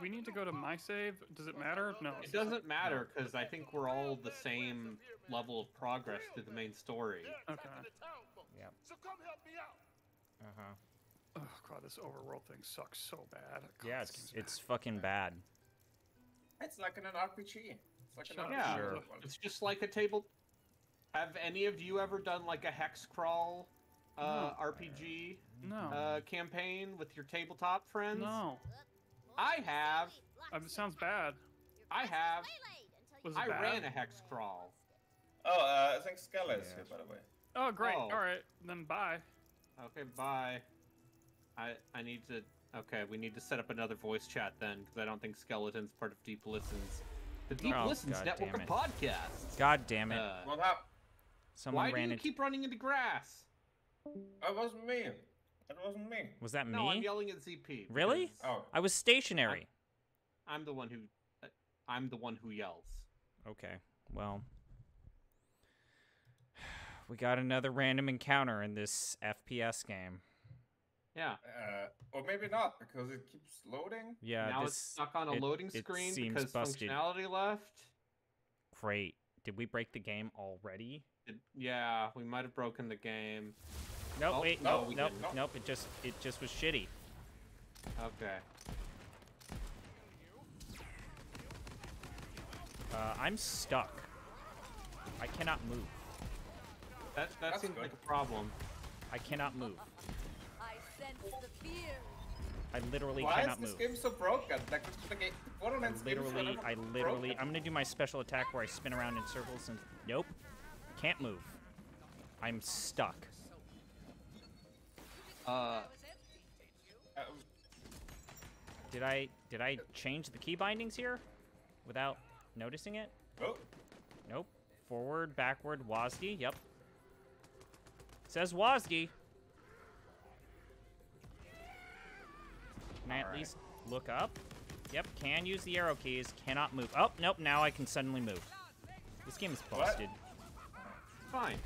we need to go to my save? Does it matter? No. It doesn't matter because I think we're all the same level of progress through the main story. Okay. Yep. So come help me out. Uh huh. Oh god, this overworld thing sucks so bad. God, Yeah, this it's game's it's fucking bad. It's like an RPG. It's like an up. RPG. Yeah, Sure. it's just like a table. Have any of you ever done like a hex crawl uh, RPG No. uh, campaign with your tabletop friends? no. I have. Um, it sounds bad. I have. Was it I bad? ran a hex crawl. Oh, uh, I think Scala is Yeah. here, by the way. Oh, great. Oh. All right, then bye. Okay, bye. I I need to. Okay, we need to set up another voice chat then, because I don't think Skeleton's part of Deep Listens. The Deep Oh, Listens God network of podcasts. God damn it! Uh, What happened? Someone why do ran you into. keep running into grass? I wasn't me. It wasn't me. Was that No, I'm me? yelling at ZP. Really? because Oh. I was stationary. I'm the one who. uh, I'm the one who yells. Okay. Well, we got another random encounter in this FPS game. Yeah. Uh, or maybe not, because it keeps loading. Yeah, now this it's stuck on a it- loading it screen seems because busted. functionality left. great. Did we break the game already? It- yeah, we might have broken the game. Nope. Oh, wait. no, Nope. nope. didn't. Nope. It just it just was shitty. Okay. Uh, I'm stuck. I cannot move. That that That's seems good. like a problem. I cannot move. I sense the fear. I literally Why is cannot this move. game so broken? Like, the game, I Borderlands games are literally, I literally, broken. I'm gonna do my special attack where I spin around in circles and nope, can't move. I'm stuck. Uh, Did I, did I change the key bindings here, without noticing it? oh, Nope. Forward, backward, WASD. Yep. Says WASD. Can I at Alright. least look up? Yep. Can use the arrow keys. Cannot move. Oh, nope. Now I can suddenly move. This game is What? busted. fine.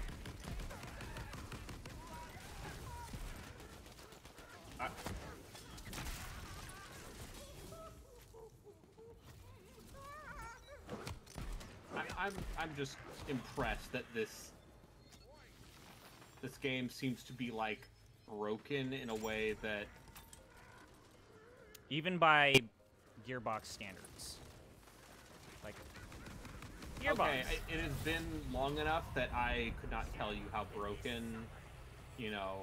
I, I, I'm I'm just impressed that this this game seems to be like broken in a way that Even by Gearbox standards. Like, Gearbox. okay, it has been long enough that I could not tell you how broken, you know,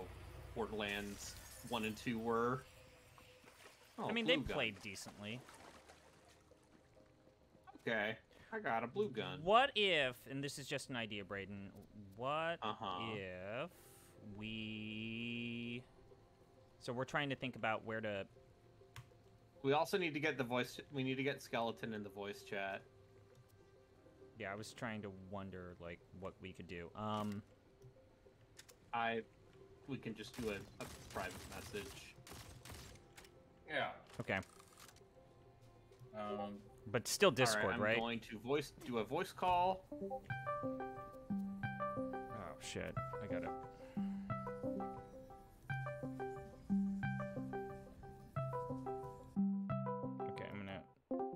Borderlands one and two were. Oh, I mean, they gun. played decently. Okay, I got a blue gun. What if, and this is just an idea, Braden, what Uh-huh. if we. So we're trying to think about where to. We also need to get the voice. We need to get skeleton in the voice chat. Yeah, I was trying to wonder, like, what we could do. Um, I. We can just do a, a private message. yeah. okay. Um, But still Discord, right? I'm right? going to voice do a voice call. Oh, shit. I got it. Okay, I'm gonna.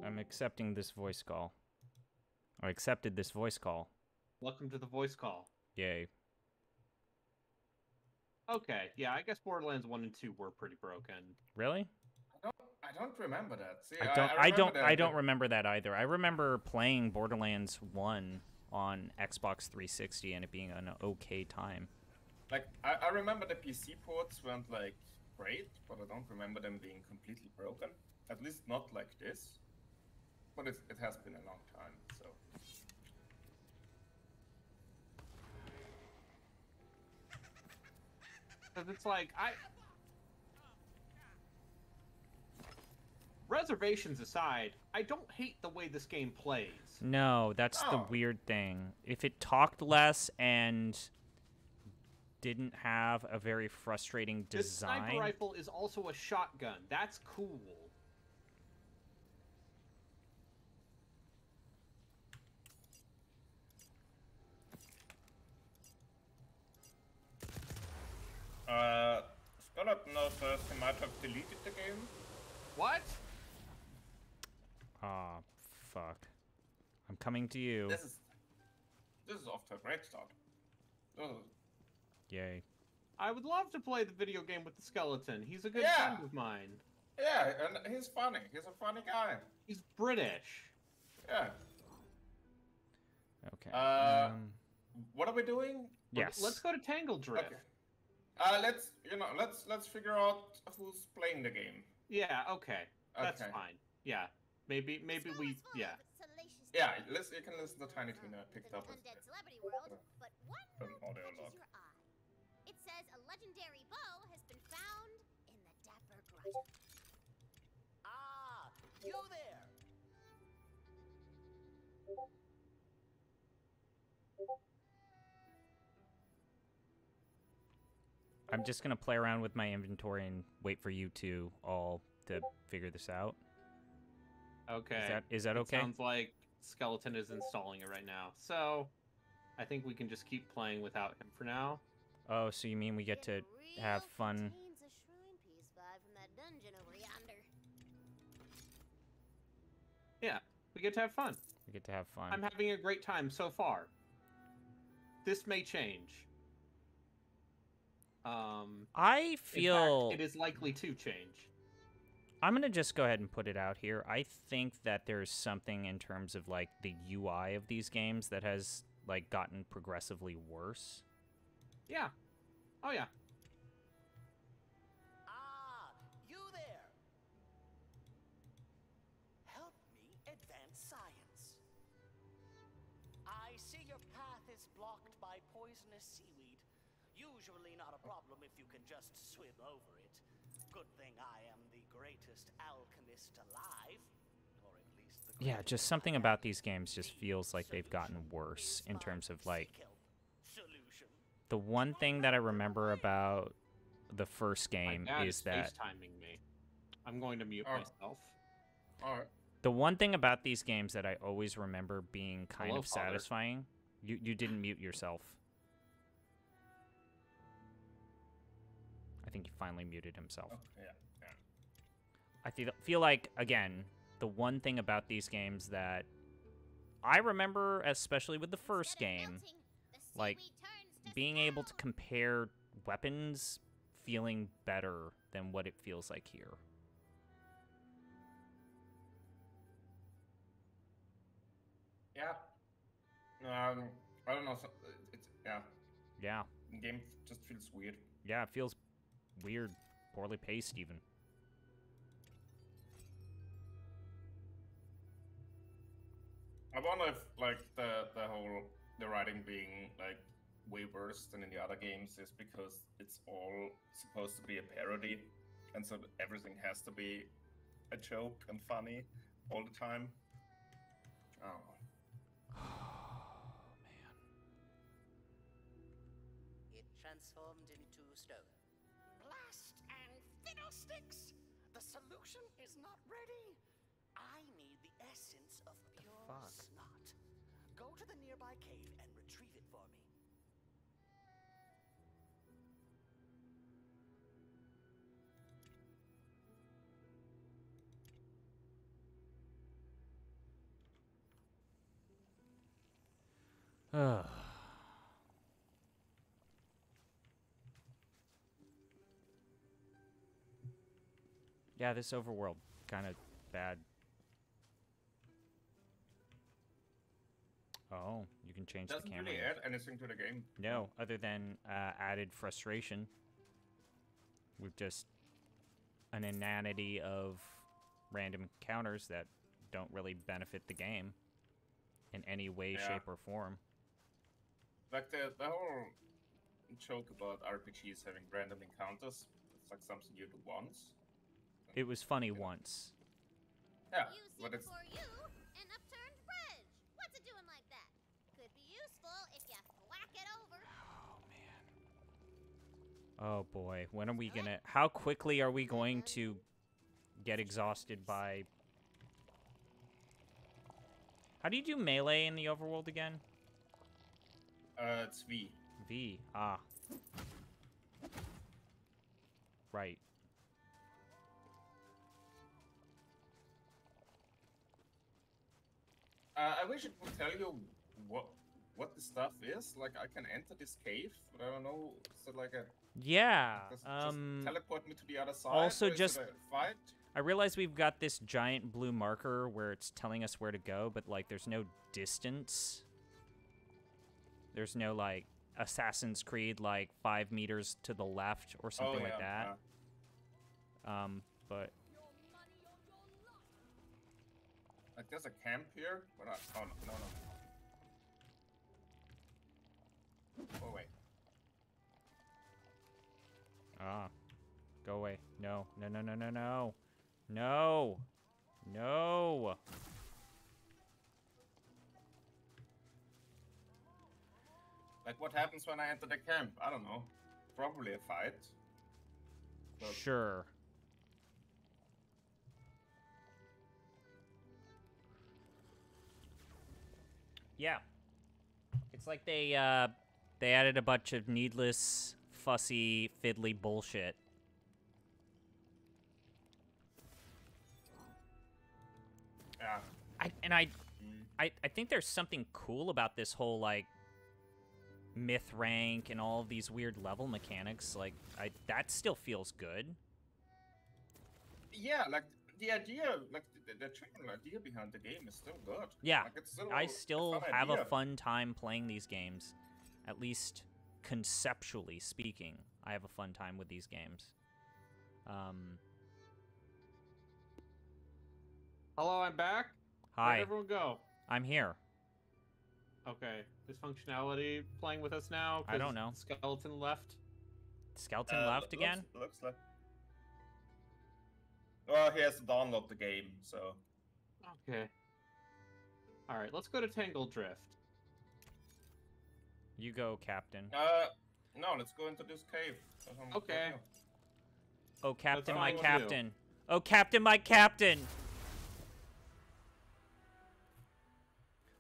I'm accepting this voice call. I accepted this voice call. Welcome to the voice call. Yay. Okay, yeah, I guess Borderlands one and two were pretty broken. Really? I don't, I don't remember that. See, I don't. I, remember don't. that- I don't remember that either. I remember playing Borderlands One on Xbox 360 and it being an okay time. Like, I, I remember the PC ports weren't like great, but I don't remember them being completely broken. At least not like this. But it, it has been a long time, so. Because it's like I. Reservations aside, I don't hate the way this game plays. No, that's the Oh. weird thing. If it talked less and didn't have a very frustrating design. This sniper rifle is also a shotgun. That's cool. Uh, Scarlet now says he might have deleted the game. What? Ah, oh, fuck. I'm coming to you. This is this is off to a great start. Oh, Yay. I would love to play the video game with the skeleton. He's a good Yeah. friend of mine. yeah, and he's funny. He's a funny guy. He's British. Yeah. Okay. Uh, um, What are we doing? Yes. Let's go to Tangledrift. Okay. Uh, let's you know let's let's figure out who's playing the game. Yeah. Okay. That's Okay. fine. Yeah. Maybe. Maybe Skull we. Yeah. Yeah, things. listen. You can listen to Tiny Tina. I picked up. his- undead celebrity world, but one audio log. I'm just gonna play around with my inventory and wait for you two all to figure this out. Okay. Is that is that It okay? Sounds like Skeleton is installing it right now. So, I think we can just keep playing without him for now. Oh, so you mean we get to have fun? contains a shrine piece vibe from that dungeon over yonder. Yeah. We get to have fun. We get to have fun. I'm having a great time so far. This may change. Um, I in feel fact, it is likely to change. I'm gonna just go ahead and put it out here. I think that there's something in terms of like the UI of these games that has like gotten progressively worse. Yeah. Oh yeah. Ah, you there! Help me advance science. I see your path is blocked by poisonous seaweed. Usually not a problem if you can just swim over it. Good thing I am the greatest alchemist alive. Or at least the Yeah, just something about these games just feels like they've gotten worse in terms of like sick help Solution. the one thing that I remember about the first game My dad is that FaceTiming me. I'm going to mute Oh. myself. All right. the one thing about these games that I always remember being kind Hello, of father. satisfying. You you didn't mute yourself. Think he finally muted himself. Oh, yeah. Yeah. I feel feel like again the one thing about these games that I remember, especially with the first game, melting, the like, seaweed turns being able to compare weapons feeling better than what it feels like here. Yeah. Um, I don't know. So, it's yeah. Yeah, The game just feels weird. yeah, it feels weird, poorly paced even. I wonder if like the the whole the writing being like way worse than in the other games is because it's all supposed to be a parody, and so everything has to be a joke and funny all the time. Oh. Solution is not ready. I need the essence of pure fuck? snot. Go to the nearby cave and retrieve it for me. Ugh. Yeah, this overworld kind of bad. Oh, you can change Doesn't the camera. Does really add anything to the game. No, other than uh, added frustration. We've just an inanity of random encounters that don't really benefit the game in any way, Yeah. shape, or form. Like the the whole joke about RPGs having random encounters. It's like something you do once. It was funny once. Yeah, You see but before you an upturned bridge. What's it doing like that? Could be useful if you whack it over. Oh boy, when are we gonna? How quickly are we going to get exhausted by? How do you do melee in the overworld again? uh, it's V. V. Ah. Right. Uh, I wish it would tell you what what the stuff is. Like I can enter this cave, but I don't know. Is it like a Yeah. Um, just teleport me to the other side? also just- fight. I realize we've got this giant blue marker where it's telling us where to go, but like there's no distance. There's no like Assassin's Creed like five meters to the left or something oh, like yeah, that. Um, but Like there's a camp here, but I, oh no, no, no. Oh wait. ah, go away. No, no, no, no, no, no, no, no. Like what happens when I enter the camp? I don't know. Probably a fight. But- Sure. Yeah. It's like they uh they added a bunch of needless, fussy, fiddly bullshit. Yeah. I and I Mm. I, I think there's something cool about this whole like myth rank and all of these weird level mechanics. Like I that still feels good. Yeah, like the idea, like the, the general idea behind the game is still good. Yeah, Like, it's still I a still fun have a fun time playing these games. At least conceptually speaking, I have a fun time with these games. Um, Hello, I'm back. hi, Where'd everyone go? I'm here. Okay, is functionality playing with us now? I 'Cause don't know. Skeleton left. Skeleton Uh, left looks- again? Looks like. Well, he has to download the game, so. Okay. All right, let's go to Tangledrift. You go, Captain. Uh, no, let's go into this cave. That's what I'm Okay. Oh, Captain, my I wanna. Captain. Oh, Captain, my Captain.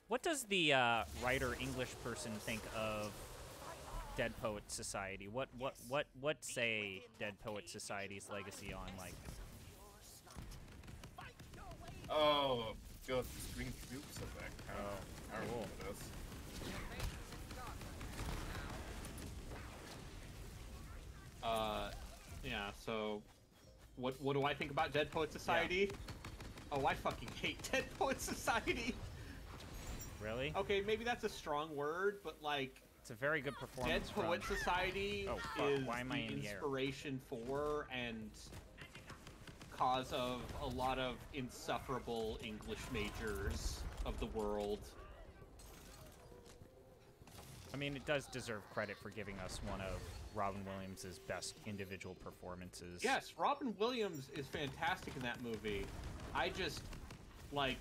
What does the uh, writer English person think of Dead Poet Society? What what what what say Dead Poet Society's legacy on like? Oh, good. Green cubes are back. I Oh, I remember cool. this. Uh, yeah. So, what what do I think about Dead Poet Society? Oh, I fucking hate Dead Poet Society. Really? Okay, maybe that's a strong word, but like It's a very good performance. Dead performance. Poet from- Society Oh, fuck, is why am I the in the air? inspiration for and cause of a lot of insufferable English majors of the world. I mean, it does deserve credit for giving us one of Robin Williams' best individual performances. Yes, Robin Williams is fantastic in that movie. I just like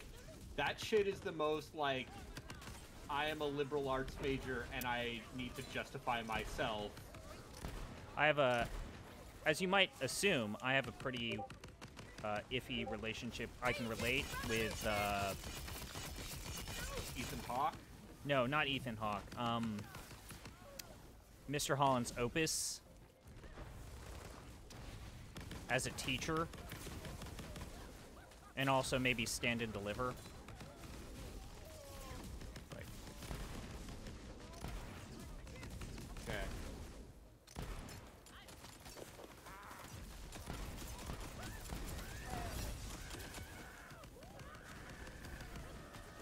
that shit is the most like I am a liberal arts major and I need to justify myself. I have a, as you might assume, I have a pretty uh, iffy relationship. I can relate with, uh, Ethan Hawke. no, not Ethan Hawke. Um, Mr. Holland's Opus as a teacher, and also maybe Stand and Deliver. Like, Okay.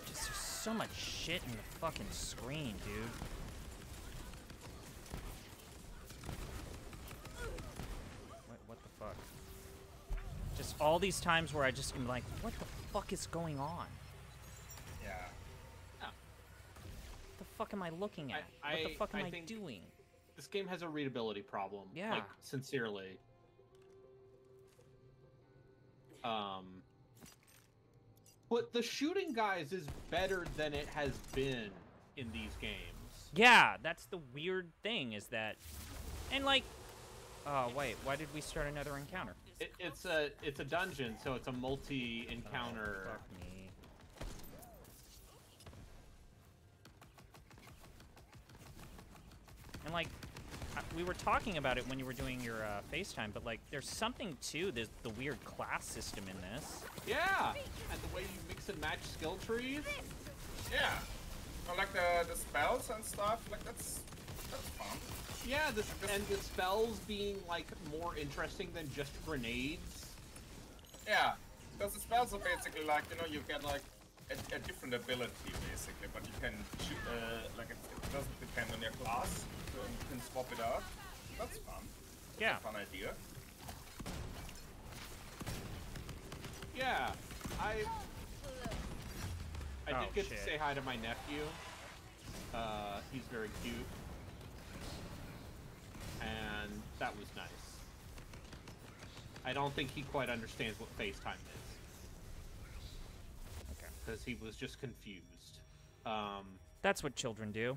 just there's so much shit in the fucking screen, dude. What, what the fuck? Just all these times where I just am like, what the fuck is going on? Yeah. What the fuck am I looking I- at? what the fuck am I I, think- doing? This game has a readability problem. Yeah. Like sincerely. Um But the shooting guys is better than it has been in these games. Yeah, that's the weird thing is that, and like, oh wait, why did we start another encounter? It, it's a it's a dungeon, so it's a multi encounter. Oh, fuck me. And like, we were talking about it when you were doing your uh, FaceTime, but like, there's something to this the weird class system in this. Yeah, and the way you mix and match skill trees. Yeah. I like the the spells and stuff. Like that's that's fun. Yeah, the, and the spells being like more interesting than just grenades. Yeah. Because the spells are basically like you know you get like a, a different ability basically, but you can shoot uh, like it, it doesn't depend on your class, so you can swap it out. That's fun. Yeah. Fun idea. Yeah, I I Oh, did get shit. to say hi to my nephew. Uh, he's very cute, and that was nice. I don't think he quite understands what FaceTime is. Because he was just confused. Um, That's what children do.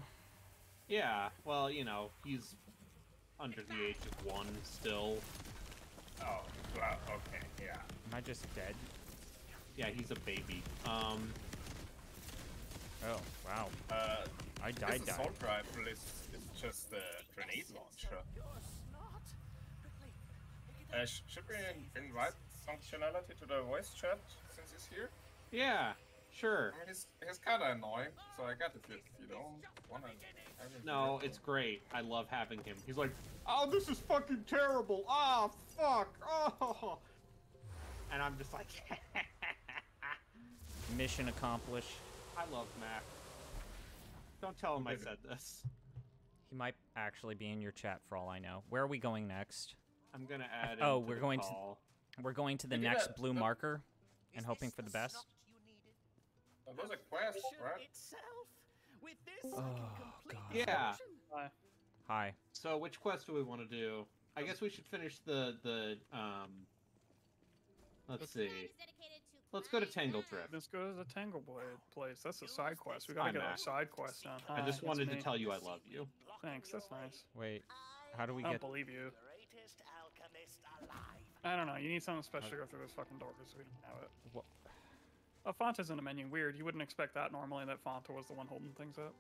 yeah, well, you know, he's under the age of one still. Oh, well, okay, yeah. Am I just dead? Yeah, he's a baby. Um, Oh, wow. Uh, I died, died. assault rifle is, is just a grenade launcher. Uh, should we invite functionality to the voice chat since he's here? yeah, sure. I mean, he's, he's kind of annoying, so I got it if you don't want to No, here. it's great. I love having him. He's like, oh, this is fucking terrible. Ah, fuck. Oh. And I'm just like, Mission accomplished. I love Mac. Don't tell him I said this. He might actually be in your chat for all I know. Where are we going next? I'm gonna add. Oh, we're the going to- We're going to the We next a- blue the- marker and hoping for the best. That was a quest, right? Itself. With this, Oh, I can complete God. the Yeah. function. Hi. So which quest do we want to do? I guess we should finish the the um. Let's see. Let's go to Tangledrift. Let's go to the Tangle Blade place. That's a side quest. We gotta get our Mac. side quest done. I just it's wanted to tell you I love you. Thanks. That's nice. Wait. How do we I don't get? believe you. Greatest alchemist alive. I don't know. You need something special to go through this fucking door because we don't have it. What? A font isn't a menu. Weird. You wouldn't expect that normally. That Fonta was the one holding things up.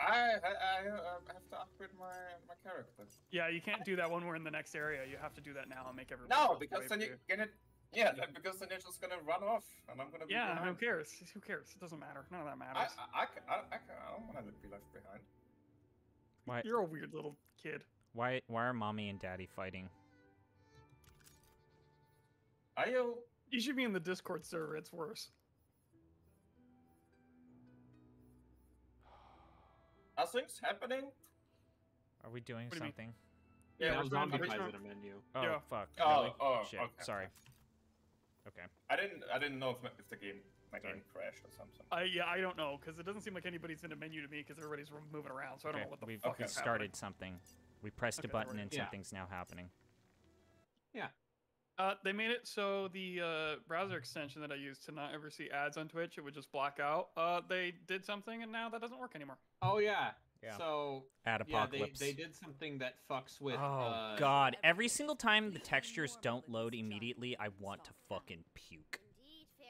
I, I, I uh, have to upgrade my, my character. Yeah, you can't do that when we're in the next area. You have to do that now and make everybody. No, because then you're gonna. Yeah, then because then you're just gonna run off, and I'm gonna be Yeah, who cares? Who cares? It doesn't matter. None of that matters. I, I, I, I, I don't want to be left behind. Why? You're a weird little kid. Why? Why are mommy and daddy fighting? Are you? You should be in the Discord server. It's worse. Are things happening? Are we doing What do you mean? something? Yeah, we're trying- zombie we're in a menu. Oh Yeah. fuck. Oh, really? oh, Shit. okay. Sorry. Okay. I didn't. I didn't know if, my- if the game, my Sorry. game crashed or something. I yeah, I don't know because it doesn't seem like anybody's in a menu to me because everybody's moving around. So I don't okay. know what the We've, fuck we is started something. We pressed Okay, a button worry. and Yeah. something's now happening. happening. Uh, they made it so the uh, browser extension that I use to not ever see ads on Twitch, it would just black out. Uh, they did something and now that doesn't work anymore. Oh yeah. Yeah. So Ad apocalypse. yeah, they, they did something that fucks with. Oh uh, god! Every single time the textures don't load immediately, I want to fucking puke.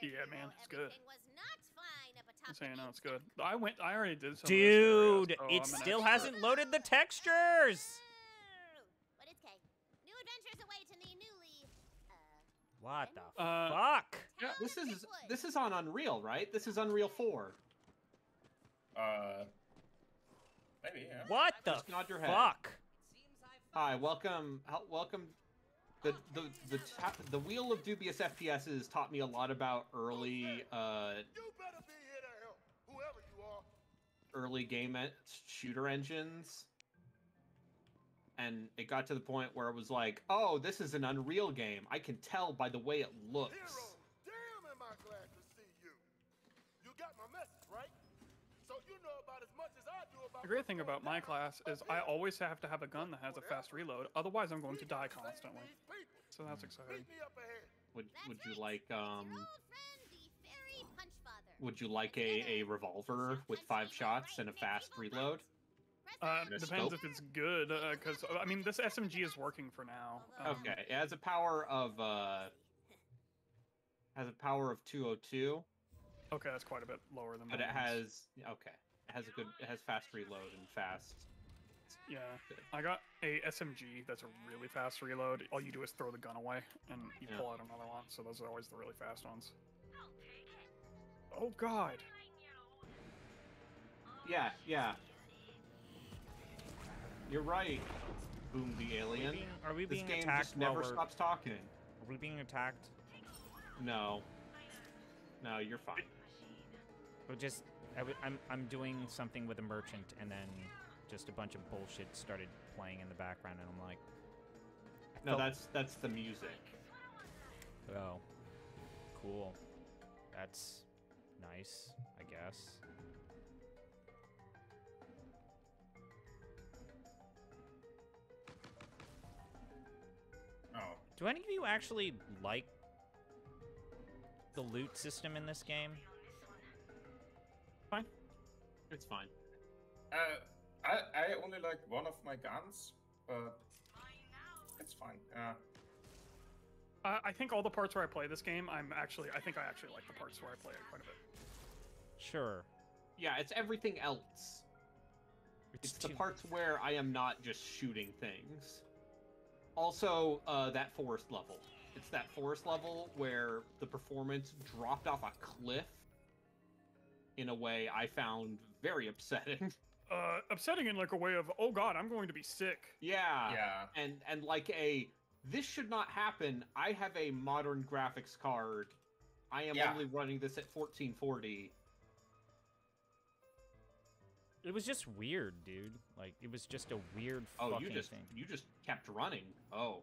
Yeah, man, hero, it's good. everything was not fine up atop I'm saying no, it's good. I went. I already did some. Dude, of this so it I'm still hasn't loaded the textures. Oh, But it's okay. New adventures await in the newly. Uh, What the Uh, fuck? Yeah, this is this is on Unreal, right? This is Unreal Four. Uh, maybe. Yeah. What the Just nod your head. fuck? Hi, welcome, welcome. The the the ta- the wheel of dubious FPSs taught me a lot about early uh You better be here to help, whoever you are. early game en- shooter engines. And it got to the point where it was like, oh, this is an Unreal game. I can tell by the way it looks. Hero, damn am I glad to see you. You got my message, right? So you know about as much as I do about The great thing about my class is I always have to have a gun that has a fast reload. Otherwise, I'm going to die constantly. So that's exciting. Meet me up ahead. Would would you like um old friend, the fairy Punchfather. would you like a, a revolver with five shots and a fast reload? Uh, depends scope? if it's good, because I mean this SMG is working for now. Um, Okay, it has a power of uh has a power of 202, Okay, that's quite a bit lower than. but it mine has okay. It has a good it has fast reload and fast. Yeah, I got a SMG that's a really fast reload. All you do is throw the gun away, and you Yeah. pull out another one. So those are always the really fast ones. Oh God! Yeah, yeah. You're right. Boom the alien. Are we being, are we This being game attacked just never stops talking. Are we being attacked? No. No, you're fine. Or just I w- I'm I'm doing something with a merchant, and then just a bunch of bullshit started playing in the background, and I'm like, No, that's that's the music. oh, cool. That's nice, I guess. Do any of you actually like the loot system in this game? Fine. It's fine. uh, I I only like one of my guns, but it's fine. Yeah. Uh, I think all the parts where I play this game, I'm actually, I think I actually like the parts where I play it quite a bit. Sure. Yeah, it's everything else. It's the parts where I am not just shooting things. Also, uh, that forest level. It's that forest level where the performance dropped off a cliff in a way I found very upsetting. Uh, upsetting in like a way of, oh god, I'm going to be sick. yeah. Yeah. And and like a this should not happen. I have a modern graphics card. I am Yeah. only running this at 1440. It was just weird, dude. Like it was just a weird Oh, fucking you just thing. you just kept running. Oh.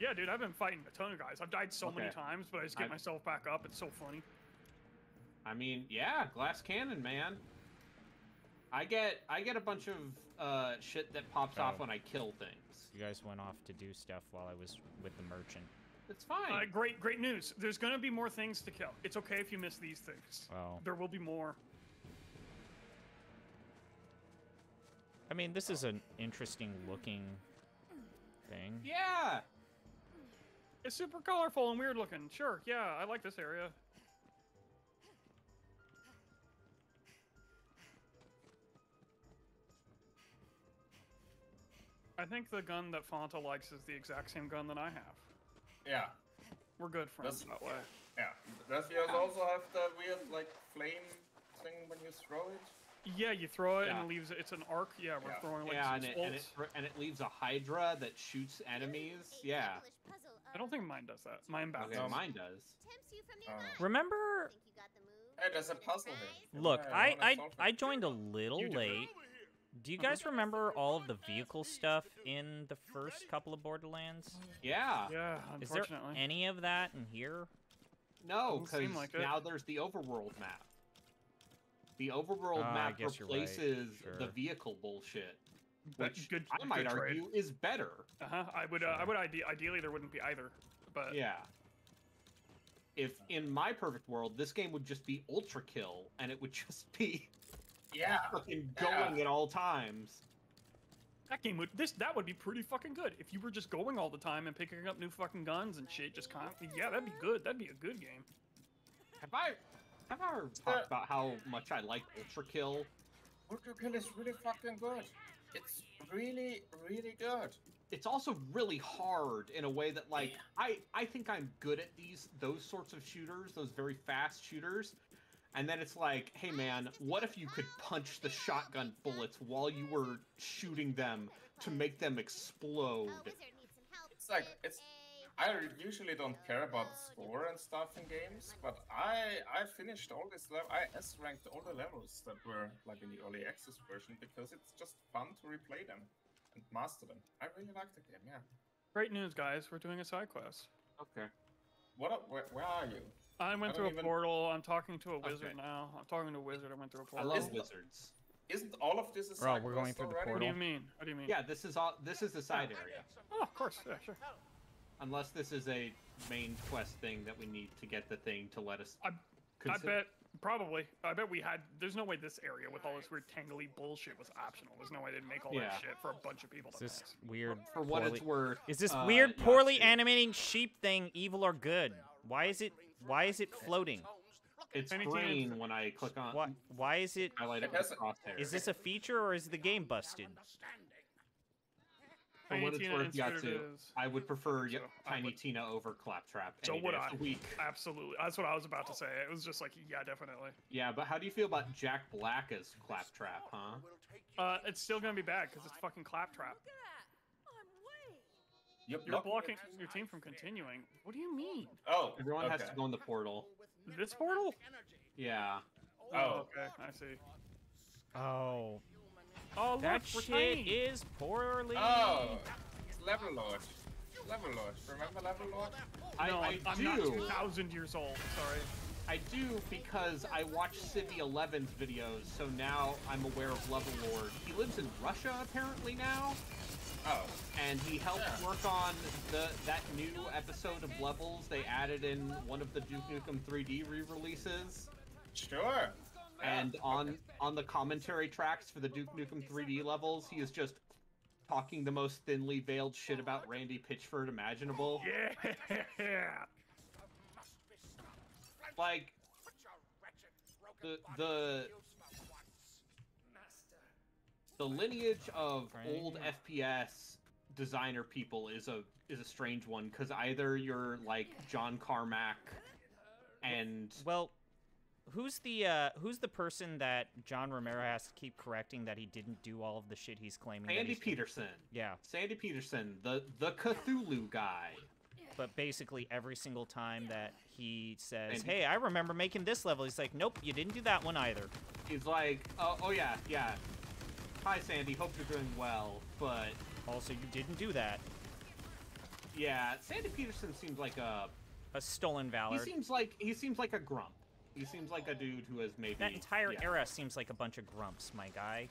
Yeah, dude, I've been fighting a ton of guys. I've died so many times, but I just get I- myself back up. It's so funny. I mean, yeah, glass cannon, man. I get I get a bunch of uh, shit that pops off Oh. when I kill things. You guys went off to do stuff while I was with the merchant. It's fine. Uh, great, great news. There's gonna be more things to kill. It's okay if you miss these things. Well, There will be more. I mean, this is an interesting looking thing. yeah. It's super colorful and weird looking. Sure, yeah, I like this area. I think the gun that Fanta likes is the exact same gun that I have. Yeah. We're good friends That's- that way. Yeah. Does yours also have the weird like flame thing when you throw it? Yeah, you throw it Yeah. and it leaves it's an arc. Yeah, we're Yeah. throwing like yeah, and it, and it and it leaves a hydra that shoots enemies. Yeah. I don't think mine does that. Mine Okay, bounces. mine does. Tempts you from oh. nearby. Remember, Think you got the move? Hey, there's a puzzle here. look, Yeah, I I? I joined a little late. Do you guys remember all of the vehicle stuff in the first couple of Borderlands? Yeah. Yeah, Is there any of that in here? No, because like now there's the overworld map. The overworld Ah, map guess you're right, replaces the vehicle bullshit, which good, I might good trade. argue is better. Uh-huh. I would. Uh, I would. Ide- ideally, there wouldn't be either. But Yeah. If in my perfect world, this game would just be Ultrakill, and it would just be Yeah. fucking Yeah. going at all times. that game would. This that would be pretty fucking good if you were just going all the time and picking up new fucking guns and shit. Just con. Yeah, that'd be good. That'd be a good game. Have I have I ever talked about how much I like Ultrakill? Ultra Kill is really fucking good. It's really, really good. It's also really hard in a way that like I I think I'm good at these those sorts of shooters, those very fast shooters. And then it's like, hey man, what if you could punch the shotgun bullets while you were shooting them to make them explode? A wizard needs some help. It's like- it's- a I usually don't care about the score and stuff in games, but I I finished all this level. I S ranked all the levels that were like in the early access version because it's just fun to replay them and master them. I really like the game. Yeah. Great news, guys. We're doing a side quest. Okay. What? Up, where, where are you? I went I through a even- portal. I'm talking to a Okay. wizard now. I'm talking to a wizard. I went through a portal. I love Isn't- wizards. Isn't all of this a side Bro, side we're going quest through the already? What do you mean? What do you mean? Yeah, this is all this is the side area. Oh, of course. Yeah, sure. Unless this is a main quest thing that we need to get the thing to let us I- I bet probably. I bet we had. There's no way this area with all this weird tangly bullshit was optional. There's no way they'd make all Yeah. that shit for a bunch of people Is to this pass. weird? for what it's worth. Is this uh, weird, yeah, poorly it's- animating sheep thing evil or good? Why is it? Why is it floating? It's Anything green in- when I click on Why? Why is it? highlight it It with has a- Is this a feature or is the game busted? For Tiny what it's Tina worth, Yatsu, I would prefer So, Tiny would- Tina over Claptrap. So any would I. Week. Absolutely. That's what I was about to say. It was just like, yeah, definitely. Yeah, but how do you feel about Jack Black as Claptrap, huh? Uh, it's still gonna be bad because it's fucking claptrap. Look at that. I'm way. Yep, You're nope. blocking your team from continuing. What do you mean? Oh, Everyone has to go in the portal. This portal? Yeah. Oh. okay, I see. Oh, Oh, look, that we're shit tiny. is poorly. Oh, it's Levelord. Level Lord. Remember Levelord? I, no, I I'm do. not 2,000 years old. Sorry. I do because I watched Civvie 11's videos, so now I'm aware of Level Lord. He lives in Russia apparently now, Oh, and he helped Yeah. work on the that new episode of Levels they added in one of the Duke Nukem 3D re-releases. sure. Yeah, And on okay. On the commentary tracks for the Duke Nukem 3D levels, he is just talking the most thinly veiled shit about Randy Pitchford imaginable. Yeah. Like the the the lineage of old FPS designer people is a is a strange one because either you're like John Carmack and Well, who's the uh, who's the person that John Romero has to keep correcting that he didn't do all of the shit he's claiming? Sandy he's? Petersen. Yeah, Sandy Petersen, the the Cthulhu guy. but basically every single time that he says, Sandy- "Hey, I remember making this level," he's like, "Nope, you didn't do that one either." He's like, oh, oh yeah, yeah. Hi Sandy, hope you're doing well, but Also, you didn't do that. yeah, Sandy Petersen seems like a A stolen valor. he seems like he seems like a grump. He seems like a dude who has maybe That entire yeah. era seems like a bunch of grumps, my guy.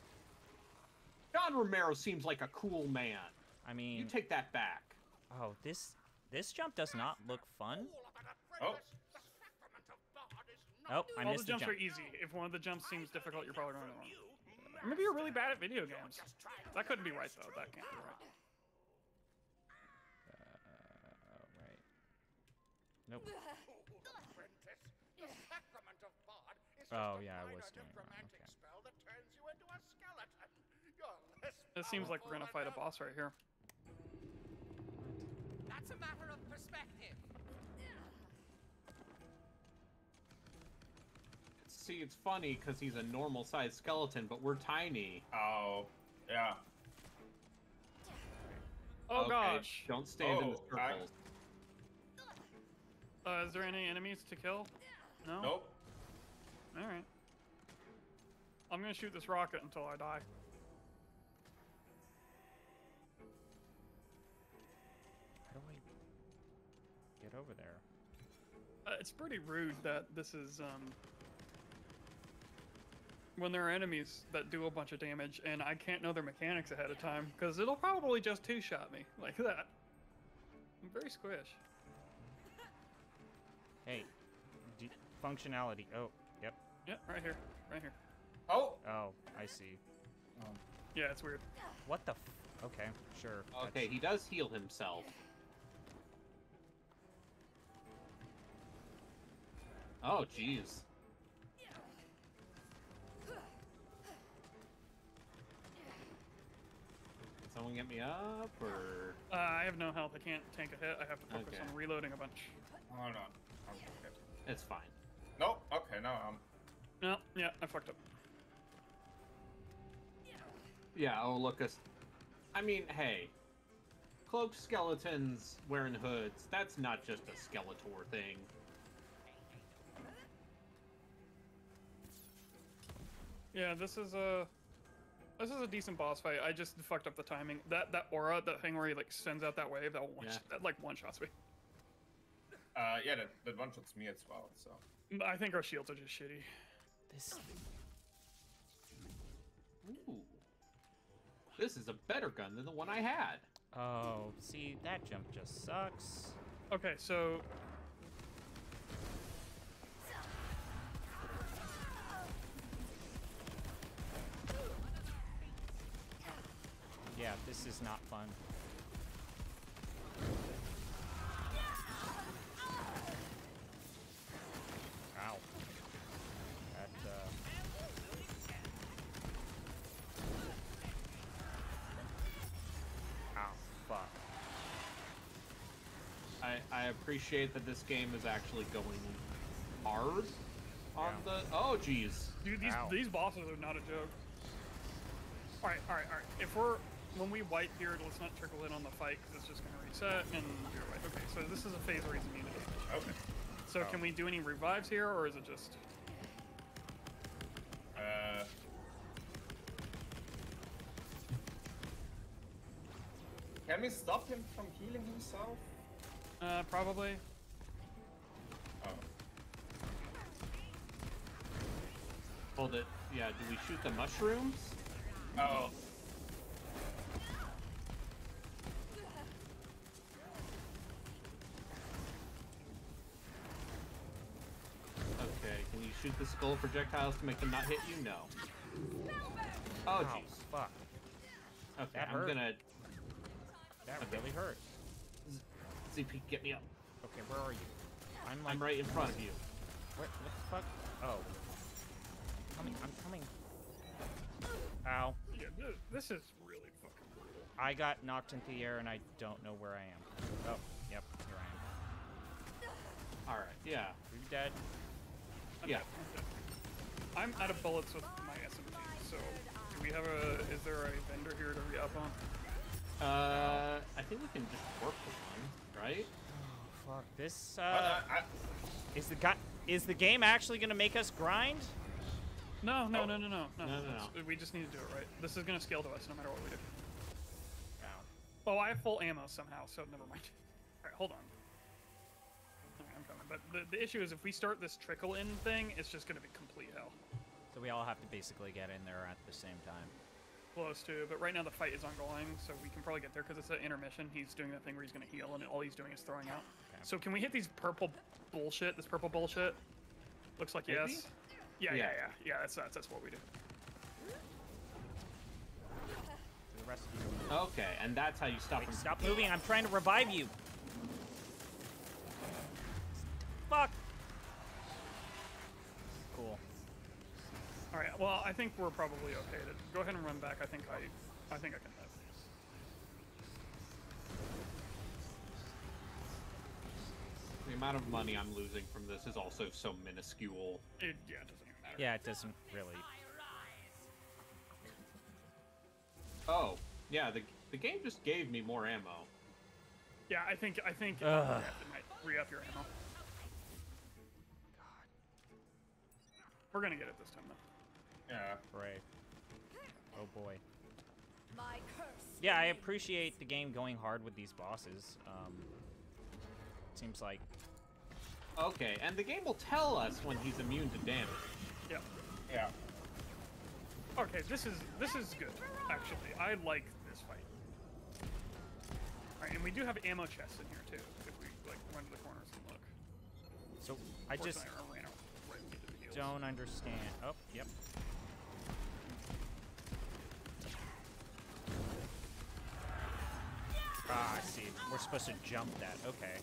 John Romero seems like a cool man. I mean... You take that back. oh, this this jump does not look fun. Oh, Oh, I All the missed the jumps jump. are easy. If one of the jumps seems difficult, you're probably going wrong. Or maybe you're really bad at video games. That couldn't be right though. That can't be right. Uh, right. Nope. Oh, yeah, I was doing it wrong, okay. It seems like we're gonna fight a boss right here. That's a matter of perspective. See, it's funny because he's a normal sized skeleton, but we're tiny. oh, yeah. Oh Okay, gosh. Don't stand in the Oh, I- Uh, is there any enemies to kill? No. Nope. All right. I'm gonna shoot this rocket until I die. How do I get over there? Uh, it's pretty rude that this is um when there are enemies that do a bunch of damage and I can't know their mechanics ahead of time because it'll probably just two shot me like that. I'm very squish. Hey, functionality. Oh, yep. Yep, right here, right here. Oh, Oh, I see. Yeah, it's weird. What the? F- okay, sure. Okay, that's- he does heal himself. Oh, jeez. Can someone get me up, or Uh, I have no health. I can't tank a hit. I have to focus Okay. on reloading a bunch. hold on. Okay. it's fine. No, okay, no, I'm. No, yeah, I fucked up. Yeah. Oh, look us. I mean, hey, cloaked skeletons wearing hoods. That's not just a Skeletor thing. Yeah, this is a this is a decent boss fight. I just fucked up the timing. That that aura, that thing where he like sends out that wave, that one Yeah. that like one shots me. Uh, yeah, that, that one shots me as well, so. I think our shields are just shitty. This. Ooh. This is a better gun than the one I had. Oh, see, that jump just sucks. Okay, so Yeah, this is not fun. Ow. That, uh... Ow. I I appreciate that this game is actually going hard on Yeah. the. Oh, geez. Dude, these Ow. these bosses are not a joke. All right, all right, all right. If we're when we wipe here, let's not trickle in on the fight because it's just gonna reset and you're right. Okay, so this is a phase where he's immune to damage. Okay. So can we do any revives here, or is it just? Uh, can we stop him from healing himself? Uh, probably. Oh. Hold it. Yeah. Do we shoot the mushrooms? Oh. Okay. Can you shoot the skull projectiles to make them not hit you? No. Oh, Ow, jeez. fuck. Okay. That I'm hurt. gonna. That Okay. really hurt. ZP, get me up. Okay, where are you? I'm like. I'm right in front of you. What, what the fuck? Oh. I'm Coming, I'm coming. Ow. Yeah, this is really fucking brutal. I got knocked into the air and I don't know where I am. Oh, yep, here I am. All right. Yeah. Are you dead? I'm Yeah. dead, I'm dead. I'm out of bullets with my SMG, so do we have a? Is there a vendor here to re-up on? Uh, I think we can just work with one, Oh, Fuck. This, But uh, I, I, is the guy, is the game actually gonna make us grind? No, no, Oh. no, no, no, no. No, no, It's- We just need to do it right. This is gonna scale to us no matter what we do. Ow. Oh, I have full ammo somehow, so never mind. All right, hold on. Okay, I'm coming. But the, the issue is if we start this trickle in thing, it's just gonna be complete hell. So we all have to basically get in there at the same time. Close to, but right now the fight is ongoing, so we can probably get there because it's an intermission. He's doing that thing where he's gonna heal, and all he's doing is throwing out. Okay. So can we hit these purple bullshit? This purple bullshit. Looks like Maybe? yes. Yeah, yeah, Yeah. yeah, yeah. That's that's that's what we do. The rest of you. Okay, and that's how you stop Wait, him. stop moving, I'm trying to revive you. Fuck. Cool. All right. Well, I think we're probably okay. To go ahead and run back. I think I, I think I can live. The amount of money I'm losing from this is also so minuscule. It, yeah, it doesn't even matter. Yeah, it doesn't really. Oh, yeah, the, the game just gave me more ammo. Yeah, I think I think uh, you might re-up your ammo. We're gonna get it this time though. Yeah. Right. Oh boy. My curse. Yeah, I appreciate the game going hard with these bosses. Um, seems like Okay, and the game will tell us when he's immune to damage. Yeah. Yeah. Okay, this is this is good. Actually, I like this fight. All right, and we do have ammo chests in here too. If we like run to the corners and look. so. I just I ran right into the don't understand. Oh, yep. Ah, I see. We're supposed to jump that. Okay.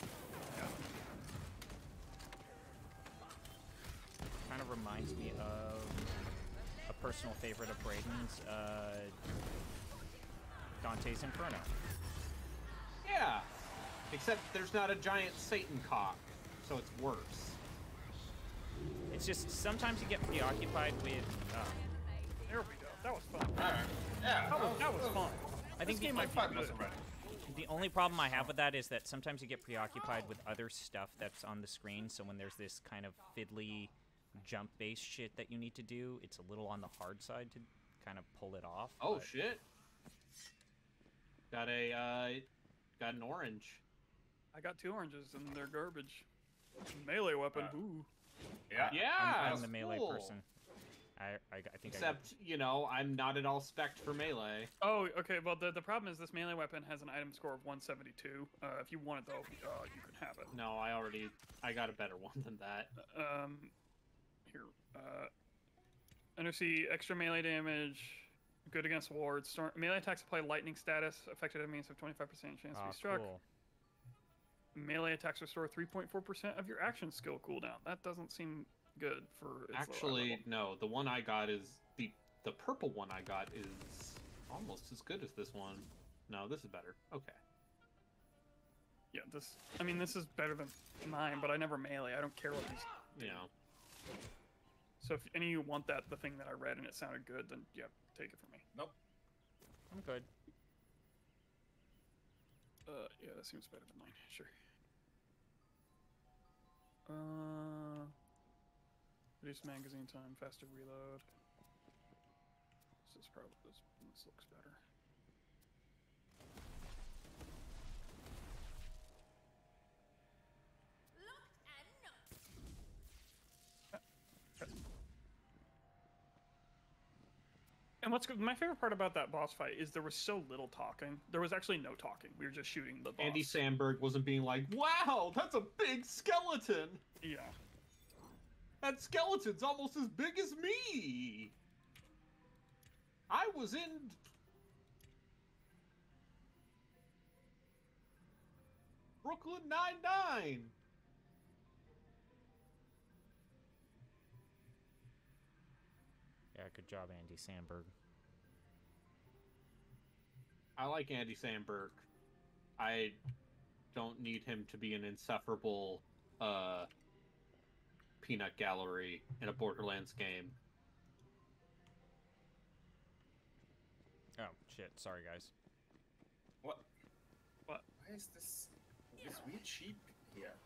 Kind of reminds me of a personal favorite of Braden's, uh, Dante's Inferno. Yeah, except there's not a giant Satan cock, so it's worse. It's just sometimes you get preoccupied with. Um, There we go. That was fun. All right. Yeah. That was, that was fun. I think this game might be Five good. Already. the only problem I have with that is that sometimes you get preoccupied with other stuff that's on the screen. So when there's this kind of fiddly jump-based shit that you need to do, it's a little on the hard side to kind of pull it off. Oh but- shit! Got a uh, got an orange. I got two oranges and they're garbage. Melee weapon. Uh, Ooh. Yeah. Yeah, I'm, I'm the melee cool. person. I, I, I think I Except, you know, I'm not at all spec for melee. Oh, okay. Well, the, the problem is this melee weapon has an item score of 172. Uh, if you want it though, uh, you can have it. No, I already, I got a better one than that. Um, here. Uh, undersea extra melee damage. Good against wards. Storm, melee attacks apply lightning status. Affected enemies have 25% chance to Ah, be struck. cool. Melee attacks restore 3.4% of your action skill cooldown. That doesn't seem good for its Actually, level. no, the one I got is the the purple one I got is almost as good as this one. No, this is better. Okay. Yeah, this. I mean, this is better than mine, but I never melee. I don't care what these. You know. So if any of you want that, the thing that I read and it sounded good, then yeah, take it from me. Nope. I'm good. Uh, yeah, that seems better than mine. Sure. Uh, reduce magazine time, faster reload. This is probably this. This looks better. And. And what's good, my favorite part about that boss fight is there was so little talking. There was actually no talking. We were just shooting the boss. Andy Samberg wasn't being like, "Wow, that's a big skeleton. Yeah. That skeleton's almost as big as me." I was in Brooklyn Nine Nine. Yeah, good job, Andy Samberg. I like Andy Samberg. I don't need him to be an insufferable uh, peanut gallery in a Borderlands game. Oh shit! Sorry, guys. What? What? Why is this this weird sheep here?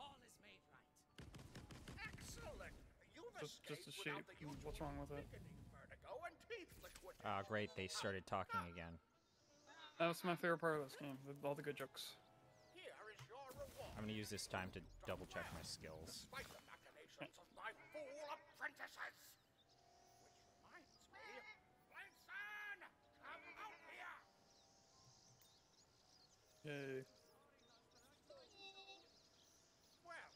All is made right. Excellent. You've Just, just a escaped shape. without the usual What's wrong with it? thickening vertigo and teeth liquidation. Ah, great. They started talking again. That was my favorite part of this game. with All the good jokes. I'm gonna use this time to double check my skills. Despite the machinations of my fool apprentices. Which reminds me, Blanson, come out here. Yay. Well,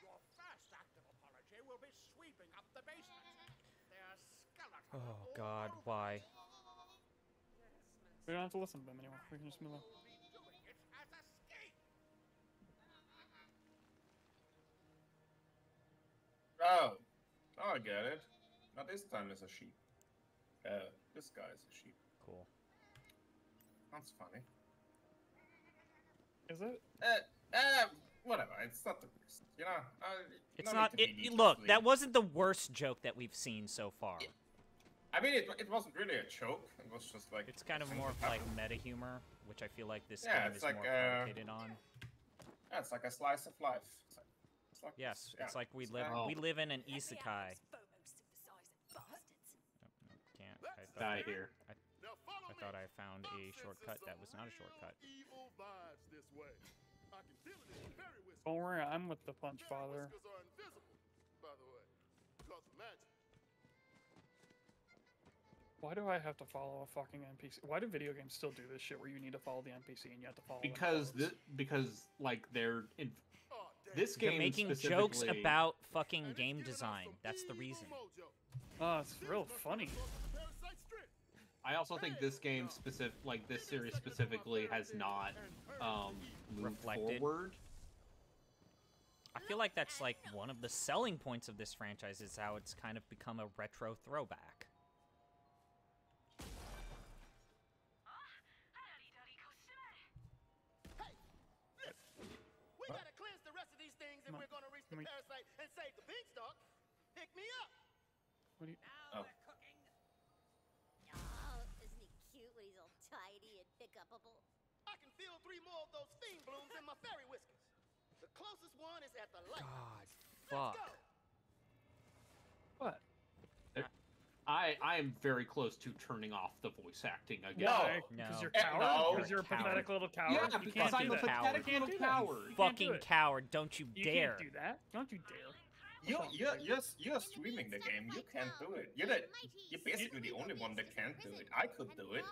your first act of apology will be sweeping up the basement. There's skeletons. Oh God, why? We don't have to listen to them anymore. We can just move on. Oh, oh, I get it. Not this time is a sheep. Uh, this guy is a sheep. Cool. That's funny. Is it? Uh, uh, whatever. It's not the worst. You know. Uh, It's no not. It, look, that wasn't the worst joke that we've seen so far. I mean, it, it wasn't really a joke. It was just like. It's kind of more of like meta humor, which I feel like this Yeah, game it's is like, more uh, on. Yeah, it's like a slice of life. It's like, it's like Yes, yeah, it's like we live. kinda- We live in an isekai. out, those FOMO-synthesizing bastards. Nope, nope, can't. I thought, Die here. Now follow I thought I found a shortcut that was not a shortcut. Evil vibes this way. I can feel it in Don't worry, I'm with the punch father. Are invisible, by the way, because of magic. Why do I have to follow a fucking NPC? Why do video games still do this shit where you need to follow the NPC and you have to follow Because forwards? thi- because like they're in Damn. this They're game making jokes about fucking game design. That's the reason. Oh, it's real funny. because of Parasite Strip. I also think this game specific like this series specifically has not um moved Reflected. forward. I feel like that's like one of the selling points of this franchise is how it's kind of become a retro throwback. We're the Come parasite and save the beanstalk. Pick me up. What do you? Now Oh. we're cooking. Oh, isn't he cute when he's all tidy and pick upable? I can feel three more of those fiend blooms in my fairy whiskers. The closest one is at the light. God, Let's fuck. go. What? I I am very close to turning off the voice acting again. No. Because No. you're Eh, coward. no. Because you're a Coward. pathetic little coward. Yeah, you because can't I'm a that. pathetic You can't little do coward. You can't do Fucking it. coward! Don't you You dare! can't do that. Don't you dare. You, What's you're, you're, you're streaming the game. You can't do it. You're the, you're basically the only one that can't do it. I could do it.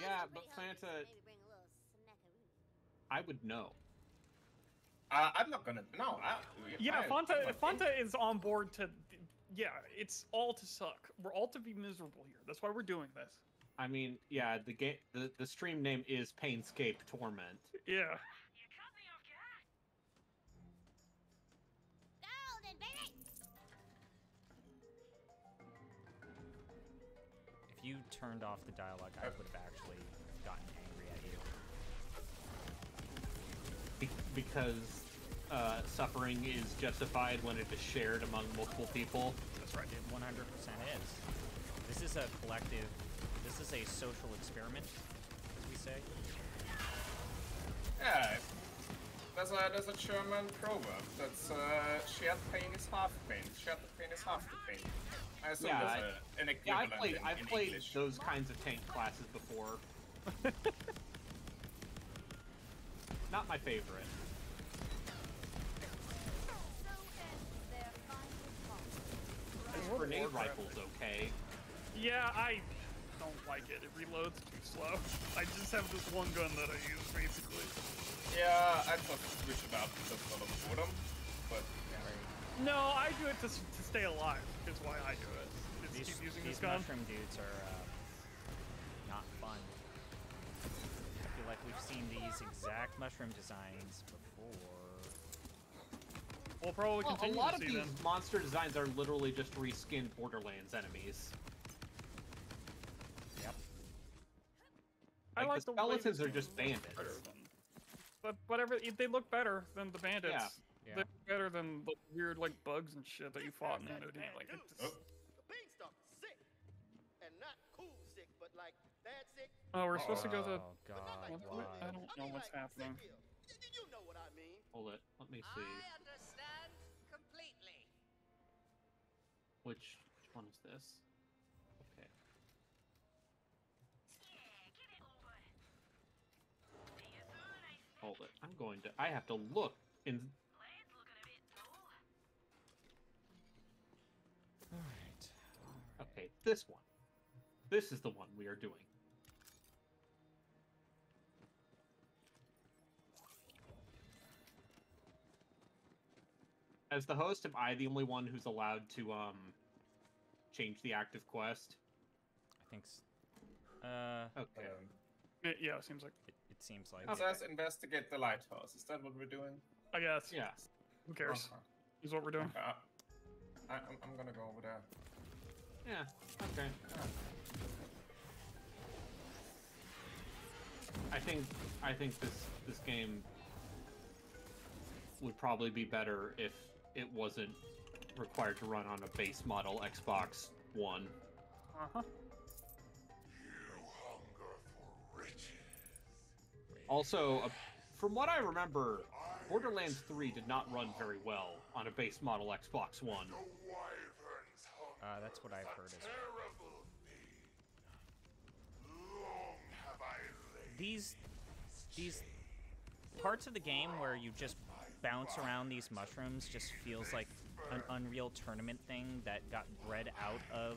Yeah, but Fanta- I would know. Uh, I'm not gonna. No. I, Yeah, I, Fonta. I'm not- is on board to. Yeah, it's all to suck. We're all to be miserable here. That's why we're doing this. I mean, yeah, the game the, the stream name is Painscape Torment. Yeah. Golden! If you turned off the dialogue, I would have actually gotten angry at you. be- because uh, suffering is justified when it is shared among multiple people. That's right. It 100% is. This is a collective. This is a social experiment, as we say. Yeah. There's a there's a German proverb that's uh, shared pain is half pain. Shared pain is half the pain. I assume Yeah, there's I- a, an Yeah, I've played in, I've in played English. those kinds of tank classes before. Not my favorite. World grenade Warcraft. rifle's okay. Yeah, I don't like it. It reloads too slow. I just have this one gun that I use basically. Yeah, I thought to switch it up just for the boredom, but yeah. No, I do it to, to stay alive. Is why I do it. Is These, keep using these this gun. mushroom dudes are uh, not fun. I feel like we've seen these exact mushroom designs before. We'll probably Well, a lot of these them. monster designs are literally just reskinned Borderlands enemies. Yep. I Like, like the the skeletons are just bandits. But whatever, they look better than the bandits. Yeah. They're better than the weird like bugs and shit that you fought in Nano Like, it Oh, just- The beanstalk sick. And not cool sick, but like bad sick. oh, we're supposed to go to. Oh god, like I don't know mean, what's like, happening. sick ill. Y- y- You know what I mean. Hold it. Let me see. I understand completely. Which which one is this? Okay. Hold it. I'm going to. I have to look in. Alright. Okay, this one. This is the one we are doing. As the host, am I the only one who's allowed to um change the active quest? I think. S- uh, Okay. um, It, yeah, it seems like. it, it seems like. it says investigate the lighthouse. Is that what we're doing? I guess. Yeah. Who cares? Okay. Is what we're doing. Okay, I, I, I'm, I'm gonna go over there. Yeah. Okay. I think I think this this game would probably be better if it wasn't required to run on a base model Xbox One. Uh huh. Also, uh, from what I remember, Borderlands 3 did not run very well on a base model Xbox One. Uh, that's what I've heard as well. These these parts of the game where you just bounce around these mushrooms just feels like an Unreal Tournament thing that got bred out of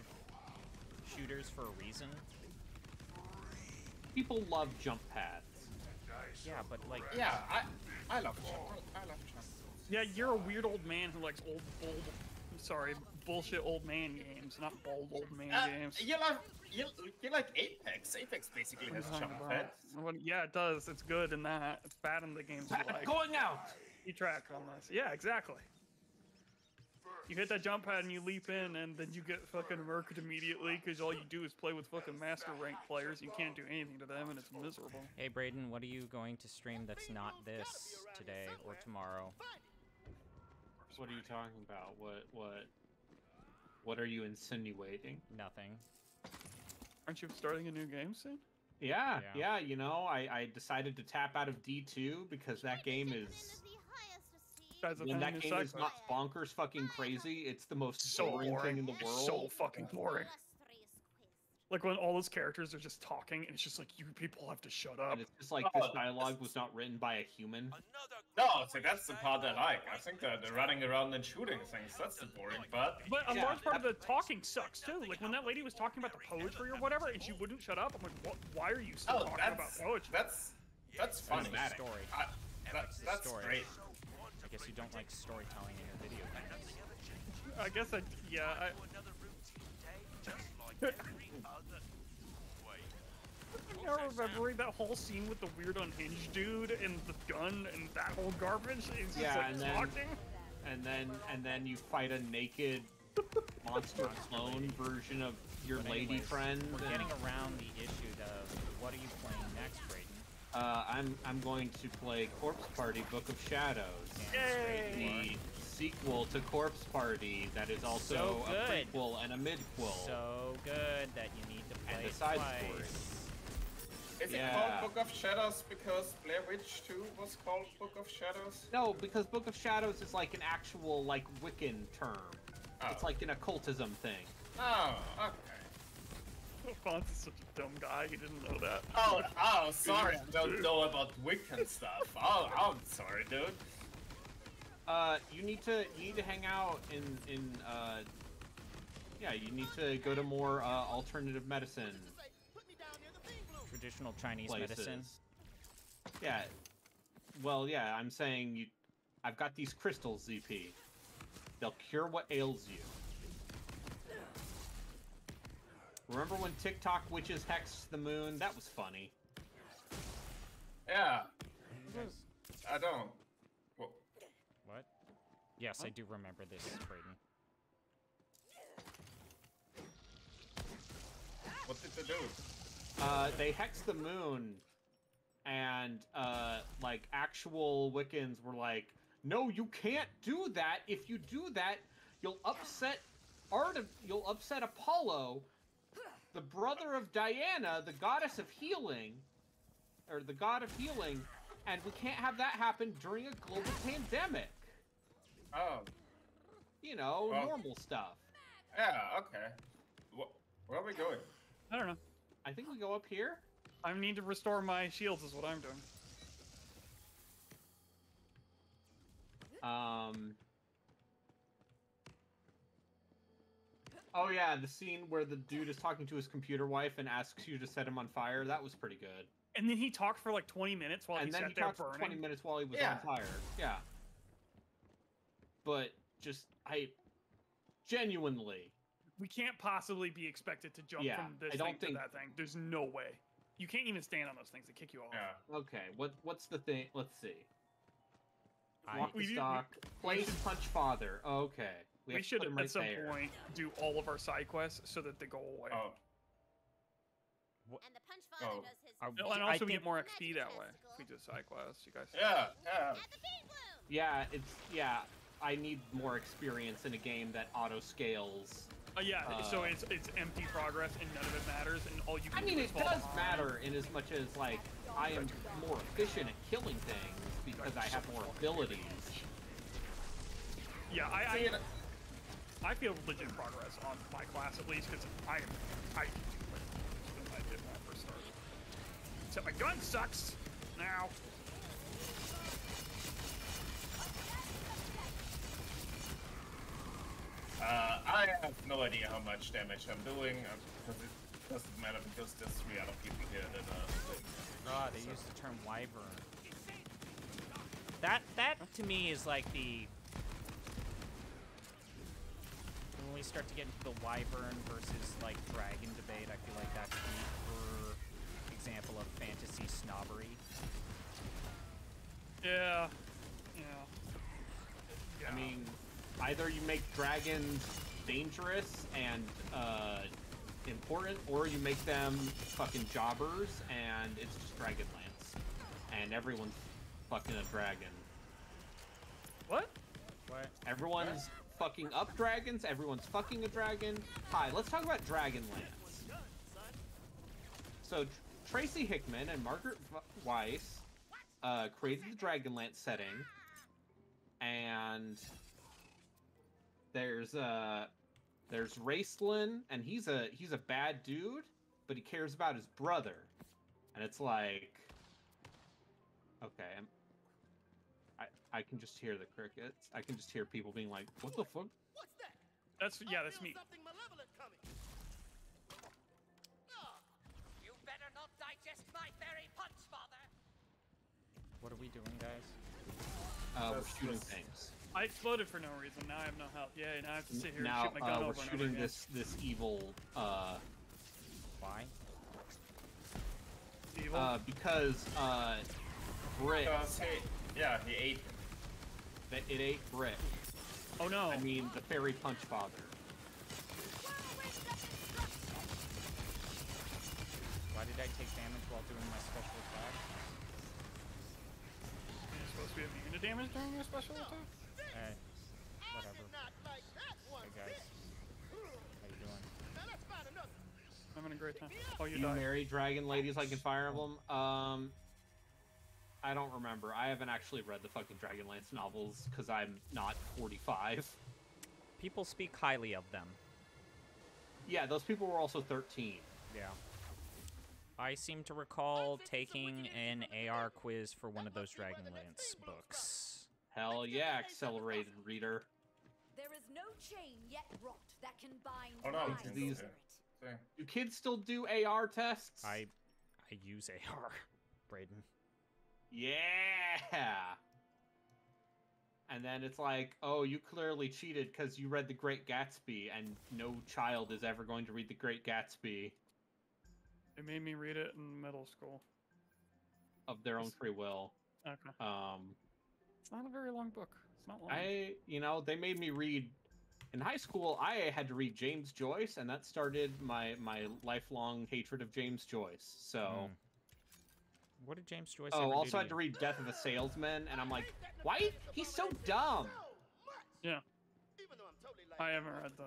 shooters for a reason. People love jump pads. Yeah, but like Yeah, I I love jump. I love jump. Yeah, you're a weird old man who likes old, bold, sorry, bullshit old man games, not bold old man Uh, games. you like you, you like Apex. Apex basically has jump about? pads. What- Yeah, it does. It's good in that. It's bad in the games you like. Going out. You track on this. Yeah, exactly. You hit that jump pad and you leap in, and then you get fucking murked immediately because all you do is play with fucking master rank players. You can't do anything to them, and it's miserable. Hey Braden, what are you going to stream that's not this today or tomorrow? What are you talking about? What what what are you insinuating? Nothing. Aren't you starting a new game soon? Yeah, Yeah. yeah, you know, I, I decided to tap out of D2 because that game is of the highest esteem. Guys, when think that game is not bonkers fucking crazy, it's the most So boring, boring. thing in the world. So fucking boring. Like when all those characters are just talking, and it's just like you people have to shut up. and it's just like Oh, this dialogue was not written by a human. No, see that's the part that I like. I think that the running around and shooting things, that's the boring part. But a Yeah, large part of the talking sucks too. Like when that lady was talking about the poetry or whatever, and she wouldn't shut up. I'm like, what? Why are you still Oh, talking about that's poetry? that's that's funny. That's the story. I, that, that's story. great. I guess you don't like storytelling in your video games. I guess I, yeah. I, I remember that whole scene with the weird unhinged dude and the gun and that whole garbage. It's just Yeah, like and then- talking. And then and then you fight a naked monster clone version of your But lady anyways, friend. We're and- getting around the issue of what are you playing next, Brayden? Uh, I'm I'm going to play Corpse Party: Book of Shadows, Yay! the sequel to Corpse Party that is also So a good. prequel and a midquel. So good that you need to play And a side twice. story. Is it called Book of Shadows because Blair Witch 2 was called Book of Shadows? No, because Book of Shadows is like an actual like Wiccan term. It's Oh. like an occultism thing. Oh, okay. Fonz is such a dumb guy. He didn't know that. Oh, oh, sorry. I don't know about Wiccan stuff. Oh, I'm sorry, dude. Uh, you need to you need to hang out in in uh, yeah, you need to go to more uh, alternative medicine Traditional Chinese places. medicine. Yeah. Well, yeah, I'm saying you. I've got these crystals, ZP. They'll cure what ails you. Remember when TikTok witches hexed the moon? That was funny. Yeah. I don't. Well, What? Yes, I do remember this, Brayden. what did they do? Uh, they hexed the moon, and uh, like actual Wiccans were like, "No, you can't do that. If you do that, you'll upset Art. You'll upset Apollo, the brother of Diana, the goddess of healing, or the god of healing, and we can't have that happen during a global pandemic. Oh, You know, Well- normal stuff. yeah, okay. Wh- where are we going? I don't know. I think we go up here. I need to restore my shields. Is what I'm doing. Um. Oh yeah, the scene where the dude is talking to his computer wife and asks you to set him on fire. That was pretty good. And then he talked for like 20 minutes while and he then sat he there talked for burning. 20 minutes while he was Yeah. on fire. Yeah. But just I genuinely We can't possibly be expected to jump Yeah, from this I don't thing think- to that thing. There's no way. You can't even stand on those things. They kick you off. Yeah. okay. What what's the thing? Let's see. I, Walk We the do- stock. Place punch father. Okay. We, have to should put at right some there. point do all of our side quests so that they go away. Oh, And the punch father Oh. does his I- No, and also we get more XP that way. if We do side quests. You guys. yeah, yeah. at the bean bloom. Yeah, it's yeah. I need more experience in a game that auto scales. Uh, yeah. so Uh, it's it's empty progress and none of it matters, and all you can I mean, do it is fall does behind. matter in as much as like I am more efficient at killing things because I have more abilities. Yeah, I See, I, I feel legit progress on my class at least because I am I can do way more than I did when I first started. Except my gun sucks now. Uh, I have no idea how much damage I'm doing uh, because it doesn't matter because there's three other people here that are. God, they use the term wyvern. That that to me is like the when we start to get into the wyvern versus like dragon debate. I feel like that's the per example of fantasy snobbery. Yeah. Yeah. Yeah. I mean, either you make dragons dangerous and uh, important, or you make them fucking jobbers and it's just Dragonlance, and everyone's fucking a dragon. what? What? Everyone's fucking up dragons. Everyone's fucking a dragon. Hi, let's talk about Dragonlance. So Tr- Tracy Hickman and Margaret Weis uh, created the Dragonlance setting, and there's uh there's Raistlin, and he's a he's a bad dude, but he cares about his brother, and it's like, okay, I'm, I I can just hear the crickets. I can just hear people being like, "What the fuck?" What's that? That's yeah. That's me. Something malevolent coming. You better not digest my fairy punch, father. What are we doing, guys? Uh, we're shooting things. I exploded for no reason. Now I have no health. Yeah. Now I have to sit here now and shoot my uh, gun we're over and over shooting again. this this evil uh, Why? Evil. uh, because uh, Brit Because he, yeah, he ate. That it ate Brit. oh no. I mean the fairy punch father. Why did I take damage while doing my special attack? You're supposed to be immune to damage during your special attack? Eh, whatever. Hey guys, how you doing? I'm having a great time. Oh, you You died. marry dragon ladies like in Fire Emblem? Um, I don't remember. I haven't actually read the fucking Dragonlance novels because I'm not 45. People speak highly of them. Yeah, those people were also 13. Yeah. I seem to recall taking an AR quiz for one of those Dragonlance books. Hell yeah, accelerated reader. There is no chain yet wrought that can bind Oh no, my these- okay. spirit. See. Do kids still do AR tests? I I use AR, Braden. Yeah. And then it's like, oh, you clearly cheated because you read The Great Gatsby, and no child is ever going to read The Great Gatsby They made me read it in middle school. of their own free will. Okay. Um, It's not a very long book. It's not long. I, you know, they made me read. In high school, I had to read James Joyce, and that started my my lifelong hatred of James Joyce. So, Hmm. What did James Joyce oh, ever also do had to to read Death of a Salesman, and I'm like, why? He's so dumb. Yeah. I haven't read the.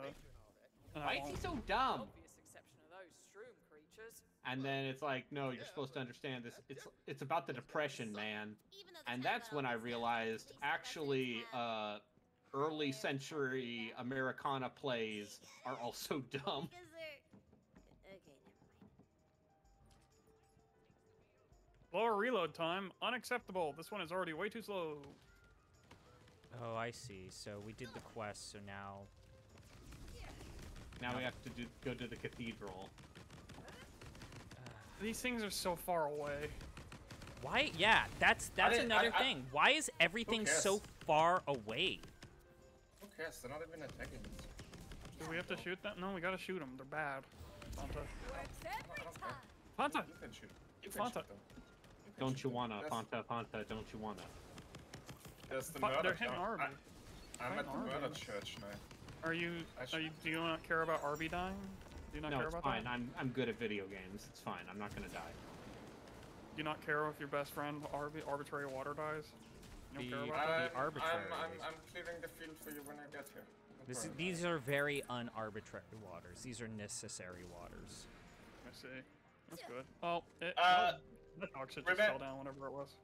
and I Why is he so dumb? Obvious exception of those shroom creatures. And then it's like, no, you're supposed to understand this. It's it's about the depression, man. Even though the And that's when I realized at least the residents actually, uh, early century Americana plays are also dumb. Lower reload time. Unacceptable. This one is already way too slow. Oh, I see. So we did the quest, so now Now we have to do, go to the cathedral. These things are so far away. why? Yeah, that's that's another I- I- thing. Why is everything so far away? Who cares? They're not even attacking us. Do we have to shoot them? No, we gotta shoot them. They're bad. Fanta. Works every. Fanta! You can shoot. You can Fanta. shoot them. You can Don't you wanna, There's- Panta, Panta, don't you wanna? There's the Fa- murder. they're hitting I- Arby. I, I'm at the Hitting murder church now. Are you? I Are you? Do you not care about Arby dying? Do you not No, care it's about fine. that? I'm I'm good at video games. It's fine. I'm not gonna die. Do you not care if your best friend Arby arbitrary water dies? You don't care about? I'm, the arbitrary I'm, I'm, I'm clearing the field for you when I get here. This is, these are very unarbitrary waters. These are necessary waters. I see. That's good. Oh, it, Uh, the dog just remem- fell down whenever it was.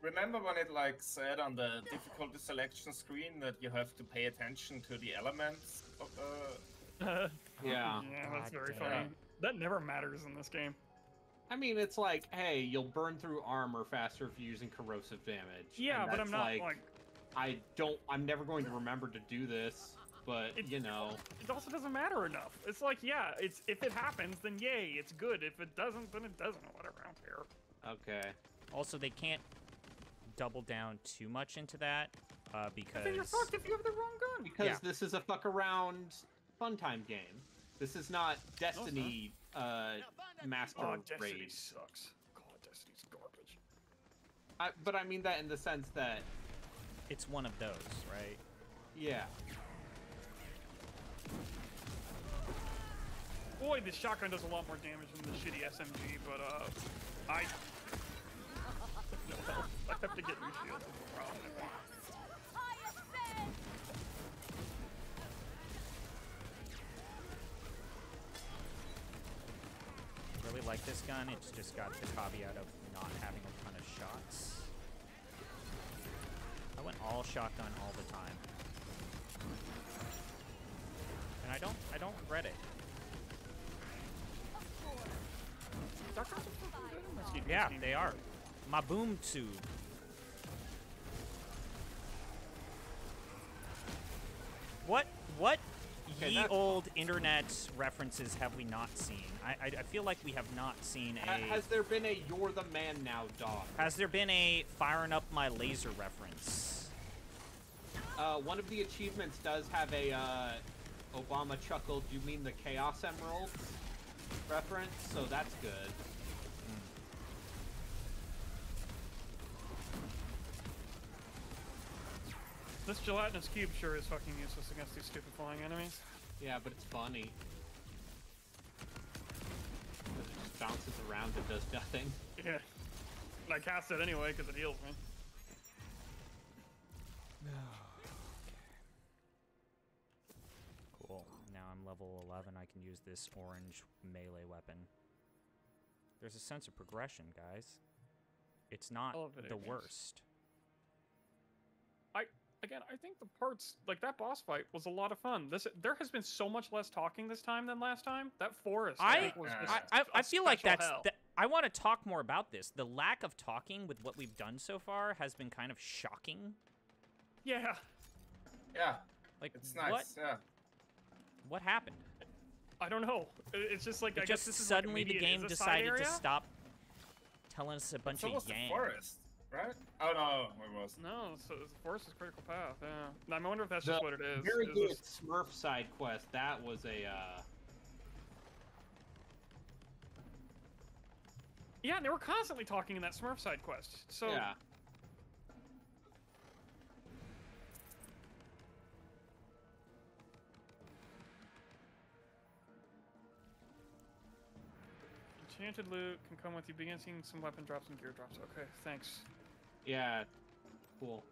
Remember when it like said on the difficulty selection screen that you have to pay attention to the elements of uh, the uh. Yeah. yeah, that's God very damn. funny. That never matters in this game. I mean, it's like, hey, you'll burn through armor faster if you're using corrosive damage. Yeah, but I'm not like, like. I don't. I'm never going to remember to do this. But It- you know, It also doesn't matter enough. It's like, yeah, it's if it happens, then yay, it's good. If it doesn't, then it doesn't. Whatever, I don't care. okay. Also, they can't double down too much into that uh, because Then you're fucked if you have the wrong gun. Because Yeah. this is a fuck around fun time game. This is not Destiny uh, Master Oh, Destiny Raid. sucks. God, Destiny's garbage. I, but I mean that in the sense that, it's one of those, right? yeah. Boy, this shotgun does a lot more damage than the shitty SMG, but uh, I. no. I have to get new the. I! Really like this gun. It's just got the caveat of not having a ton of shots. I went all shotgun all the time, and I don't. I don't regret it. Are fucking good in this game. Yeah, this game. they are. My boom tube. What what Okay, ye old internet references have we not seen? I, I I feel like we have not seen a. Ha- Has there been a "You're the man now" dog? Has there been a firing up my laser reference? Uh, one of the achievements does have a uh, Obama chuckled. You mean the Chaos Emeralds reference? So that's good. This gelatinous cube sure is fucking useless against these stupid flying enemies. Yeah, but it's funny. It just bounces around and does nothing. Yeah. And I cast it anyway because it heals me. Cool. Now I'm level 11. I can use this orange melee weapon. There's a sense of progression, guys. It's not the worst. I again, I think the parts like that boss fight was a lot of fun. This there has been so much less talking this time than last time. That forest, I think, was just I, I, a I feel like that's the, I want to talk more about this. The lack of talking with what we've done so far has been kind of shocking. yeah. Yeah, Like it's nice. what Yeah. What happened? I don't know. It's just like I It guess just this is like suddenly the game is decided to stop telling us a bunch It's of the yang. forest, right? Oh no, it was. No, so the forest is critical path. Yeah. I wonder if that's The just what it is. Very Is good this- Smurf side quest. That was a. Uh, Yeah, and they were constantly talking in that Smurf side quest. So yeah. Enchanted loot can come with you. Begin seeing some weapon drops and gear drops. Okay, thanks. Yeah. Cool.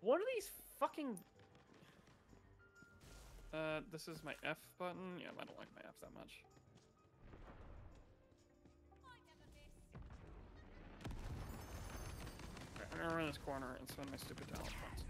What are these fucking? Uh, this is my F button. Yeah, I don't like my F that much. Okay, I'm gonna run this corner and spend my stupid talent points.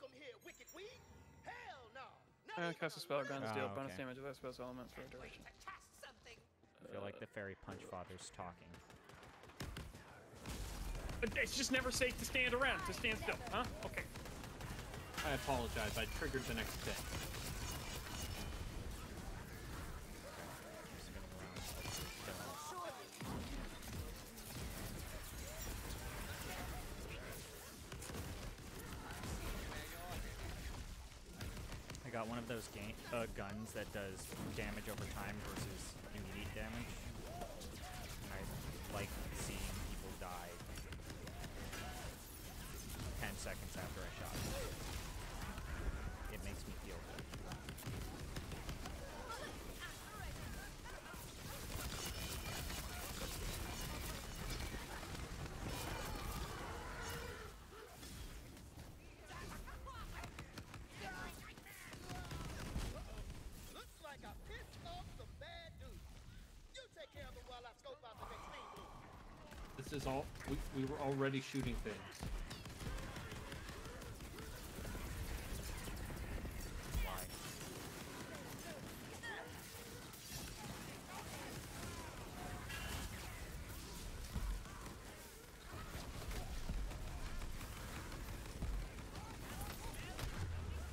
Welcome here, wicked weed. Hell no. Not Uh, even cast a spell. little- Guns Ah, deal bonus okay. damage of that spell's elements for a duration. to cast something. I feel like the fairy punch father's talking. But It's just never safe to stand around. To stand still, huh? Okay. I apologize. I triggered the next thing. Uh, guns that does damage over time versus immediate damage. Is all. We, we were already shooting things. Why?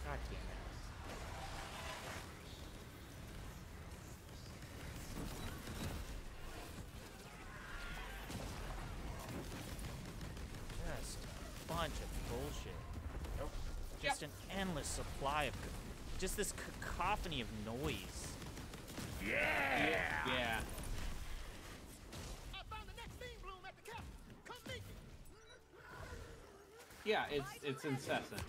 God damn it. Just a bunch of bullshit. Just an endless supply of, just this cacophony of noise. Yeah. Yeah. I found the next thing bloom at the cap. Come meet me. Yeah, it's it's incessant.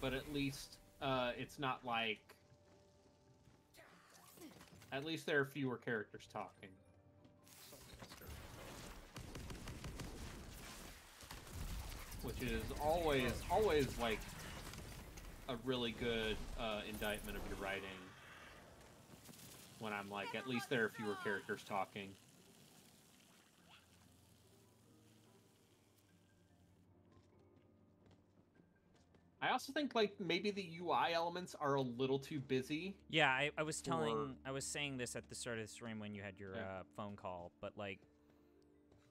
But at least uh, it's not like. At least there are fewer characters talking. Which is always always like a really good uh, indictment of your writing. When I'm like, at least there are fewer characters talking. I also think like maybe the UI elements are a little too busy. Yeah, I, I was telling, I was saying this at the start of the stream when you had your Yeah. uh, phone call, but like,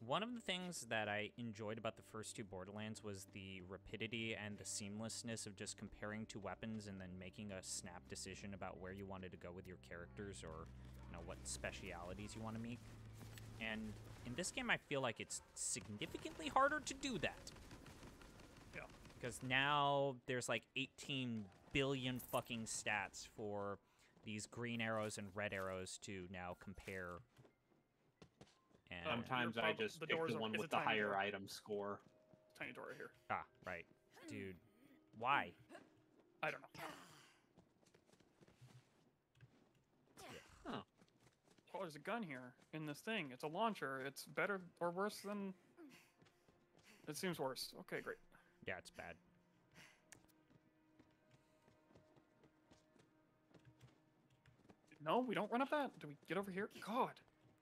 one of the things that I enjoyed about the first two Borderlands was the rapidity and the seamlessness of just comparing two weapons and then making a snap decision about where you wanted to go with your characters or, you know, what specialities you want to make. And in this game, I feel like it's significantly harder to do that. Yeah. Because now there's like 18 billion fucking stats for these green arrows and red arrows to now compare. And Oh, Sometimes I just the pick doors the one it's with the higher door. item score. Tiny door right here. ah, right, dude. Why? I don't know. Huh. Oh, there's a gun here in this thing. It's a launcher. It's better or worse than. It seems worse. Okay, great. Yeah, it's bad. No, we don't run up that. Do we get over here? God.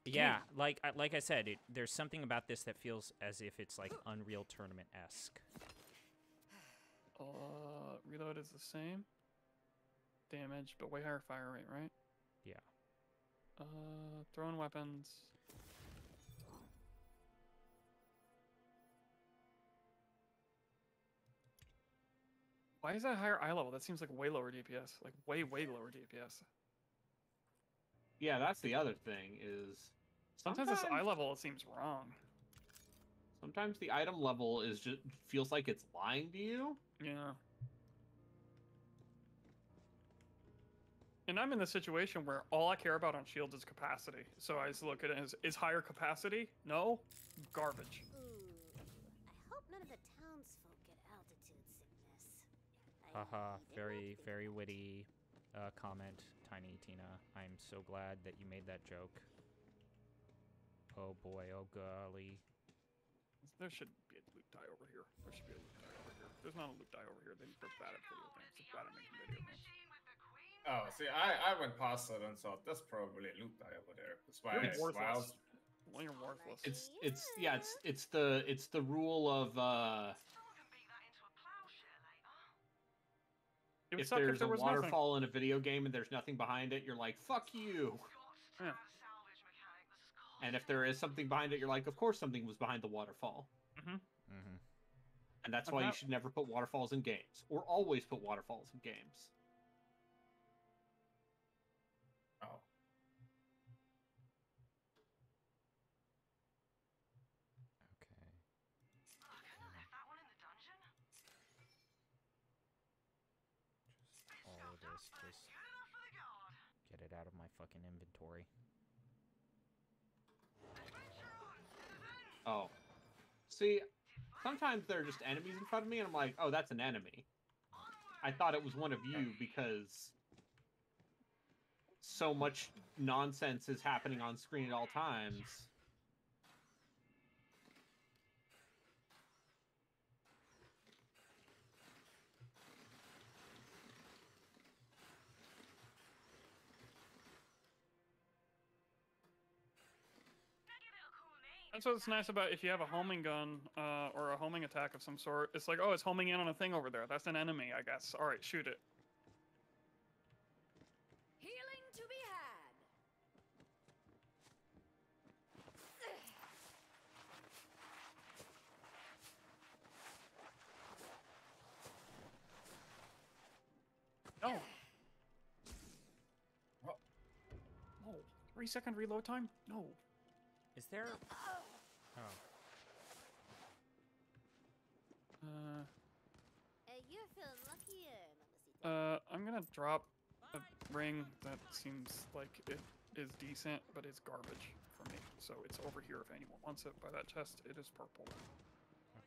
Yeah, like I, like I said, it, there's something about this that feels as if it's like Unreal Tournament esque. Uh, reload is the same. Damage, but way higher fire rate, right? Yeah. Uh, throwing weapons. Why is that higher item level? That seems like way lower DPS. Like way, way lower DPS. Yeah, that's the other thing is Sometimes this item level it seems wrong. Sometimes the item level is just feels like it's lying to you. Yeah. And I'm in the situation where all I care about on shields is capacity. So I just look at it as is higher capacity? No? Garbage. Ooh, I hope none of the townsfolk get altitude sickness. Haha, hate it very very witty uh, comment, Tiny Tina. I'm so glad that you made that joke. Oh boy, oh golly. There should be a loot die over here. There should be a loot die over here. There's not a loot die over here. They're bad at video games. They're bad at making video games. Oh, see, I, I went past it and thought there's probably a loot die over there. That's why, You're I, why I was worthless. Well, you're worthless. It's it's yeah, it's it's the it's the rule of uh It would if suck there's there a was nothing. waterfall in a video game and there's nothing behind it, you're like, fuck you. Yeah. And if there is something behind it, you're like, of course something was behind the waterfall. Mm-hmm. And that's I'm why you should never put waterfalls in games. Or always put waterfalls in games. This, just get it out of my fucking inventory. Oh. See, sometimes there are just enemies in front of me, and I'm like, oh, that's an enemy. I thought it was one of you because so much nonsense is happening on screen at all times. That's what's nice about if you have a homing gun uh, or a homing attack of some sort. It's like, oh, it's homing in on a thing over there. That's an enemy, I guess. All right, shoot it. Healing to be had. No. Oh. No. Oh, Three second reload time? No. Is there? Oh, Uh, Uh, you're feeling luckier, uh, I'm gonna drop a ring that seems like it is decent, but it's garbage for me. So it's over here if anyone wants it. By that chest, it is purple.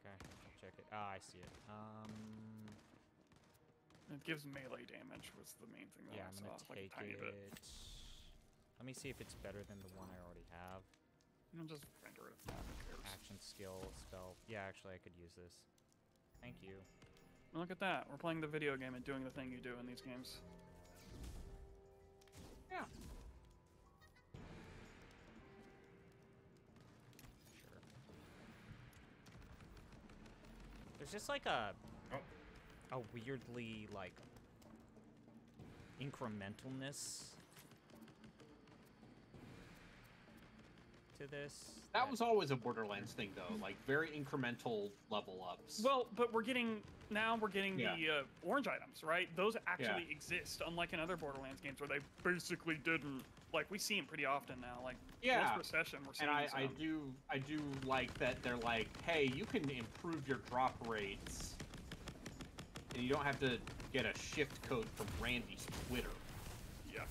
okay. I'll check it. Ah, I see it. Um, It gives melee damage was the main thing that yeah, I I'm gonna take tiny it. bit. Let me see if it's better than the one I already have. You know, just render it. Who cares? Action skill spell. Yeah, actually, I could use this. Thank you. Look at that. We're playing the video game and doing the thing you do in these games. Yeah. Sure. There's just like a Oh. a weirdly like incrementalness to this. That was always a Borderlands thing, though. Like, very incremental level ups. Well, but we're getting now we're getting Yeah. the uh, orange items, right? Those actually exist, unlike in other Borderlands games where they basically didn't. Like we see them pretty often now. Like Yeah. Ghost Procession, we're seeing and I. I do I do like that they're like, hey, you can improve your drop rates, and you don't have to get a shift code from Randy's Twitter. Yeah.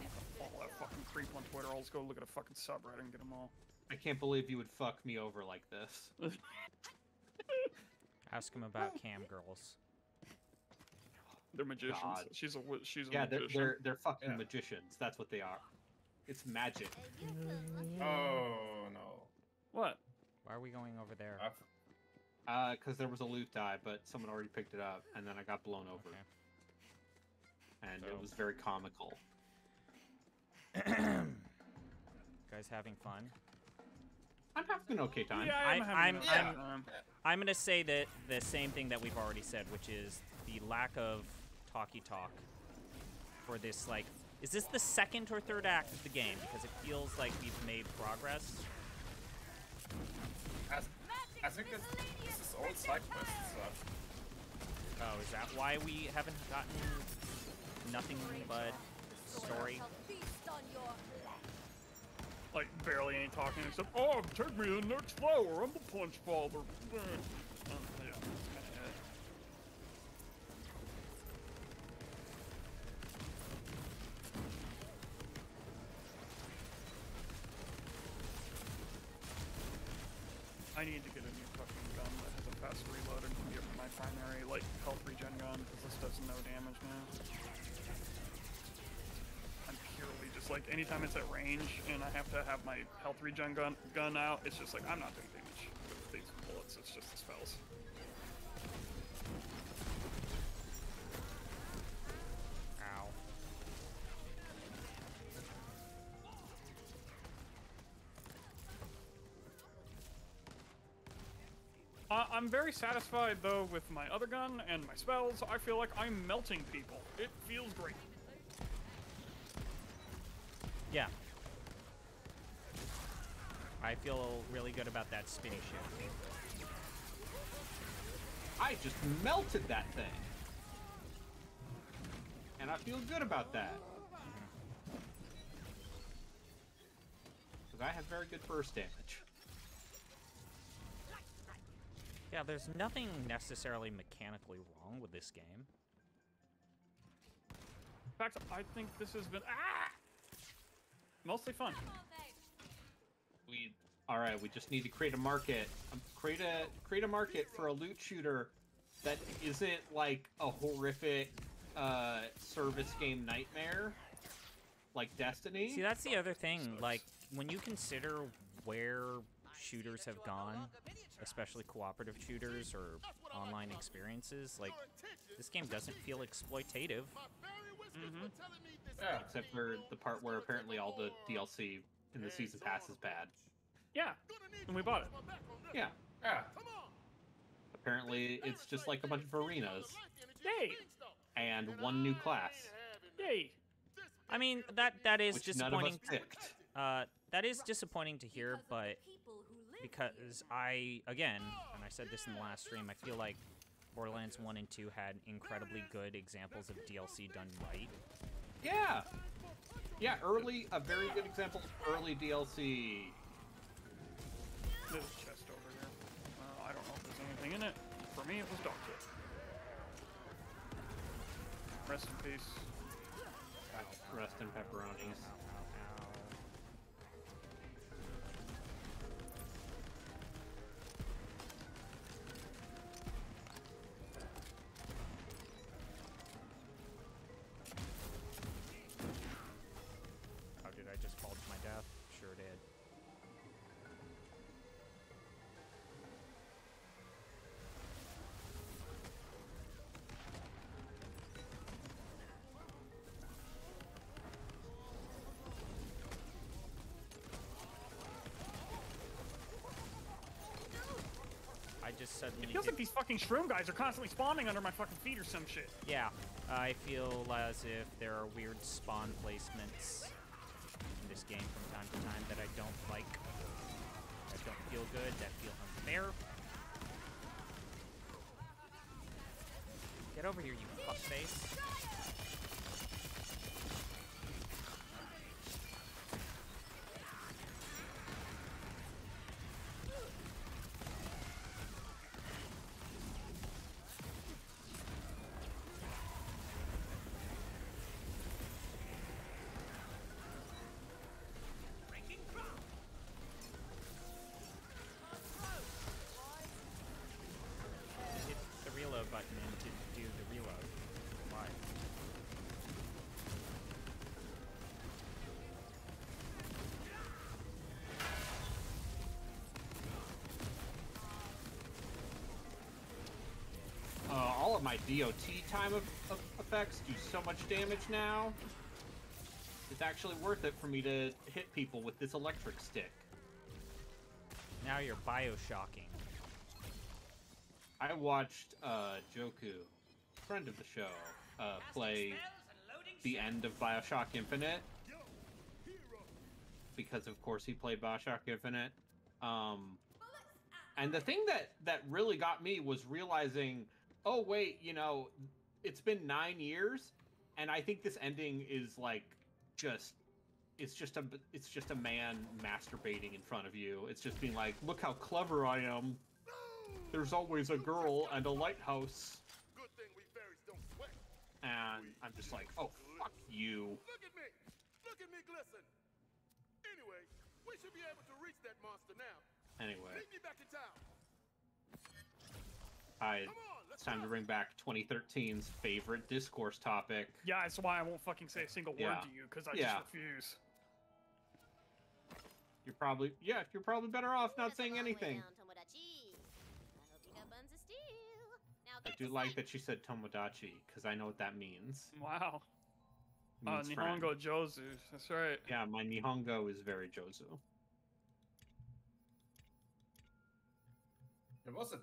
Yeah. Follow that fucking creep on Twitter. I'll just go look at a fucking subreddit and get them all. I can't believe you would fuck me over like this. Ask him about cam girls. They're magicians. God. She's a she's a Yeah, they're they're, they're fucking Yeah. magicians. That's what they are. It's magic. You could look Oh no. What? Why are we going over there? I've, Uh, because there was a loot die, but someone already picked it up, and then I got blown over, Okay. and So- it was very comical. Guys having fun? I'm having an okay time. Yeah, I- I'm having I'm- a I'm- good time. I'm gonna say that the same thing that we've already said, which is the lack of talky talk for this. Like, is this the second or third act of the game? Because it feels like we've made progress. I, I think it's, this is all side quest stuff. Oh, is that why we haven't gotten nothing but story? Like barely ain't talking except, oh, take me to the next flower. I'm the punch father. Anytime it's at range and I have to have my health regen gun gun out, it's just like I'm not doing damage with these bullets. It's just the spells. Ow. Uh, I'm very satisfied though with my other gun and my spells. I feel like I'm melting people. It feels great. Yeah. I feel really good about that spinny shit. I just melted that thing, and I feel good about that. Because I have very good burst damage. Yeah, there's nothing necessarily mechanically wrong with this game. In fact, I think this has been ah mostly fun. We all right. We just need to create a market. Um, create a create a market for a loot shooter that isn't like a horrific uh, service game nightmare like Destiny. See, that's the other thing. Like, when you consider where shooters have gone, especially cooperative shooters or online experiences, like, this game doesn't feel exploitative. Mm-hmm. Yeah. Except for the part where apparently all the DLC in the season pass is bad. Yeah, and we bought it. Yeah. Yeah. Apparently, it's just like a bunch of arenas Yay! and one new class, Yay! I mean, that that is which none of us disappointing. picked. Uh, that is disappointing to hear, Because of the but people who live because I, again, and I said this in the last stream, I feel like Borderlands 1 and 2 had incredibly good examples of DLC done right. Yeah. Yeah, early, a very good example of early DLC. There's a chest over here. Uh, I don't know if there's anything in it. For me, it was dog shit. Rest in peace. Rest in pepperonis. Just suddenly It feels did- like these fucking shroom guys are constantly spawning under my fucking feet or some shit. Yeah, I feel as if there are weird spawn placements in this game from time to time that I don't like. That don't feel good, that feel unfair. Get over here, you fuckface. My DOT time of, of effects do so much damage now. It's actually worth it for me to hit people with this electric stick. Now you're Bioshocking. I watched uh, Joku, friend of the show, uh, play the end of Bioshock Infinite because, of course, he played Bioshock Infinite. Um, and the thing that that really got me was realizing, oh wait, you know, it's been nine years, and I think this ending is like just. It's just a it's just a man masturbating in front of you. It's just being like, look how clever I am. There's always a girl and a lighthouse. Good thing we fairies don't sweat. And I'm just like, oh fuck you. Look at me! Look at me glisten! Anyway, we should be able to reach that monster now. Anyway, Meet me back in town. I Come on, let's it's time to bring back 2013's favorite discourse topic. Yeah, that's why I won't fucking say a single word Yeah. to you because I Yeah. just refuse. You're probably yeah, you're probably better off not saying anything. I do like that she said Tomodachi because I know what that means. Wow. It Uh, means friend. Nihongo Jozu. That's right. Yeah, my Nihongo is very Jozu. It was a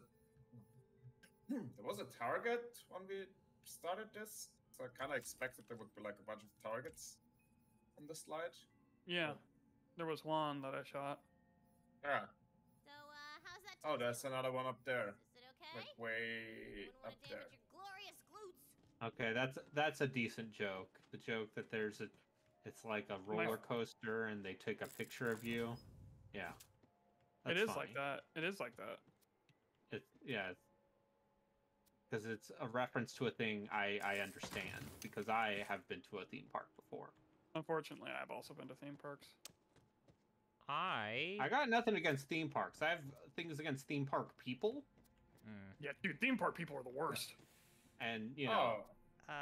there was a target when we started this, so I kind of expected there would be like a bunch of targets on the slide. Yeah. There was one that I shot. Yeah. So, uh, how's that Oh, taste there's you? another one up there, Is it okay? like way up there. your glorious glutes. Okay, that's that's a decent joke. The joke that there's a it's like a roller coaster and they take a picture of you. Yeah. it That's is funny. like that. It is like that. It, yeah. Because it's a reference to a thing I, I understand because I have been to a theme park before. Unfortunately, I've also been to theme parks. I. I got nothing against theme parks. I have things against theme park people, Mm. Yeah, dude, theme park people are the worst. and you know, Oh, Uh,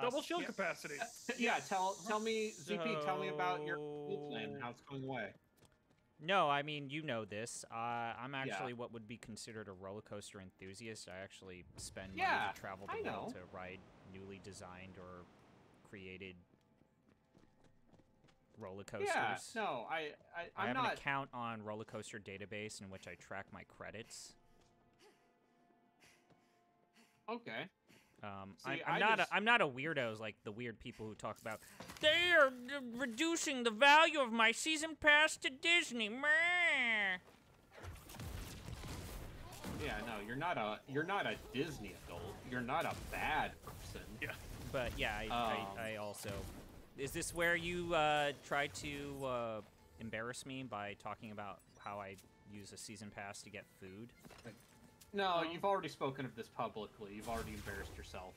Double shield yeah. capacity. yeah. Tell tell me, ZP, tell me about your pool plan how it's going away. No, I mean you know this. Uh, I'm actually what would be considered a roller coaster enthusiast. I actually spend money to travel I the world to ride newly designed or created roller coasters. Yeah, no, I, I, I'm I'm have not. an account on Roller Coaster Database in which I track my credits. Okay. Um, See, I'm, I I'm not. just- A, I'm not a weirdo like the weird people who talk about. They are uh, reducing the value of my season pass to Disney. Meh. Yeah, no, you're not a you're not a Disney adult. You're not a bad person. Yeah. But yeah, I, Um, I, I also. Is this where you uh, try to uh, embarrass me by talking about how I use a season pass to get food? No, No. you've already spoken of this publicly. You've already embarrassed yourself.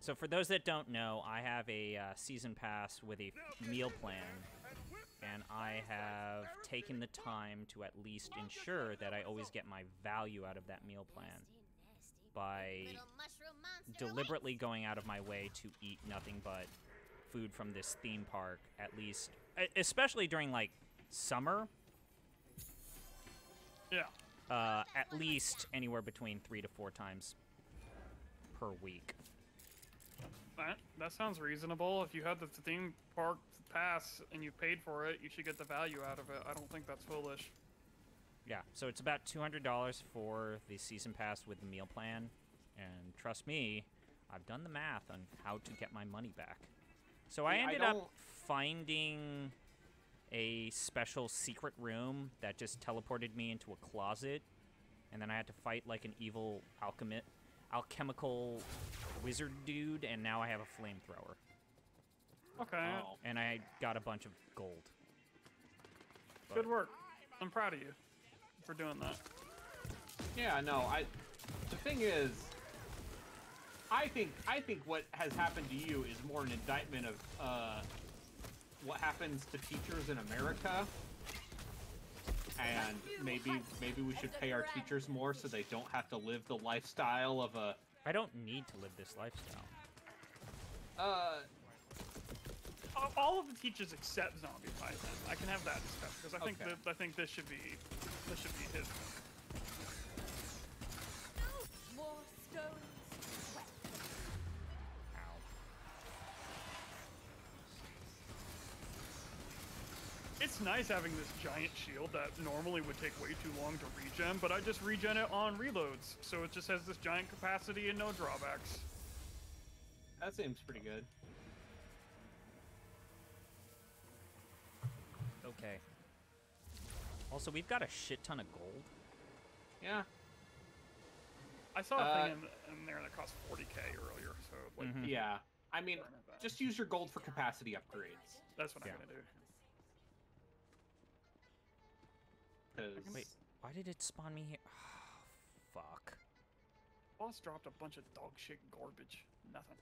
So for those that don't know, I have a uh, season pass with a meal plan, and I have taken the time to at least ensure that I always get my value out of that meal plan by Little mushroom monster deliberately going out of my way to eat nothing but food from this theme park at least especially during like summer Yeah. Uh, at least anywhere between three to four times per week That, that sounds reasonable. If you had the theme park pass and you paid for it, you should get the value out of it. I don't think that's foolish. yeah so it's about $200 for the season pass with the meal plan and trust me i've done the math on how to get my money back so i See, I ended up finding a special secret room that just teleported me into a closet and then i had to fight like an evil alchemist alchemical wizard dude and now i have a flamethrower Okay. Oh. and i got a bunch of gold Good work. I'm proud of you for doing that. Yeah, no, I. The thing is, I think I think what has happened to you is more an indictment of uh, what happens to teachers in America, and maybe maybe we should pay our teachers more so they don't have to live the lifestyle of a. i don't need to live this lifestyle Uh, All- All of the teachers except Zombie Python. I can have that discussion because I think Okay. that I think this should be this should be his. It's nice having this giant shield that normally would take way too long to regen, but I just regen it on reloads, so it just has this giant capacity and no drawbacks. That seems pretty good. Okay. Also, we've got a shit ton of gold. Yeah. I saw a Uh, thing in, in there that cost 40k earlier, so like Mhm. Yeah. I mean, Burn it back. just use your gold for capacity upgrades. that's what Yeah. I'm gonna do. Cause wait, why did it spawn me here? Oh, fuck. Boss dropped a bunch of dog shit garbage. Nothing.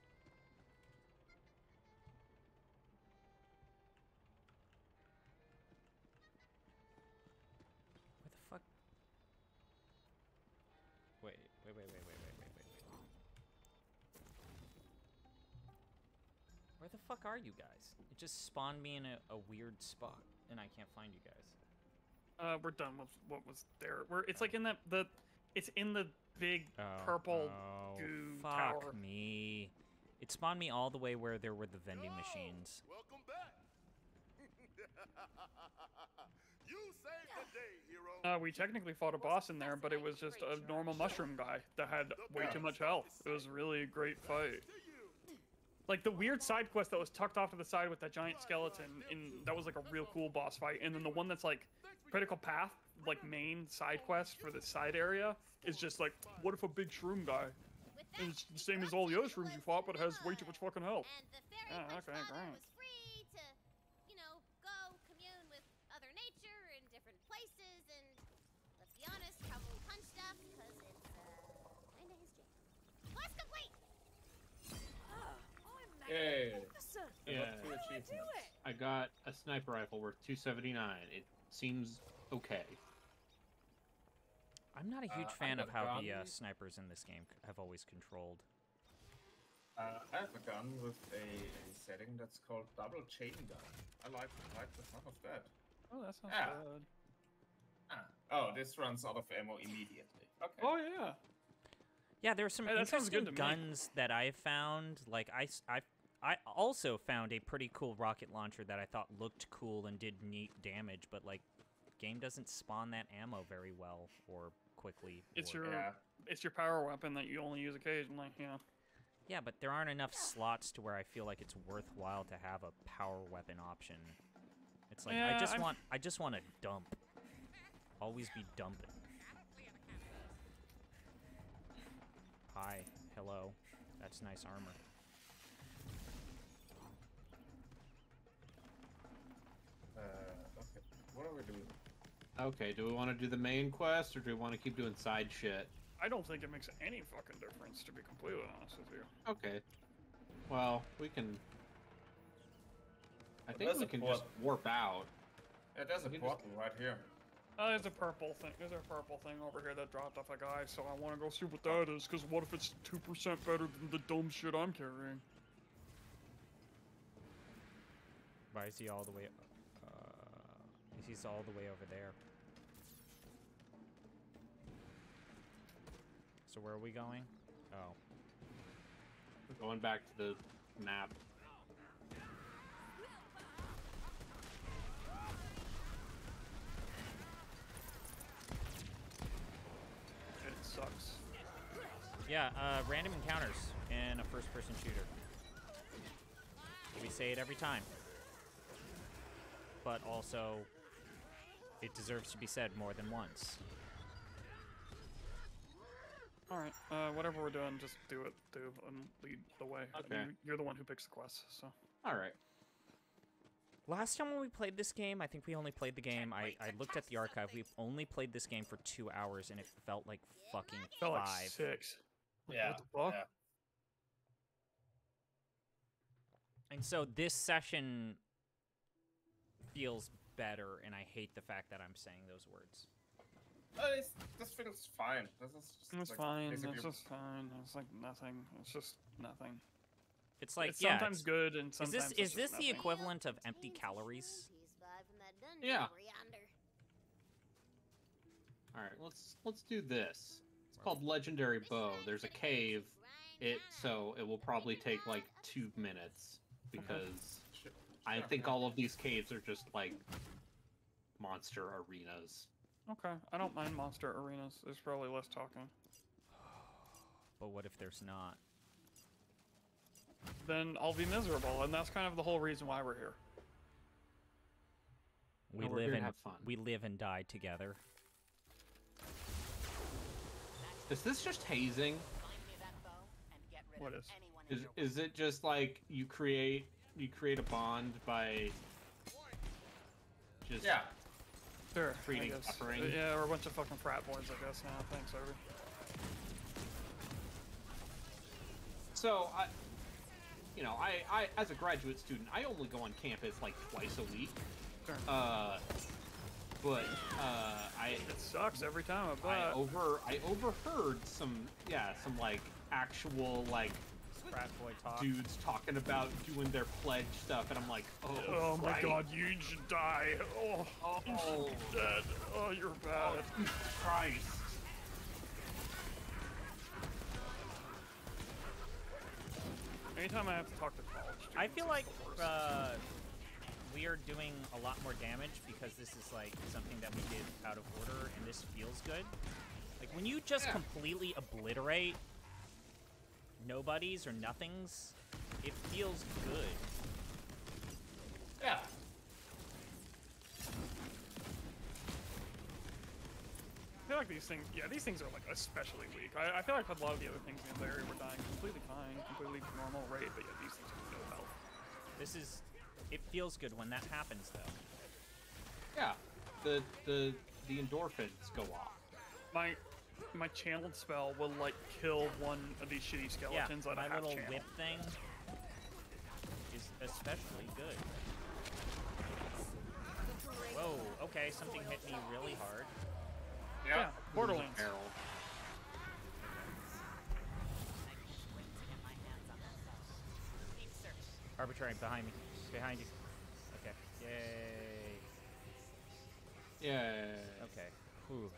Where the fuck? Wait, wait, wait, wait, wait, wait, wait, wait, Where the fuck are you guys? It just spawned me in a, a weird spot, and I can't find you guys. Uh, we're done with what was there. We're it's like in that the, it's in the big Oh, purple oh, goo fuck tower. me. It spawned me all the way where there were the vending machines. Welcome back. you saved the day, hero. Uh, we technically fought a boss in there, but it was just a normal mushroom guy that had way too much health. It was really a great fight. Like the weird side quest that was tucked off to the side with that giant skeleton, in that was like a real cool boss fight. And then the one that's like critical path, like main side quest for the side area, is just like, what if a big shroom guy? And it's the same as all the other shrooms you fought, but it has way too much fucking health. And Oh, okay, great. was free to, you know, go commune with other nature in different places and, let's be honest, probably punch stuff because it's, uh, kinda his jam. Quest complete! Yay. Yeah. Two. I got a sniper rifle worth 279. It seems okay. I'm not a huge Uh, fan of got how the uh, snipers in this game have always controlled. Uh, I have a gun with a, a setting that's called double chain gun. I like like the sound of that. Oh, that sounds Yeah. good. Ah. Oh, this runs out of ammo immediately. Okay. Oh yeah. Yeah, there are some Hey, that sounds interesting good me. guns that I've found. Like I, s- I, I also found a pretty cool rocket launcher that I thought looked cool and did neat damage, but like, game doesn't spawn that ammo very well or quickly. It's or- your Yeah. it's your power weapon that you only use occasionally. Yeah. Yeah, but there aren't enough slots to where I feel like it's worthwhile to have a power weapon option. It's like I just I'm- want, I just want to dump. Always be dumping. Hi, hello. That's nice armor. What are we doing? Okay, do we want to do the main quest or do we want to keep doing side shit? I don't think it makes any fucking difference, to be completely honest with you. Okay. Well, we can. I But think there's we can port. just warp out. Yeah, there's a We just- right here. Uh, there's a purple thing. There's a purple thing over here that dropped off a guy, so I want to go see what that is. Cause what if it's two percent better than the dumb shit I'm carrying? Why is he all the way? He's all the way over there. So where are we going? Oh, Going back to the map. It sucks. yeah. Uh, random encounters in a first-person shooter. We say it every time, but also it deserves to be said more than once. All right. Uh, whatever we're doing, just do it. Do and lead the way. Okay. You, you're the one who picks the quests, so. All right. Last time when we played this game, I think we only played the game. I, I looked at the archive. We've only played this game for two hours, and it felt like fucking Felt like five. six. Yeah. What the fuck? yeah. And so this session feels better, and I hate the fact that I'm saying those words. Uh, it's, this feels fine. This is just It's like fine. basically- It's just fine. It's like nothing. It's just nothing. It's like it's yeah. sometimes it's- good and is sometimes this it's is just this the equivalent of empty calories? healing piece vibe from that dungeon Yeah. All right. Let's let's do this. It's called Legendary Bow. There's a cave. It so it will probably take like two minutes because Sure, I think all of these caves are just like monster arenas. Okay, I don't mind monster arenas. There's probably less talking. But what if there's not? Then I'll be miserable, and that's kind of the whole reason why we're here. We No, live and have fun. we live and die together. Is this just hazing? Find me that bow and get rid What of is? anyone in Is your is it just like you create you create a bond by just Yeah. Sure. I Treating suffering. Uh, Yeah, we're a bunch of fucking frat boys, I guess. Now, thanks, Irving. So I, you know, I, I as a graduate student, I only go on campus like twice a week. Sure. Uh, but uh, I It sucks every time, I I over I overheard some yeah some like actual like Frat boy talk. dudes talking about doing their pledge stuff, and I'm like, oh, Oh my god, you should die. Oh, you should Oh. be dead. Oh, you're bad. Jesus Christ. Anytime I have to talk to college students, I feel like uh, we are doing a lot more damage because this is like something that we did out of order, and this feels good. Like when you just Yeah. completely obliterate nobodies or nothings, it feels good. Yeah. I feel like these things, yeah, these things are like especially weak. I, I feel like a lot of the other things in the area were dying completely fine, completely normal rate, but yeah, these things have no help. This is, it feels good when that happens though. Yeah, the the the endorphins go off. My my channeled spell will like kill one of these shitty Yeah, skeletons that my I have little channeled. whip thing is especially good. Whoa, okay, something hit me really hard. Yeah, Yeah. Borderlands. Barrel. get my hands on that bow. Deep search. Arbitrary behind me. Behind you. Okay. Yay. Yeah. Okay. Ooh.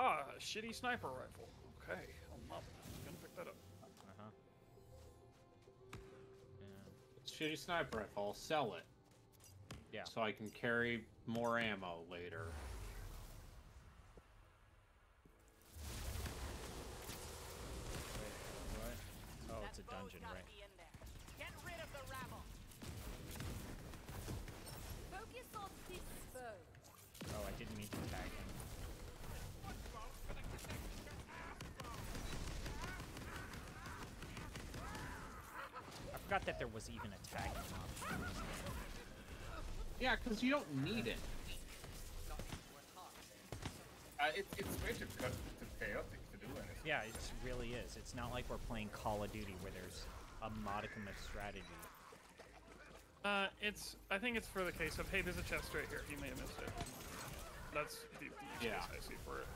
Ah, shitty sniper rifle. Okay, I'm up. Gonna pick that up. Uh-huh. Yeah. Shitty sniper rifle. I'll sell it Yeah. so I can carry more ammo later. What? Oh, That it's a dungeon, gotta right? be in there. Get rid of the rabble. Focus on this bow. Oh, I didn't mean to tag him. I forgot that there was even a tagging option. Yeah, because you don't need it. Uh, it's it's way too, cut, too chaotic to do anything. Yeah, it really is. It's not like we're playing Call of Duty where there's a modicum of strategy. Uh, it's. I think it's for the case of hey, there's a chest right here. You may have missed it. That's the, the Yeah. case I see for it.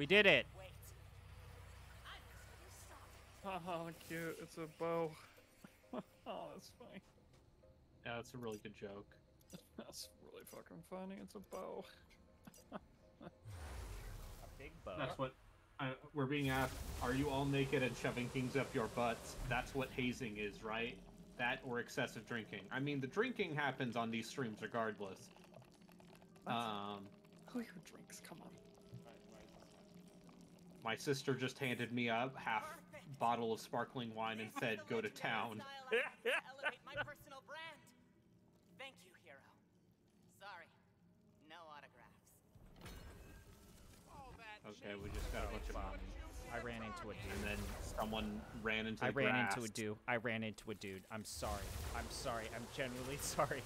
We did it! Wait. Haha, cute. It's a bow. oh, that's funny. Yeah, that's a really good joke. That's really fucking funny. It's a bow. A big bow. That's what uh, we're being asked. Are you all naked and shoving things up your butts? That's what hazing is, right? That or excessive drinking. I mean, the drinking happens on these streams regardless. Um, Who your drinks? Come on. My sister just handed me a half bottle of sparkling wine and said, "Go to town." Elevate my personal brand. Thank you, hero. Sorry, no autographs. All that Okay, we just got a bunch of Um, I ran into a dude. and then someone ran into. I the ran grass. into a dude. I ran into a dude. I'm sorry. I'm sorry. I'm genuinely sorry.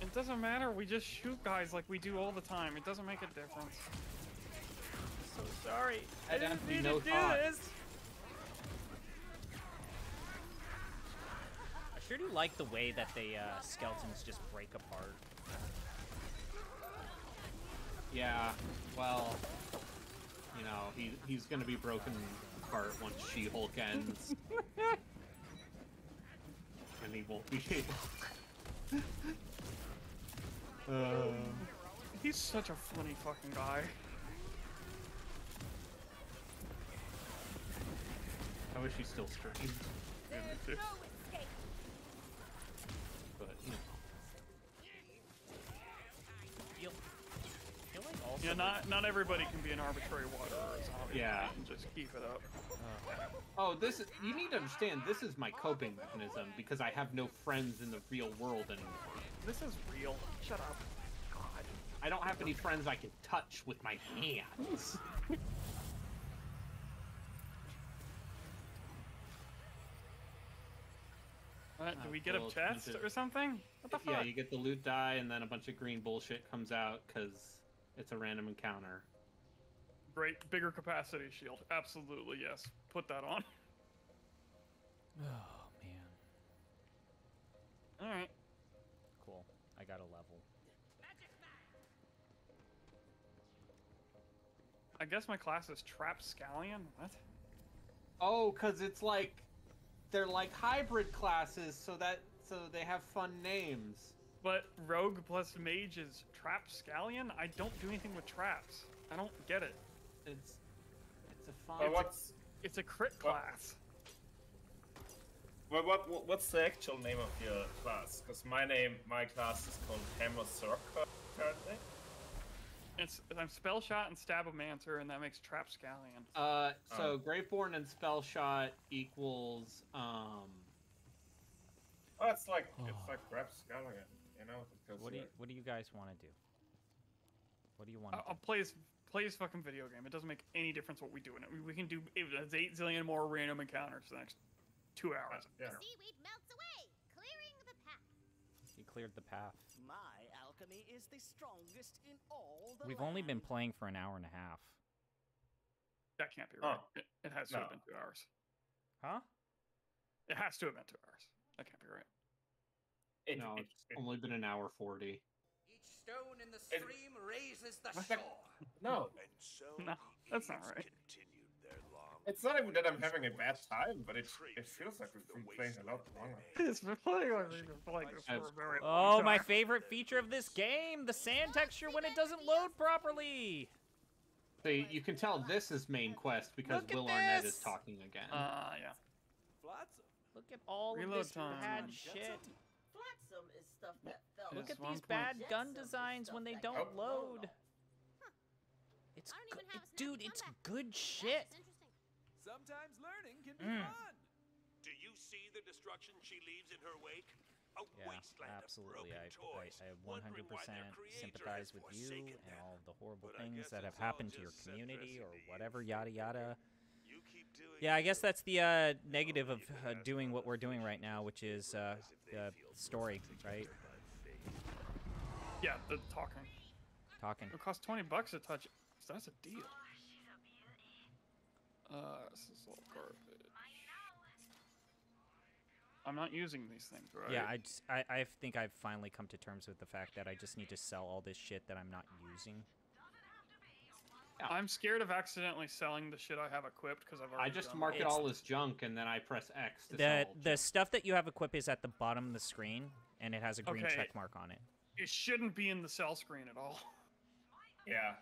It doesn't matter. We just shoot guys like we do all the time. It doesn't make a difference. So sorry. I didn't mean to do this. I sure do like the way that the uh, skeletons just break apart. Yeah, well, you know, he he's gonna be broken apart once She-Hulk ends. and he won't be able. uh, He's such a funny fucking guy. I wish he still streamed, There's no escape. but you know. Feel, feel also Yeah, not not everybody can be an arbitrary water or a zombie. Yeah. and just keep it up. Uh. Oh, this is, you need to understand. This is my coping mechanism because I have no friends in the real world anymore. This is real. Shut up. God. I don't have any friends I can touch with my hands. What, Oh, do we get a chest or something? What the fuck? Yeah, you get the loot die, and then a bunch of green bullshit comes out because it's a random encounter. Great, bigger capacity shield. Absolutely, yes. Put that on. Oh man, All right. cool. I got a level. I guess my class is Trap Scallion. What? Oh, cause it's like they're like hybrid classes, so that so they have fun names. But Rogue plus Mage is Trap Scallion? I don't do anything with traps. I don't get it. It's it's a fun. But what's It's a crit class. well, what, what what's the actual name of your class? Because my name, my class is called Hammer Circle currently. It's I'm Spell Shot and Stabbomancer, and that makes Trap Scallion. Uh, so Oh. Graveborn and Spell Shot equals um. Oh, it's like it's like trap Scallion, you know? Because What do you What do you guys want to do? What do you want? I'll, I'll play his play his fucking video game. It doesn't make any difference what we do in it. We, we can do it's has eight zillion more random encounters the next two hours. yeah. The seaweed melts away, clearing the path. He cleared the path. My alchemy is the strongest in all the We've only been playing for an hour and a half. That can't be Oh. right. It, it has to have been two hours. Huh? It has to have been two hours. That can't be right. It, No, it, it's only been an hour forty. Each stone in the It- stream raises the shore. no, And so No, that's not right. continued their long it's not even that I'm having a bad time, but it, it feels like we've been playing a lot longer. It's been playing like we've been playing this for a That's- very long Oh, time. my favorite feature of this game: the sand texture when it doesn't load properly. See, you can tell this is main quest because Look at Will Arnett is talking again. Uh, yeah. Flotsam. Look at all Reload of this time. bad shit. Flotsam is stuff that fell. Look at these bad Jetsam gun designs when they don't got load. off. It's I don't even have it- a snap dude, it's come back. good That's shit. Interesting. Sometimes learning can be Mm. fun. Do you see the destruction she leaves in her wake? A Yeah, wasteland absolutely. of I, broken toys. I, I wondering why their 100% sympathize with you and them. all of the horrible But things that have happened to your community or whatever, yada yada. You keep doing Yeah, I guess that's the uh, no negative one of uh, doing what we're doing right now, which is uh, realize if they the story, right? Yeah, the talking. Talking. It costs 20 bucks to touch. So that's a deal. Uh, this is all garbage. I'm not using these things, right? Yeah, I, just, I, I think I've finally come to terms with the fact that I just need to sell all this shit that I'm not using. I'm scared of accidentally selling the shit I have equipped because I've already. I already just done mark it all as junk and then I press X to The sell. the junk. stuff that you have equipped is at the bottom of the screen, and it has a green Okay. check mark on it. It shouldn't be in the sell screen at all. Yeah.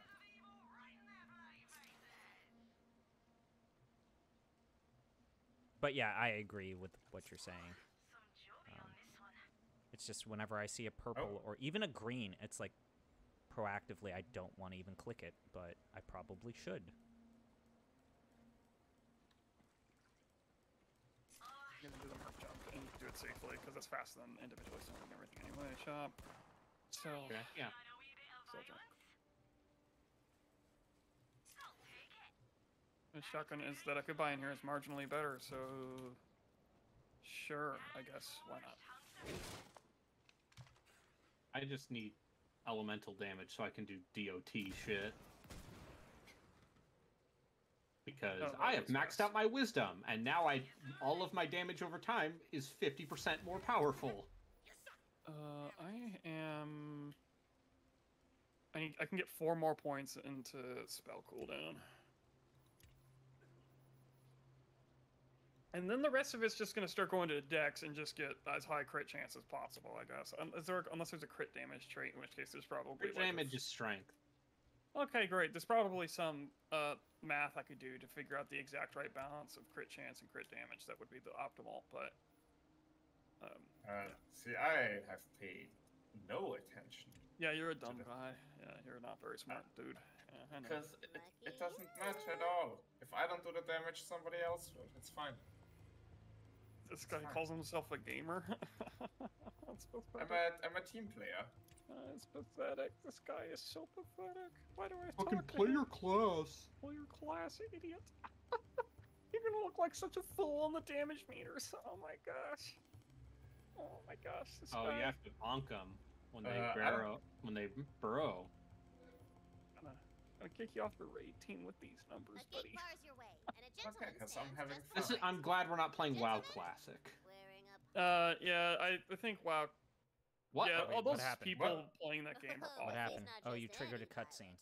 But yeah, I agree with what you're saying. Um, it's just whenever I see a purple or even a green, it's like proactively I don't want to even click it, but I probably should. I'm gonna do the merch job and do it safely because it's faster than individually selling everything anyway. Shop, sell, Okay, yeah. sell junk. The shotgun is that I could buy in here is marginally better, so sure, I guess why not? I just need elemental damage so I can do DOT shit. because Oh, I have maxed out my wisdom, and now I all of my damage over time is fifty percent more powerful. Uh, I am. I need, I can get four more points into spell cooldown. And then the rest of it's just gonna start going to the dex and just get as high crit chance as possible, I guess. Un- is there, unless there's a crit damage trait, in which case there's probably Crit like a damage is strength. Okay, great. There's probably some uh, math I could do to figure out the exact right balance of crit chance and crit damage. That would be the optimal, but um, Uh, see, I have paid no attention yeah, you're a dumb the- guy. Yeah, you're not very smart, dude. Yeah, because it, it doesn't matter at all. If I don't do the damage, somebody else will. It's fine. This guy calls himself a gamer. That's I'm a I'm a team player. Uh, it's pathetic. This guy is so pathetic. Why do I Fucking talk to play him? your class. Play your class, idiot. You're gonna look like such a fool on the damage meters. Oh my gosh. Oh my gosh. This Oh, guy. you have to bonk them when they Uh, I don't- burrow. When they burrow. Gonna, gonna kick you off the raid team with these numbers, A buddy. gate bars your way, and a gentleman Okay, 'cause I'm having fun. This is. I'm glad we're not playing WoW Classic. A Uh, yeah, I, I think wow. What? Yeah, wait, all those happened? people What? playing that game are What awful. What happened? Oh, you triggered a cutscene.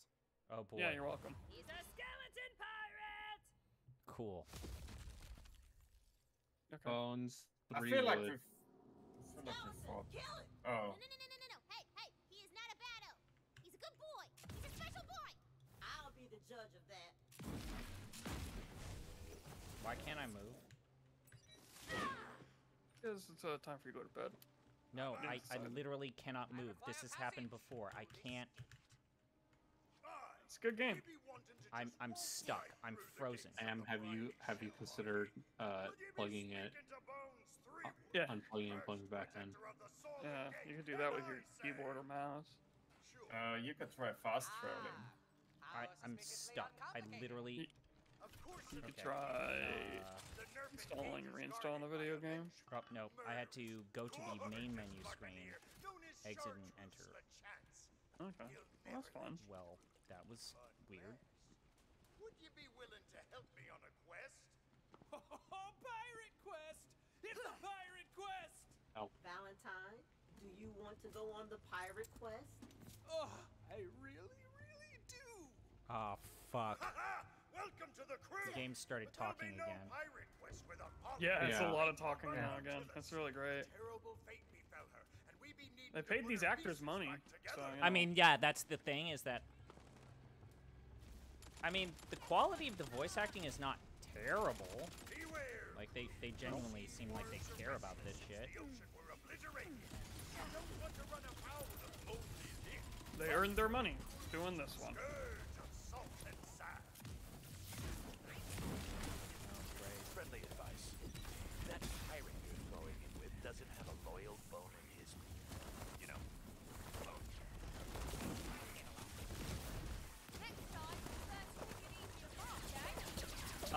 Oh boy. Yeah, you're welcome. He's a skeleton pirate! Cool. Okay. Bones. I feel like wood. we've. I feel like we've fought. Kill it! Oh, No, no, no, no, no, no. Hey, hey, he is not a bad elf. He's a good boy. He's a special boy. I'll be the judge of that. Why can't I move? Because it's uh, time for you to go to bed. No, I, I literally cannot move. This has happened before. I can't. It's a good game. I'm I'm stuck. I'm frozen. Am have you have you considered uh, plugging it, Yeah, unplugging and plugging back in? yeah, you can do that with your keyboard or mouse. uh, you could try fast traveling. I I'm stuck. I literally. You could Okay. try Uh, installing and reinstalling the video game. oh, no, I had to go to the main menu screen, exit and enter. Okay, well, that's fun. Well, that was weird. Would you be willing to help me on a quest? Oh, pirate quest! It's a pirate quest! Valentine, do you want to go on the pirate quest? Oh, I really, really do! Ah, fuck. Haha! Welcome to the crew! The game started talking be no again. pirate quest without Polly. Yeah, it's Yeah. a lot of talking Yeah. now again. That's really great. Terrible fate befell her, and we be They paid these actors money, so together. you I mean, yeah, that's the thing is that. I mean, the quality of the voice acting is not terrible. Beware! Like they they genuinely seem like they care about this shit. The ocean were obliterated. You don't want to run afoul of Mosley's hit. They earned their money doing this one. Scourge of salt and sand. Friendly advice. That pirate you're going in with doesn't have a loyal bone in his You know. Next time, let's take it easier, Bob, okay?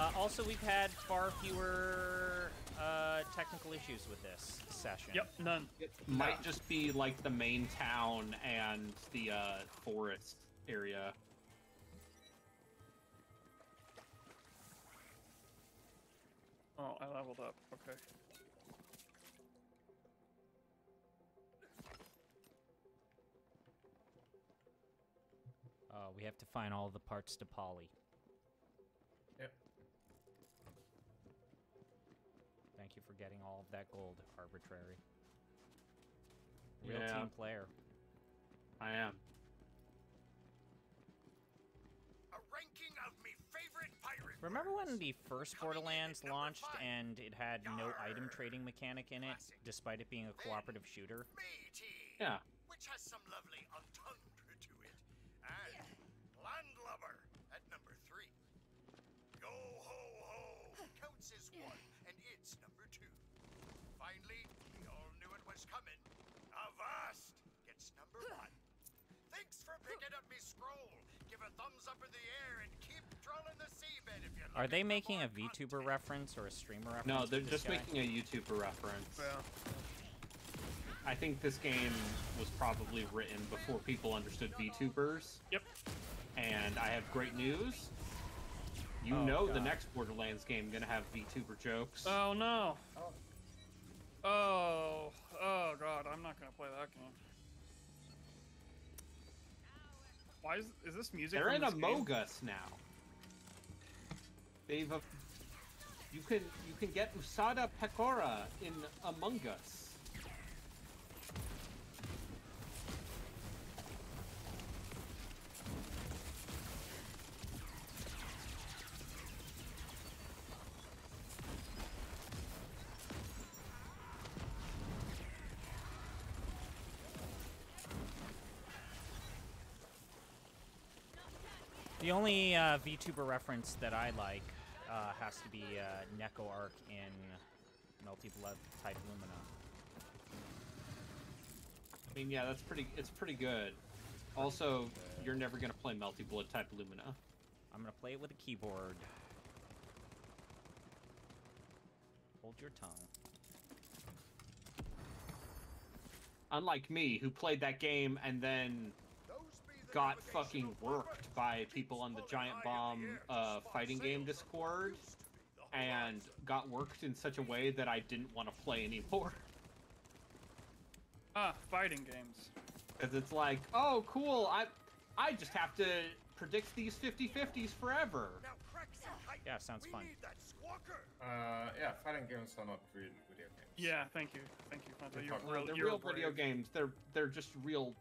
Uh, also, we've had far fewer uh, technical issues with this session. Yep, none. It might just be like the main town and the uh, forest area. Oh, I leveled up. Okay. Uh, we have to find all the parts to Polly. Getting all of that gold, arbitrary. Real Yeah. team player. I am. A ranking of me favorite pirate. Remember when the first Coming Borderlands launched five. and it had no item trading mechanic in it, Classic. despite it being a cooperative shooter? Matey, Yeah. which has some lovely entendre to it. And Landlubber at number three. Yo ho ho counts as one, and it's number two. Finally, we all knew it was coming. Avast gets number one. Thanks for picking up me scroll. Give a thumbs up in the air and keep trolling the seabed if you're they making more a VTuber content. reference or a streamer reference? No, they're just guy? making a YouTuber reference. Yeah. I think this game was probably written before people understood VTubers. Yep. And I have great news. You Oh, know the next Borderlands game gonna have VTuber jokes. Oh no. Oh, oh god, I'm not gonna play that game. Why is is this music? They're in game? Among Us now. They've uh, you can you can get Usada Pekora in Among Us. The only uh, VTuber reference that I like uh, has to be uh, Neko Arc in Melty Blood Type Lumina. I mean, yeah, that's pretty. It's pretty good. Also, you're never gonna play Melty Blood type Lumina. I'm gonna play it with a keyboard. Hold your tongue. Unlike me, who played that game and then got fucking worked by people on the Giant Bomb uh, fighting game Discord, and got worked in such a way that I didn't want to play anymore. Ah, fighting games. Because it's like, oh, cool, I, I just have to predict these 50-50s forever. Yeah, sounds fun. Uh, yeah, fighting games are not real video games. Yeah, thank you, thank you, Fanta. We're You're real, they're you're real video games. They're they're just real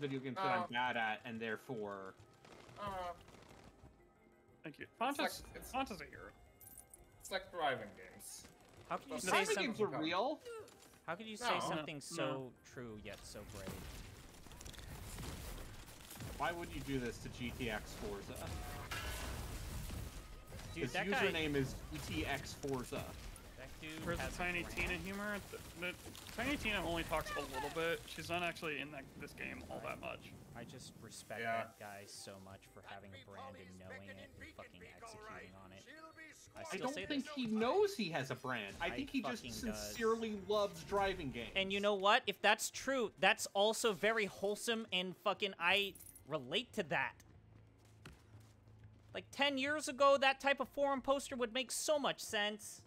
video games that. I'm bad at, and therefore, Uh, Thank you. like- Fanta's, it's- Fanta's a hero. it's like driving games. How can you Well, say something? games are real. How could you say No, no, something no. so true yet so brave? Why would you do this to GTX Forza? Dude, His that guy, username is GTX Forza. That dude Where's has the Tiny brand. Tina humor? The, the, Tiny Tina only talks a little bit. She's not actually in that, this game all that much. I just respect Yeah. that guy so much for having a brand and knowing it and fucking executing on it. I I don't say think this. he knows he has a brand. I I think he just fucking does. sincerely loves driving games. And you know what? If that's true, that's also very wholesome and fucking I relate to that. Like 10 years ago, that type of forum poster would make so much sense.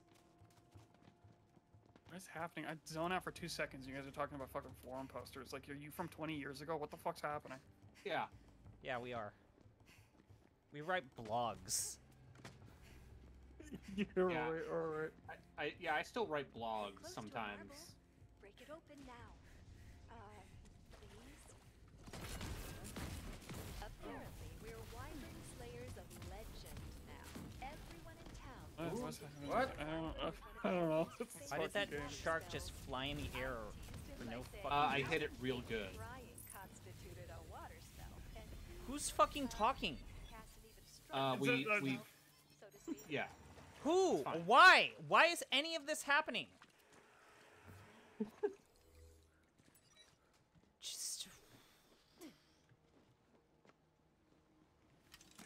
What is happening? I zone out for two seconds. You guys are talking about fucking forum posters. Like, are you from 20 years ago? What the fuck's happening? yeah, Yeah, we are. We write blogs. You're Yeah. right, alright. I, I yeah I still write blogs Close to a marble. sometimes. Break it open now. Town. Uh, what's happening? What? I don't, uh, I don't know. Why did that game. shark just fly in the air for no fucking Uh, I hit it real good. Crying constituted a water spell, and Who's fucking talking? Cassie even struck Uh, we uh, we so to speak. yeah. Who? Why? Why is any of this happening? Just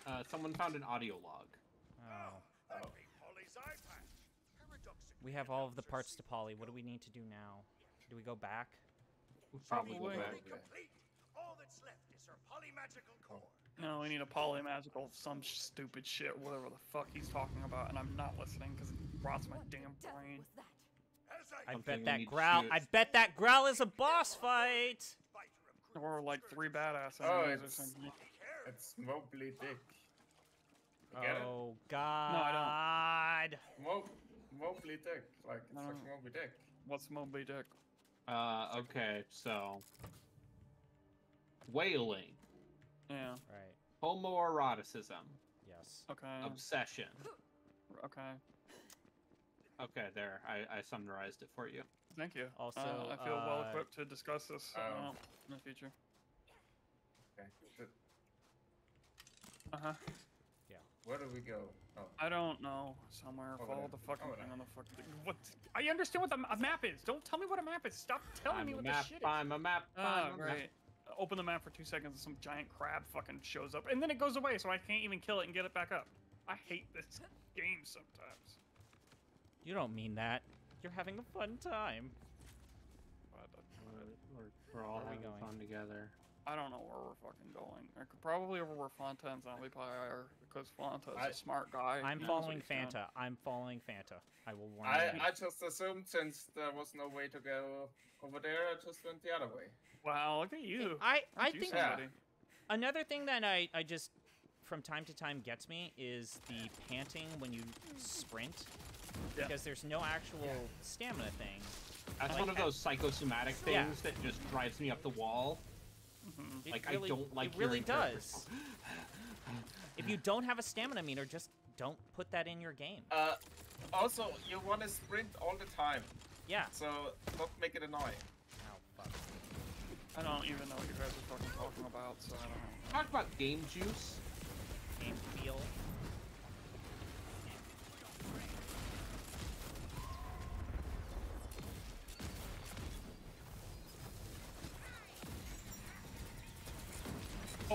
Uh, someone found an audio log. oh. That'd be Polly's eye patch. Paradoxically We have all of the parts to Polly. What do we need to do now? Do we go back? We'll probably go back. Fully complete. All that's left is her polymagical oh. core. No, we need a polymagical some stupid shit, whatever the fuck he's talking about, and I'm not listening because it rots my damn brain. was that. As I, I bet that growl. I bet that growl is a boss fight. Or like three badass Oh, enemies or something. It's Mobley Dick. You get it? Oh God! Mo- Mobley Dick. Like, it's No. like Moby Dick. What's Moby Dick? Uh, okay, so whaling, Yeah. Right. homoeroticism, Yes. Okay. obsession. Okay. Okay, there. I, I summarized it for you. Thank you. Also, uh, I feel well uh, equipped to discuss this uh, Oh. in the future. Okay. Shit. Uh huh. Where do we go? Oh. I don't know. Somewhere. Over Follow there. the fucking Over thing there. on the fucking. thing. What? I understand what the m- a map is. Don't tell me what a map is. Stop telling I'm me what map. the shit is. I'm a map. Oh, I'm a map. great. Open the map for two seconds and some giant crab fucking shows up. And then it goes away, so I can't even kill it and get it back up. I hate this game sometimes. You don't mean that. You're having a fun time. We're, we're, we're all Where having going? fun together. I don't know where we're fucking going. I could probably over where Fontaine Zombie Pie are because Fanta's I- a smart guy. I'm He knows what following he's doing. Fanta. I'm following Fanta. I will warn I, you. I just assumed since there was no way to go over there, I just went the other way. Wow, look at you. I, I Aren't you think Yeah. another thing that I, I just from time to time gets me is the panting when you sprint Yeah. because there's no actual stamina thing. That's Like, one of those psychosomatic Yeah. things that just drives me up the wall. Mhm. Like really, I don't like it really does. if you don't have a stamina meter, just don't put that in your game. Uh, also, you want to sprint all the time, Yeah. so don't make it annoying. Ow, fuck. I don't even know what you guys are fucking talking about, so I don't know. Talk about game juice. Game feel.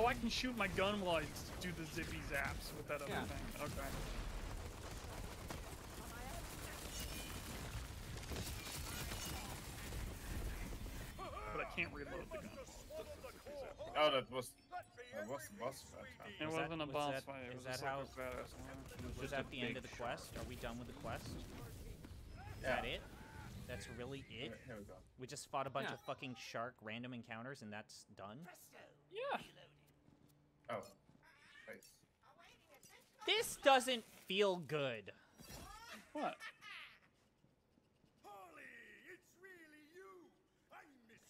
Oh, I can shoot my gun while I do the zippy zaps with that other Yeah. thing. Okay. But I can't reload the gun. Oh, that was that was the boss fight. huh? It Was that- wasn't a was boss that- fight. It is was that how- a badass. Was that the end of the shark. quest? Are we done with the quest? Is Yeah. that it? That's really it? Here, here we go. We just fought a bunch Yeah. of fucking shark random encounters and that's done? Yeah. Oh, nice. This doesn't feel good. What? Holly, it's really you. I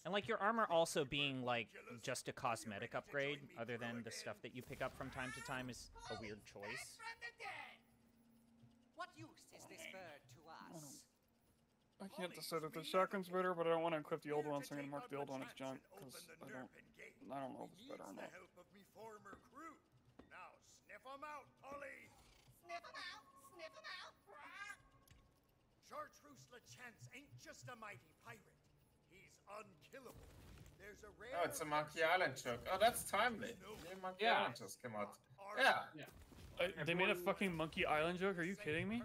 And like your armor also being like just a cosmetic upgrade, other than the stuff that you pick up from time to time, is a weird choice. What use is this bird to us? I can't decide if the shotgun's better, but I don't want to equip the old one, so I'm gonna mark the old one as junk because I don't, I don't know if it's better or Needs not. Help of me former crew. Now sniff 'em out, Holly. Sniff 'em out, sniff 'em out. Chartreuse LeChance ain't just a mighty pirate. He's unkillable. There's a rare Oh, it's a Monkey Island joke. Oh, that's timely. New Monkey Yeah. Island just came out. Yeah. Uh, they made a fucking Monkey Island joke. Are you kidding me?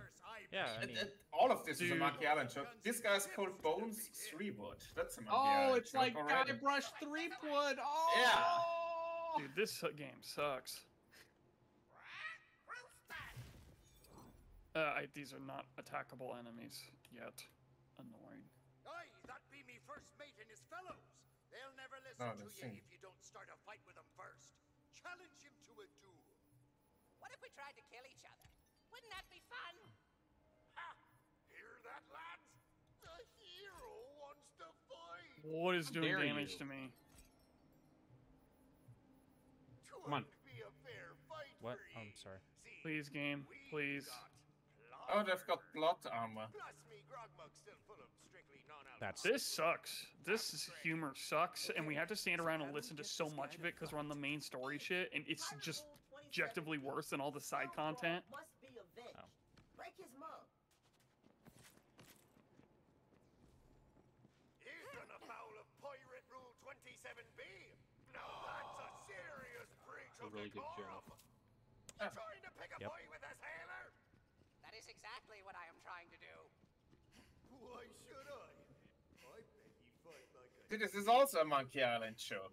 Yeah, I mean, it, all of this is a Monkey Island joke. This guy's called Bones Threewood. That's a Monkey Oh, Island it's like already. Guybrush Threepwood. Oh. Dude, this game sucks. Uh, I, these are not attackable enemies yet. Annoying. Aye, that be me first mate and his fellows. They'll never listen Oh, to you if you don't start a fight with them first. Challenge him to a duel. What if we tried to kill each other? Wouldn't that be fun? Ha! Hear that, lads? The hero wants to fight. What is doing damage you. to me? Come on. Twouldn't be a fair fight what? Oh, I'm sorry. Please, game. Please. Oh, they've got blood armor. Plus me grog mug's still full of strictly. That's This sucks. This humor sucks, and we have to stand around and listen to so much of it because we're on the main story shit, and it's just objectively worse than all the side content. Must be avenged. Oh. Break his mug. He's run afoul of Pirate Rule 27B. Now that's a serious breach a of really good decorum. Ah. Trying to pick a Yep. boy with a sailor? That is exactly what I am trying to do. Why should I? I bet you fight like a See, This is also a Monkey Island show.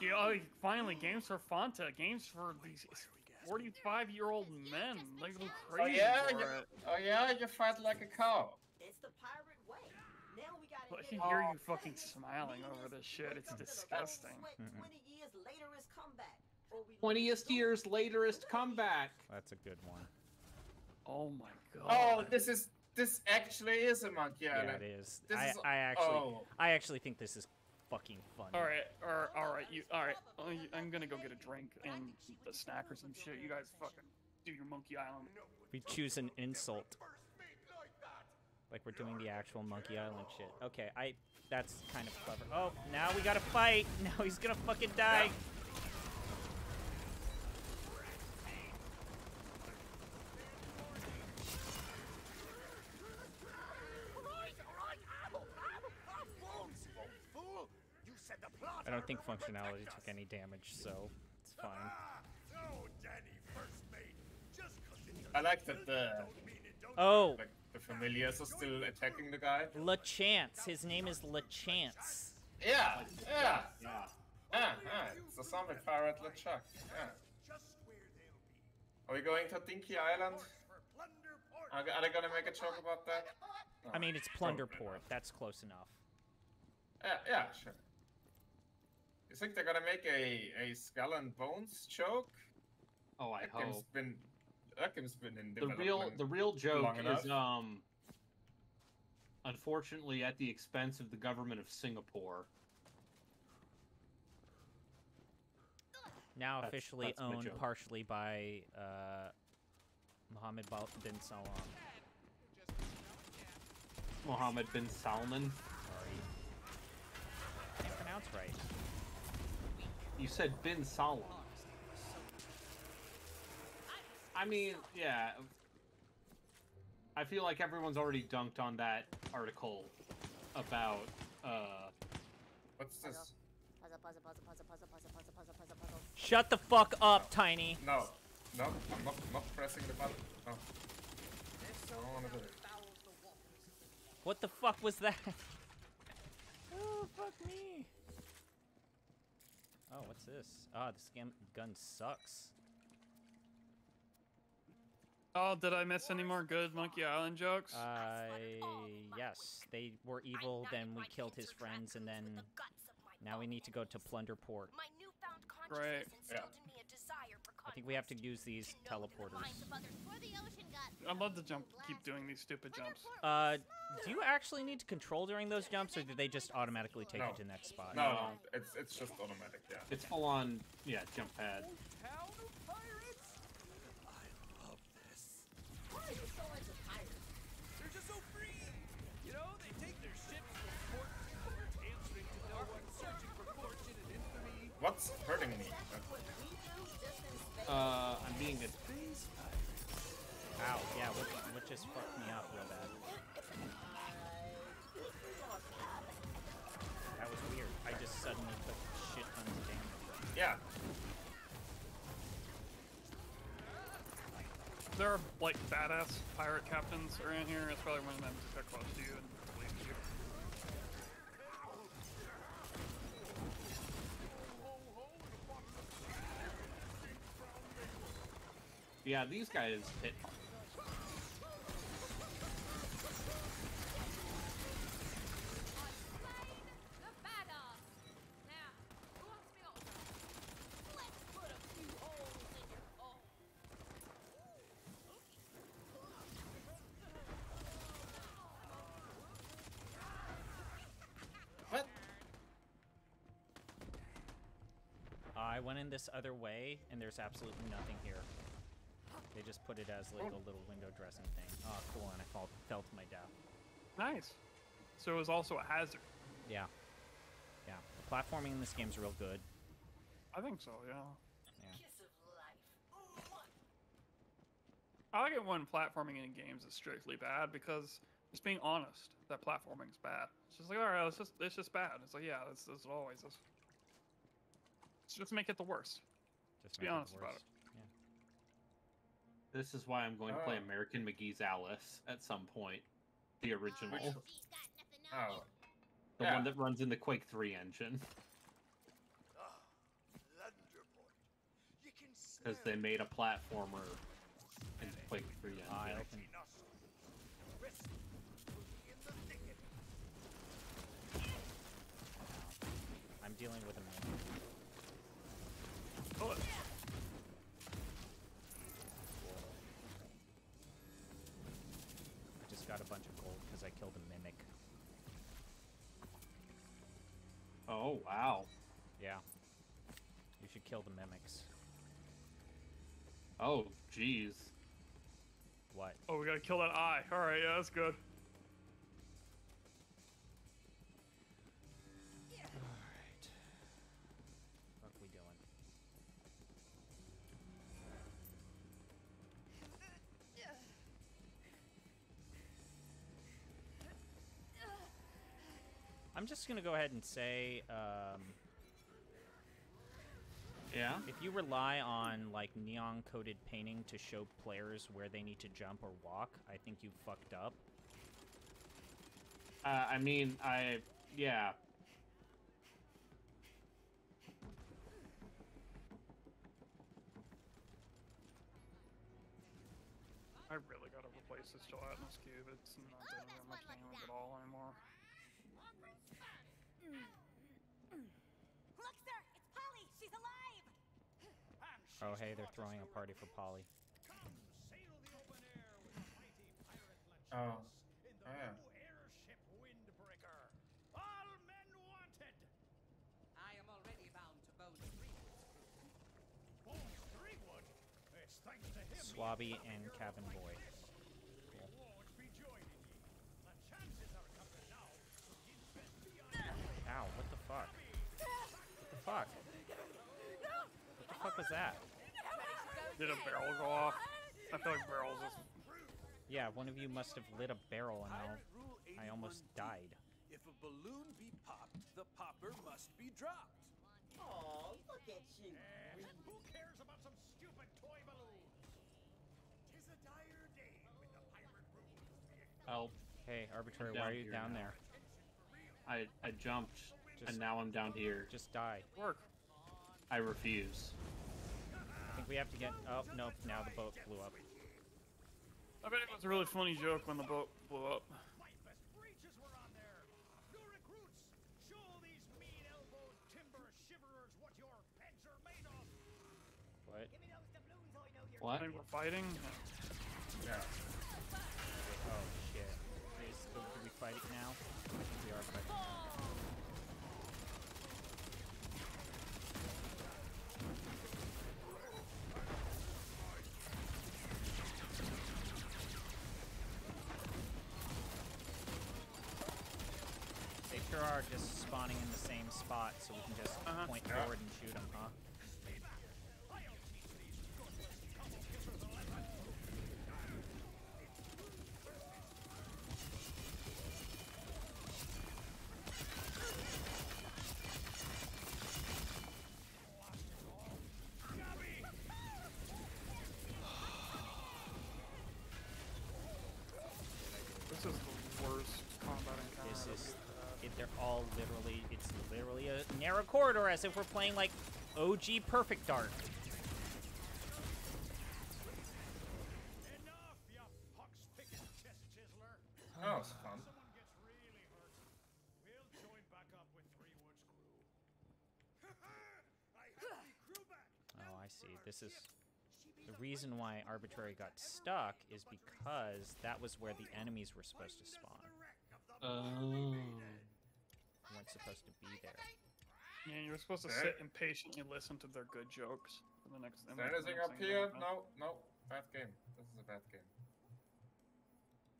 Yeah, oh, finally, games for Fanta, games for these 45-year-old men. They go Oh crazy yeah, for you, it. oh yeah, you fight like a cow. It's the pirate way. Now we gotta I can hear you fucking smiling over this shit. It's up to the cold disgusting. 20 years later is comeback. Or Twentieth years laterist comeback. That's a good one. Oh my god. Oh, this is this actually is a Monkey Yeah, Island. it is. This I, is- I actually, oh. I actually think this is fucking fun. All right, all right, all right. You, all right. Oh, I'm gonna go get a drink and a snack or some shit. You guys fucking do your Monkey Island. We choose an insult, like we're doing the actual Monkey Island shit. Okay, I. That's kind of clever. Oh, now we gotta fight. Now he's gonna fucking die. Alright, alright, ammo, ammo, ah, bones, you old fool. You said the plot. I don't think functionality took any damage, so it's fine. No, Danny, first mate. Just 'cause I like that the don't mean it don't Oh, like the familiars are still attacking the guy. LeChance. His name is LeChance. Yeah, yeah. Yeah. Ah, ah, it's a zombie pirate LeChuck. Yeah. Just where they'll be. Are we going to Dinky Island? For Plunder Port. Are, are they gonna make a joke about that? No, I mean, it's Plunderport. That's close enough. Yeah, yeah, sure. You think they're gonna make a, a skull and bones joke? Oh, I that game's hope. been that game's been in The real the real joke long enough. is um unfortunately at the expense of the government of Singapore. Now That's- officially that's my owned partially by uh, Mohammed bin Salman. Mohammed bin Salman. Sorry. Can't pronounce right. You said bin Solomon. I mean, yeah. I feel like everyone's already dunked on that article about uh What's this? Puzzle, puzzle, puzzle, puzzle, puzzle, puzzle, puzzle, puzzle, puzzle, puzzle. Shut the fuck up, Tiny. No, no, I'm not, not pressing the button. No. I don't wanna do it. What the fuck was that? oh, fuck me. Oh, what's this? Ah, this gun sucks. Oh, did I miss any more good Monkey Island jokes? Uh, yes. They were evil, then we killed his friends, and then now we need to go to Plunder Port. My newfound Right. consciousness instilled in me a desire for I think we have to use these to know the teleporters. minds of others before the ocean got I'd love to jump, keep doing these stupid jumps. Uh, do you actually need to control during those jumps, or do they just automatically take No. you to the next spot? No, no, it's it's just automatic. Yeah. it's full on yeah, jump pad. Town of pirates? I love this. Why are you so into pirates? They're just so free. You know, they take their ships from port to port, answering to no one, searching for fortune and infamy. What's hurting me? What we do just in space. Uh I'm being a Ow, yeah, what, what just fucked me up real bad? That was weird. I just suddenly took shit tons of damage. Yeah. There are like badass pirate captains around here. It's probably one of them to get close to you and release you. Yeah, these guys hit the bad off. Now, who wants me over? Let's put a few holes these guys phone. What? I went in this other way, and there's absolutely nothing here. They just put it as like a oh. little window dressing thing. Oh, cool, and I fall, fell to my death. Nice. So it was also a hazard. Yeah. Yeah. The platforming in this game's real good. I think so, yeah. Kiss of life. I like it when platforming in games is strictly bad because just being honest, that platforming is bad. It's just like, all right, it's just it's just bad. It's like, yeah, it's, it's always is. Let's just make it the worst. Just be it honest about worse. This is why I'm going to play Oh. American McGee's Alice at some point. The original. Which- Oh. The yeah. one that runs in the Quake 3 engine. Ah, Plunderport. You can Because they made a platformer in Quake 3 engine. I the open. nostrils. Rescue will be in the thicket. I'm dealing with a man. Oh, Oh, wow. Yeah. You should kill the mimics. Oh, jeez. What? oh, we gotta kill that eye. All right, yeah, that's good. just gonna go ahead and say, um, yeah. If you rely on like neon coated painting to show players where they need to jump or walk, I think you fucked up. Uh, I mean, I yeah. I really gotta replace this gelatinous cube. It's not doing much damage at all anymore. Oh, hey, they're throwing a party for Polly. Sail the open air with mighty pirate Oh. in the Oh, yeah. new airship Windbreaker. All men wanted. I am already bound to Bones Threewood's crew. Bones Threewood. It's thanks to him. Swabby and Cabin Boy. We won't be joining ye. The chances are coming now. So you'd best be on your way. Ow, what the fuck? What the fuck? What the fuck was that? Did a barrel go off? I feel like barrels is. Yeah, one of you must have lit a barrel and Pirate Rule I, I almost died. If a balloon be popped, the popper must be dropped. Oh, look at you. Eh, who cares about some stupid toy balloons? Tis a dire day when the pirate rules the Help. Hey, Arbitrary, why are you down now. there? I, I jumped, Just- and now I'm down here. Just die. Work. I refuse. I think we have to get. Oh, nope, now the boat blew up. I bet it was a really funny joke when the boat blew up. My best breeches were on there. New recruits, show these mean-elbowed timber shiverers what your pegs are made of. What? I we're fighting. Yeah. Oh, shit. Is, do we fight it now? We are fighting. Sure are just spawning in the same spot so we can just Uh-huh. point Yeah. forward and shoot them, huh? This is the worst combat encounter. This is, they're all literally, it's literally a narrow corridor as if we're playing like OG Perfect Dark. Enough, you pox-picking chest chiseler. Oh, it's fun. Someone gets really hurt. We'll join back up with Three Woods crew. I have the crew back. Oh, I see. This is the reason why Arbitrary got stuck is because that was where the enemies were supposed to spawn. Oh. They weren't supposed to be there. Yeah, you're supposed to Okay. sit and patiently listen to their good jokes. For the next. Is there anything up here? No, no. Bad game. This is a bad game.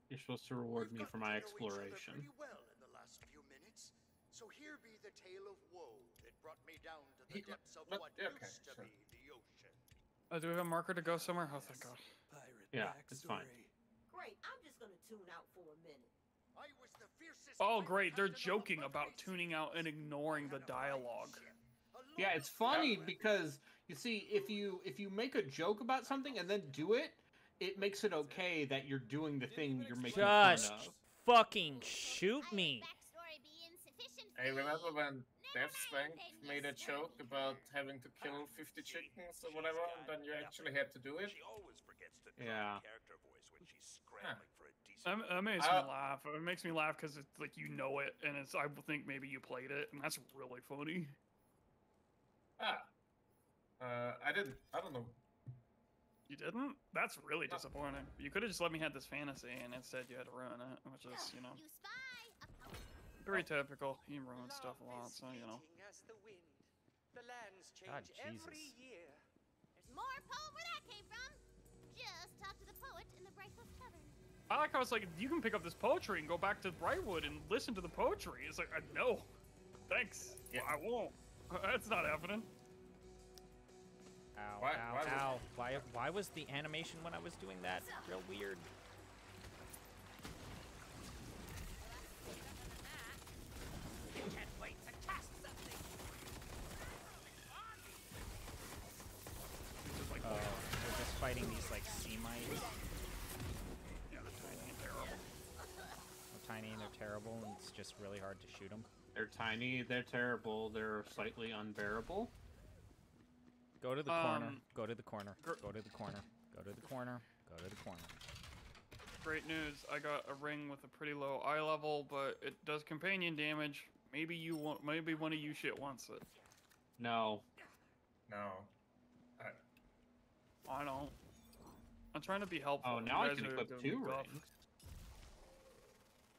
You're supposed to reward me We've for my to know each other exploration. pretty well in the last few minutes. So here be the tale of woe that brought me down to the He- depths of but- what yeah, okay, used to sure. be the ocean. Oh, do we have a marker to go somewhere? Oh, thank God. Pirate Yeah, it's fine. Great, I'm just gonna tune out for a minute. Oh, great. They're captain on the joking about Buckeyes. tuning out and ignoring the Had a fine dialogue. Yeah, it's funny time because you see, if you if you make a joke about something and then do it, it makes it okay that you're doing the thing you're making Just fun of. fucking shoot me. Backstory be insufficient for Hey, remember when Never Death Spank made a joke about having to kill 50 chickens or whatever, and then you actually had to do it? She always forgets to drop Yeah. character voice when she's scrambling for a decent. That, that makes Uh, me laugh. It makes me laugh because it's like you know it, and it's I think maybe you played it, and that's really funny. Ah. Uh, I didn't. I don't know. You didn't? That's really No. disappointing. You could have just let me have this fantasy, and instead you had to ruin it, which is you know You spy a power. very typical. He ruins stuff a lot, so you know. The lands change God, every Jesus. year. There's more poem where that came from. Just talk to the poet in the Brighthoof Tavern. I like how it's like you can pick up this poetry and go back to Brighthoof and listen to the poetry. It's like uh, no, thanks. Yeah. I won't. That's not happening. Ow, Why- ow, why was- Why, why was the animation when I was doing that real weird? You can't wait to cast something. Just like Oh, we're just fighting these like sea mites. Tiny and they're terrible, and it's just really hard to shoot them. They're tiny, they're terrible, they're slightly unbearable. Go to the corner. Um, Go to the corner. Go to the corner. Go to the corner. Go to the corner. great news. I got a ring with a pretty low item level, but it does companion damage. Maybe you want. Maybe one of you shit wants it. No. No. I I don't. I'm trying to be helpful. Oh, now I can equip two good stuff. rings.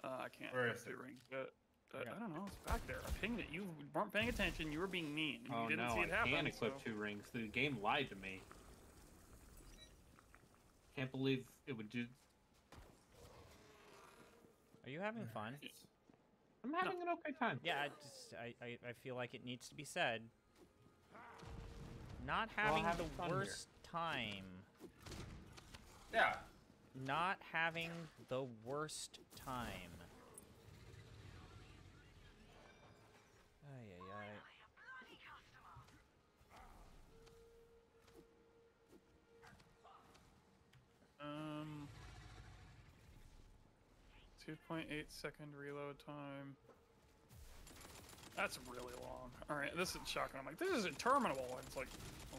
Uh, I can't. Where equip is it? rings yet. Uh, I don't know. It's back there. I pinged it. You weren't paying attention. You were being mean. Oh you didn't no, see it I happen. can equip so- two rings. The game lied to me. Can't believe it would do. Are you having fun? I'm having an okay time. Yeah, I just I, I, I feel like it needs to be said. Not We're having having the fun here. worst time. Yeah. Not having the worst time. Ay, ay, ay. Um, 2.8 second reload time. That's really long. All right, this is shocking. I'm like, this is interminable. And It's like, oh.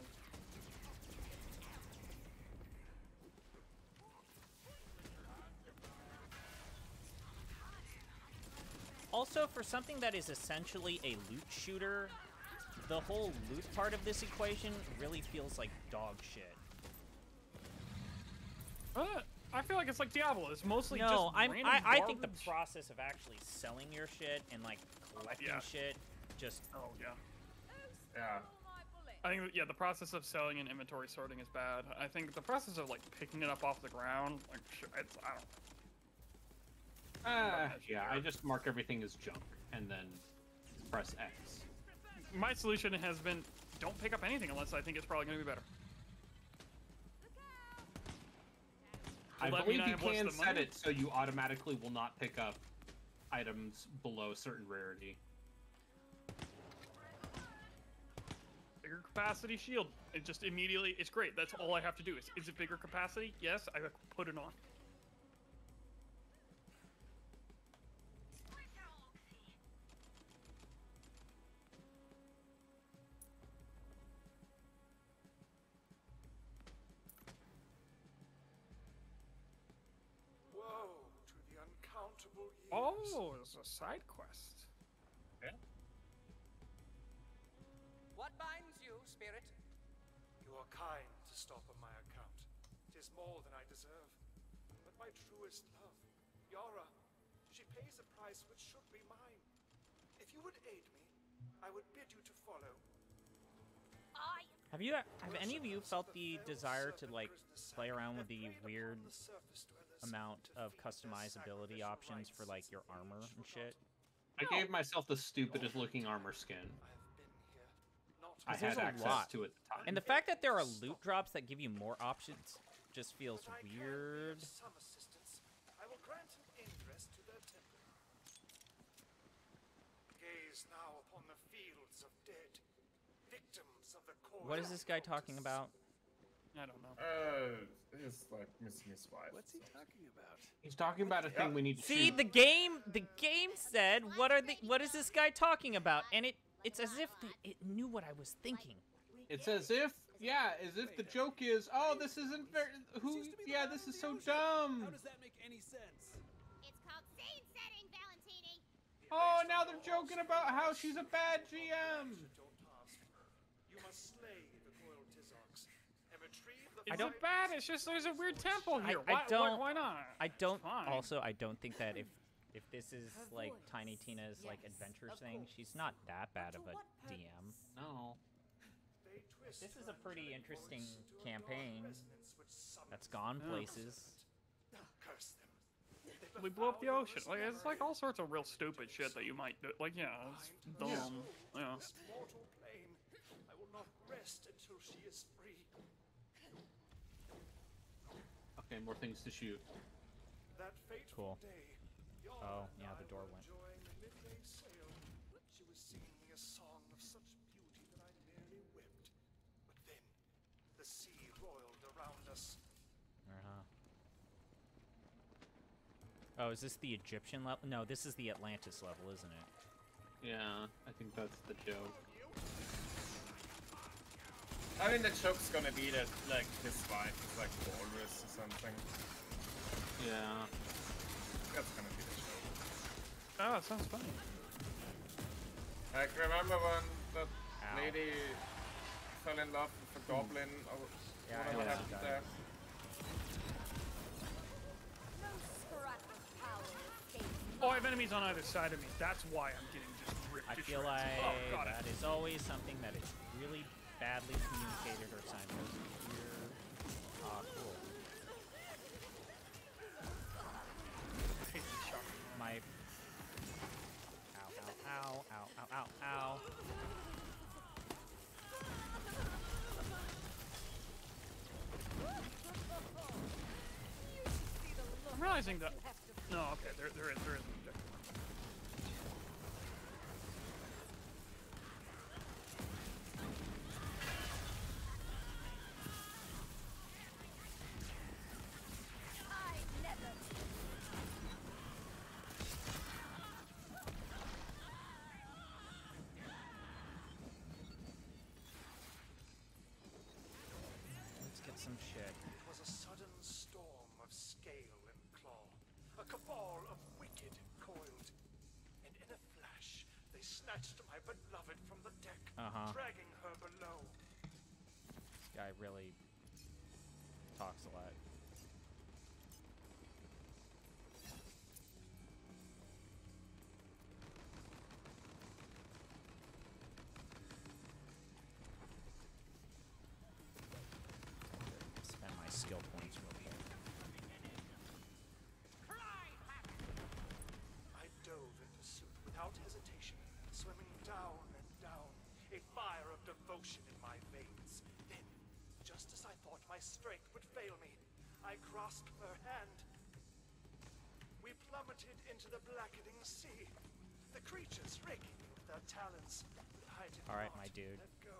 Also, for something that is essentially a loot shooter, the whole loot part of this equation really feels like dog shit. uh, I feel like it's like Diablo. It's mostly no, just I'm, random I, I think the process of actually selling your shit and like collecting Yeah. shit just Oh yeah. Yeah. I think yeah, the process of selling and inventory sorting is bad. I think the process of like picking it up off the ground, like it's I don't. Uh, yeah, I just mark everything as junk and then press X. My solution has been don't pick up anything unless I think it's probably going to be better. I Will believe you have can set money? it so you automatically will not pick up items below certain rarity. Bigger capacity shield. It just immediately, it's great. That's all I have to do. Is, is it bigger capacity? Yes, I put it on. Oh, it's a side quest. Yeah. What binds you, spirit? You are kind to stop on my account. Tis more than I deserve. But my truest love, Yara, she pays a price which should be mine. If you would aid me, I would bid you to follow. I Have you have any of you felt the desire to like play around with the weird amount of customizability options for like your armor and shit? I gave myself the stupidest looking armor skin. I 'Cause there's had access lot. to it the time. And the fact that there are loot drops that give you more options just feels weird. Some assistance, I will grant an ingress to their temple. Gaze now upon the fields of dead, victims of the. What is this guy talking about? I don't know. Uh, it's like missing his wife. What's he talking about? He's talking about a thing we need to See, shoot. the game the game said, "What are the what is this guy talking about?" And it it's as if the, it knew what I was thinking. It's as if, yeah, as if the joke is, oh, this isn't very, who, yeah, this is so dumb. How does that make any sense? It's called scene setting, Valentini. Oh, now they're joking about how she's a bad GM. You must slay the Coil Tizox and retrieve the It's I don't- not bad. It's just there's a weird temple here. I why, don't Why, why not? I don't also I don't think that if if this is like Tiny Tina's like adventure thing, she's not that bad of a DM. No. This is a pretty interesting campaign that's gone places. Curse them. We blew up the ocean. Like it's like all sorts of real stupid shit that you might do. Like yeah, it's dumb. Yeah. This mortal plane, I will not rest until she is free. Okay, more things to shoot. That fateful Cool. day, Oh, Yara and yeah, the door went. enjoying a midday sail. She was singing me a song of such beauty that I nearly wept. But then, the sea roiled around us. Uh-huh. Oh, is this the Egyptian level? No, this is the Atlantis level, isn't it? Yeah, I think that's the joke. I mean, the joke's gonna be that like his wife is like walrus or something. Yeah. Yeah. That's gonna be the show. Oh, that sounds funny. Like, remember when that Ow. lady fell in love with a hmm. goblin or Yeah, I whatever know happened that. there? No scrap of power escapes Oh, I have enemies on either side of me. That's why I'm getting just ripped I to feel shreds. like oh, got it. that is always something that is really badly communicated or signposted here. Ah, cool. I hate this shot. My. Ow, ow, ow, ow, ow, ow, ow. I'm realizing that. No, okay, there, there is, some shit. It was a sudden storm of scale and claw, a cabal of wicked coiled, and in a flash they snatched my beloved from the deck, Uh-huh. dragging her below. This guy really talks a lot. I grasped her hand. We plummeted into the blackening sea, the creatures raking me with their talons. I did All right, not my dude. let go.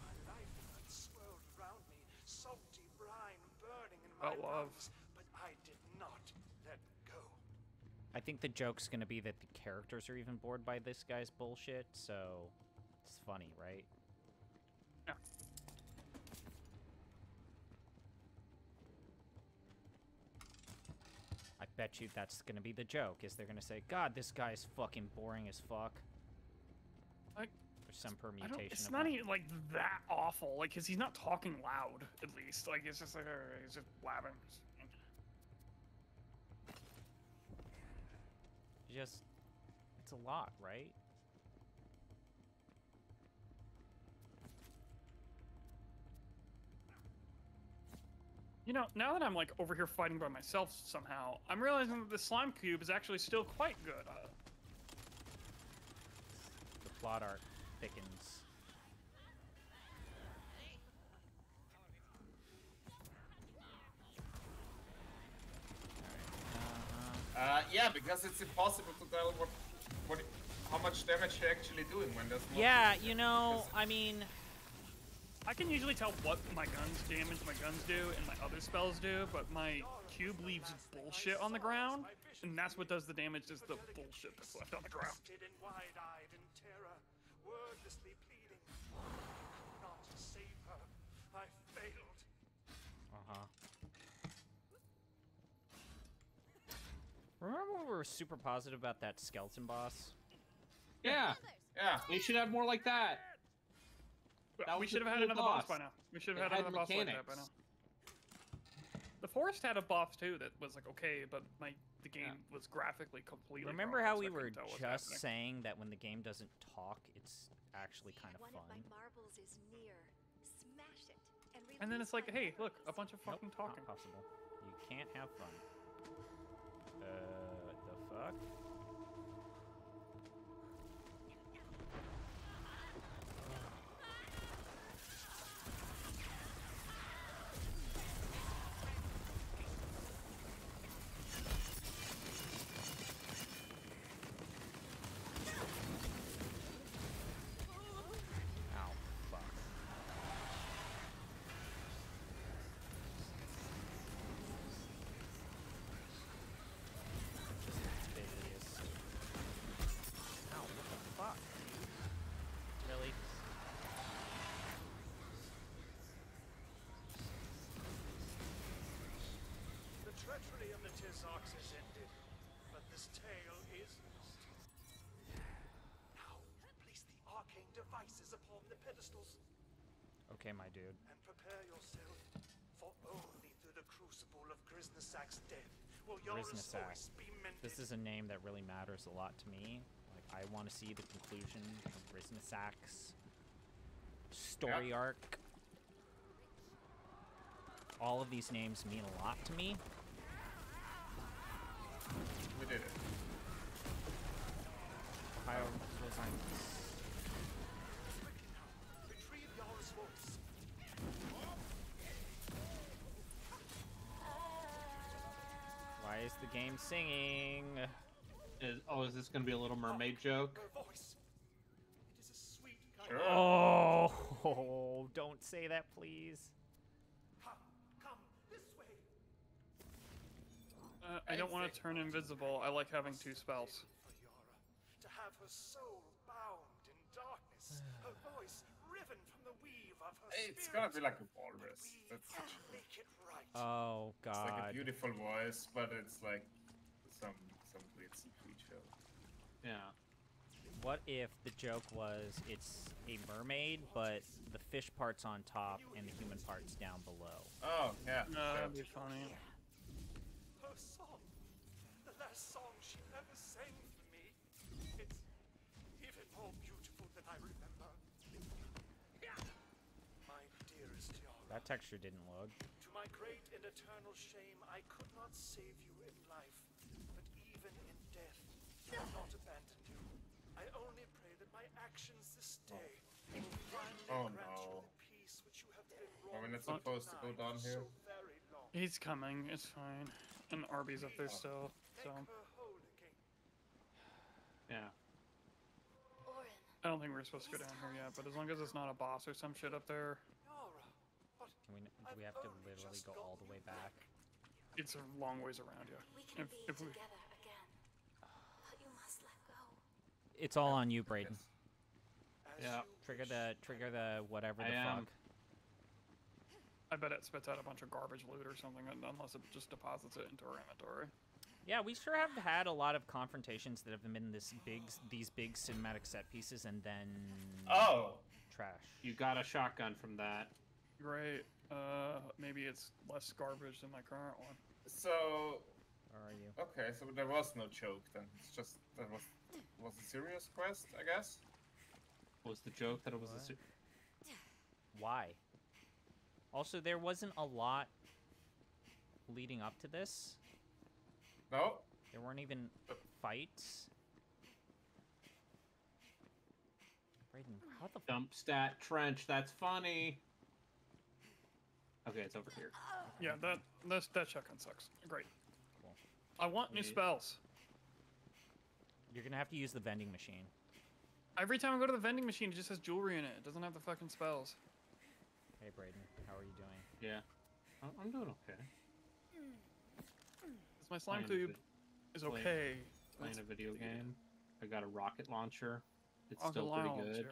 My life blood swirled around me, salty brine burning in my oh, About lungs, but I did not let go. I think the joke's gonna be that the characters are even bored by this guy's bullshit, so it's funny, right? Bet you that's gonna be the joke. Is they're gonna say, "God, this guy's fucking boring as fuck." Like, There's some permutation. it's not even like that awful. Like, cause he's not talking loud. At least, like, it's just like, alright, he's just blabbing. Just, it's a lot, right? You know, now that I'm like over here fighting by myself somehow, I'm realizing that the slime cube is actually still quite good. Uh, The plot arc thickens. Uh, yeah, because it's impossible to tell what, what, how much damage you're actually doing when there's no Yeah, picture, you know, because- I mean, I can usually tell what my guns damage my guns do and my other spells do, but my cube leaves bullshit on the ground, and that's what does the damage is the bullshit that's left on the ground. Twisted and wide-eyed in terror, wordlessly pleading. Not to save her. I failed. uh huh. Remember when we were super positive about that skeleton boss? Yeah, Yeah. we should have more like that. That we should have had cool another boss. boss. by now. We should have had had another boss like that by now. The forest had a boss too that was like okay, but my the game Yeah. was graphically completely. Remember wrong, how so we were just happening. saying that when the game doesn't talk, it's actually kind of One fun? of my marbles is near. Smash it. And, And then it's like, hey, look, a bunch of fucking Nope, talking. Not possible. You can't have fun. Uh, the fuck? Witch's ox is ended, but this tale is lost. Now, place the arcane devices upon the pedestals Okay, my dude. and prepare yourself, for only through the crucible of Grisnesak's death will your Grisnesak. be mended. This is a name that really matters a lot to me. Like, I want to see the conclusion of Grisnesak's story arc. All of these names mean a lot to me. Game singing? Is, oh, is this gonna be a Little Mermaid joke? Her voice. It is a sweet kind Sure. Oh, don't say that, please. Come, come this way. Uh, I don't want to turn invisible. I like having two spells. To have her soul bound in darkness, her voice riven from the weave of her It's spirit. gonna be like a walrus. That's and make it right. Oh god. it's like a beautiful voice, but it's like some some weird C3. Yeah. What if the joke was it's a mermaid, but the fish part's on top and the human part's down below? Oh yeah. No, that'd be funny. Her song, the last song she ever sang for me. It's even more beautiful than I remember. My dearest Yara. That texture didn't load. To my great and eternal shame, I could not save you in life, but even in death, I have not abandoned you. I only pray that my actions this oh. day will finally Oh, grant you no. the peace which you have been I mean, it's supposed to go down here. So very long. He's coming. It's fine. And Arby's up there ah. still. So Make her whole again. Yeah. I don't think we're supposed to go down here yet. But as long as it's not a boss or some shit up there, Yara, but Can we, do we have to literally go all the way back? it's a long ways around you. We can If, be if we, again. But you must let go. It's all on you, Braden. as Yeah. Trigger the trigger the whatever I the am. fuck. I bet it spits out a bunch of garbage loot or something, unless it just deposits it into our inventory. Yeah, we sure have had a lot of confrontations that have been this big, these big cinematic set pieces, and then Oh. trash. You got a shotgun from that. Great. Uh, maybe it's less garbage than my current one. So Where are you? okay, so there was no choke then. It's just that was was a serious quest, I guess. Was the joke that it was a What? Why? Also, there wasn't a lot leading up to this. No. There weren't even fights. Braden, how the dump stat trench? That's funny. Okay, it's over here. Yeah, that that that shotgun sucks. Great. Cool. I want new Sweet. spells. You're gonna have to use the vending machine. Every time I go to the vending machine, it just has jewelry in it. It doesn't have the fucking spells. Hey, Braden, how are you doing? Yeah. I'm, doing okay. doing okay. 'Cause my slime Playing cube is playing- okay. Playing a video game. I got a rocket launcher. It's oh, Rocket still pretty launcher. good.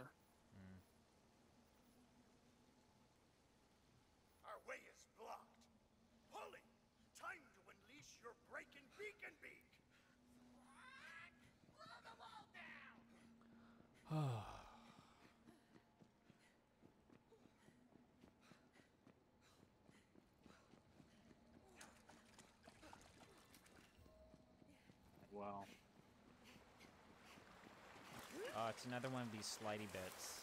Our way is blocked. Polly, time to unleash your breaking beacon beak. Blow the wall down. Well, Uh, it's another one of these slidey bits.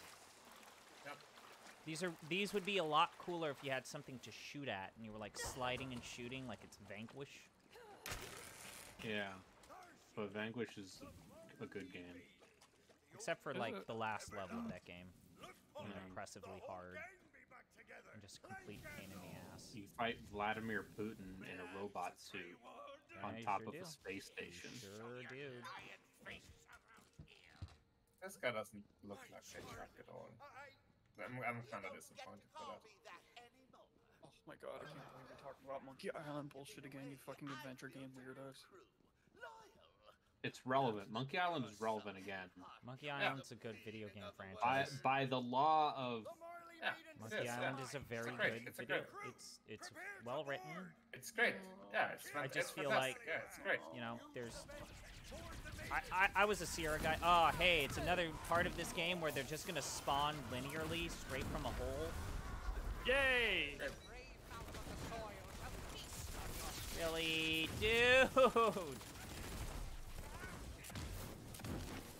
Yep. These are these would be a lot cooler if you had something to shoot at and you were like sliding and shooting like it's Vanquish. yeah. But Vanquish is a good game. Except for like the last level of that game. Yeah. Impressively hard and just complete pain in the ass. You fight Vladimir Putin in a robot suit on Yeah, you top sure of do. a space station. Sure do. This guy doesn't look like a truck at all. I'm, I'm kind of disappointed for that. Oh my god, I can't believe we're talking about Monkey Island bullshit again, you fucking adventure game weirdos. It's relevant. Monkey Island is relevant again. Monkey Island's a good video game By, franchise. by the law of Yeah, Monkey it is, Island yeah. is a very it's great. good It's a video. great. It's it's well written. It's great. Yeah, it's I fan- just it's feel fantastic. like yeah, it's great. you know, there's. I, I, I was a Sierra guy. Oh, hey, it's another part of this game where they're just gonna spawn linearly straight from a hole. Yay! Really, dude.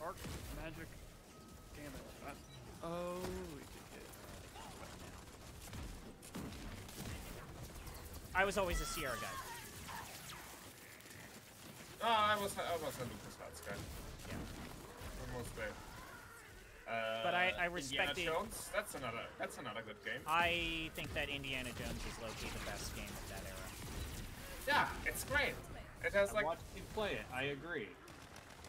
Arc magic damage. Oh, we did it. I was always a Sierra guy. No, I was I was a LucasArts guy. Yeah. Almost there. Uh, But I- I Indiana respected- Jones. That's another. That's another good game. I think that Indiana Jones is low-key the best game of that era. Yeah, it's great. It has I like watched you play it. I agree.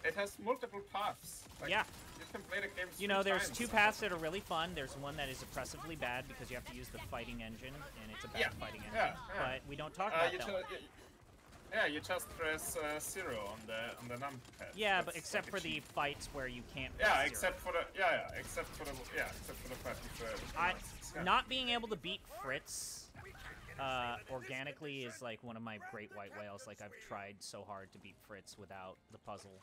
It has multiple paths. Like, Yeah. You can play the game. You know, there's times. two paths that are really fun. There's one that is oppressively bad because you have to use the fighting engine, and it's a bad Yeah, fighting engine. yeah, yeah. But we don't talk Uh, about that one. yeah, you just press uh, zero on the on the numpad. Yeah, That's but except for the fights where you can't. Yeah, zero. except for the yeah, yeah, except for the yeah, except for the part with the. I yeah. not being able to beat Fritz uh, organically is like one of my great white whales. Like I've tried so hard to beat Fritz without the puzzle,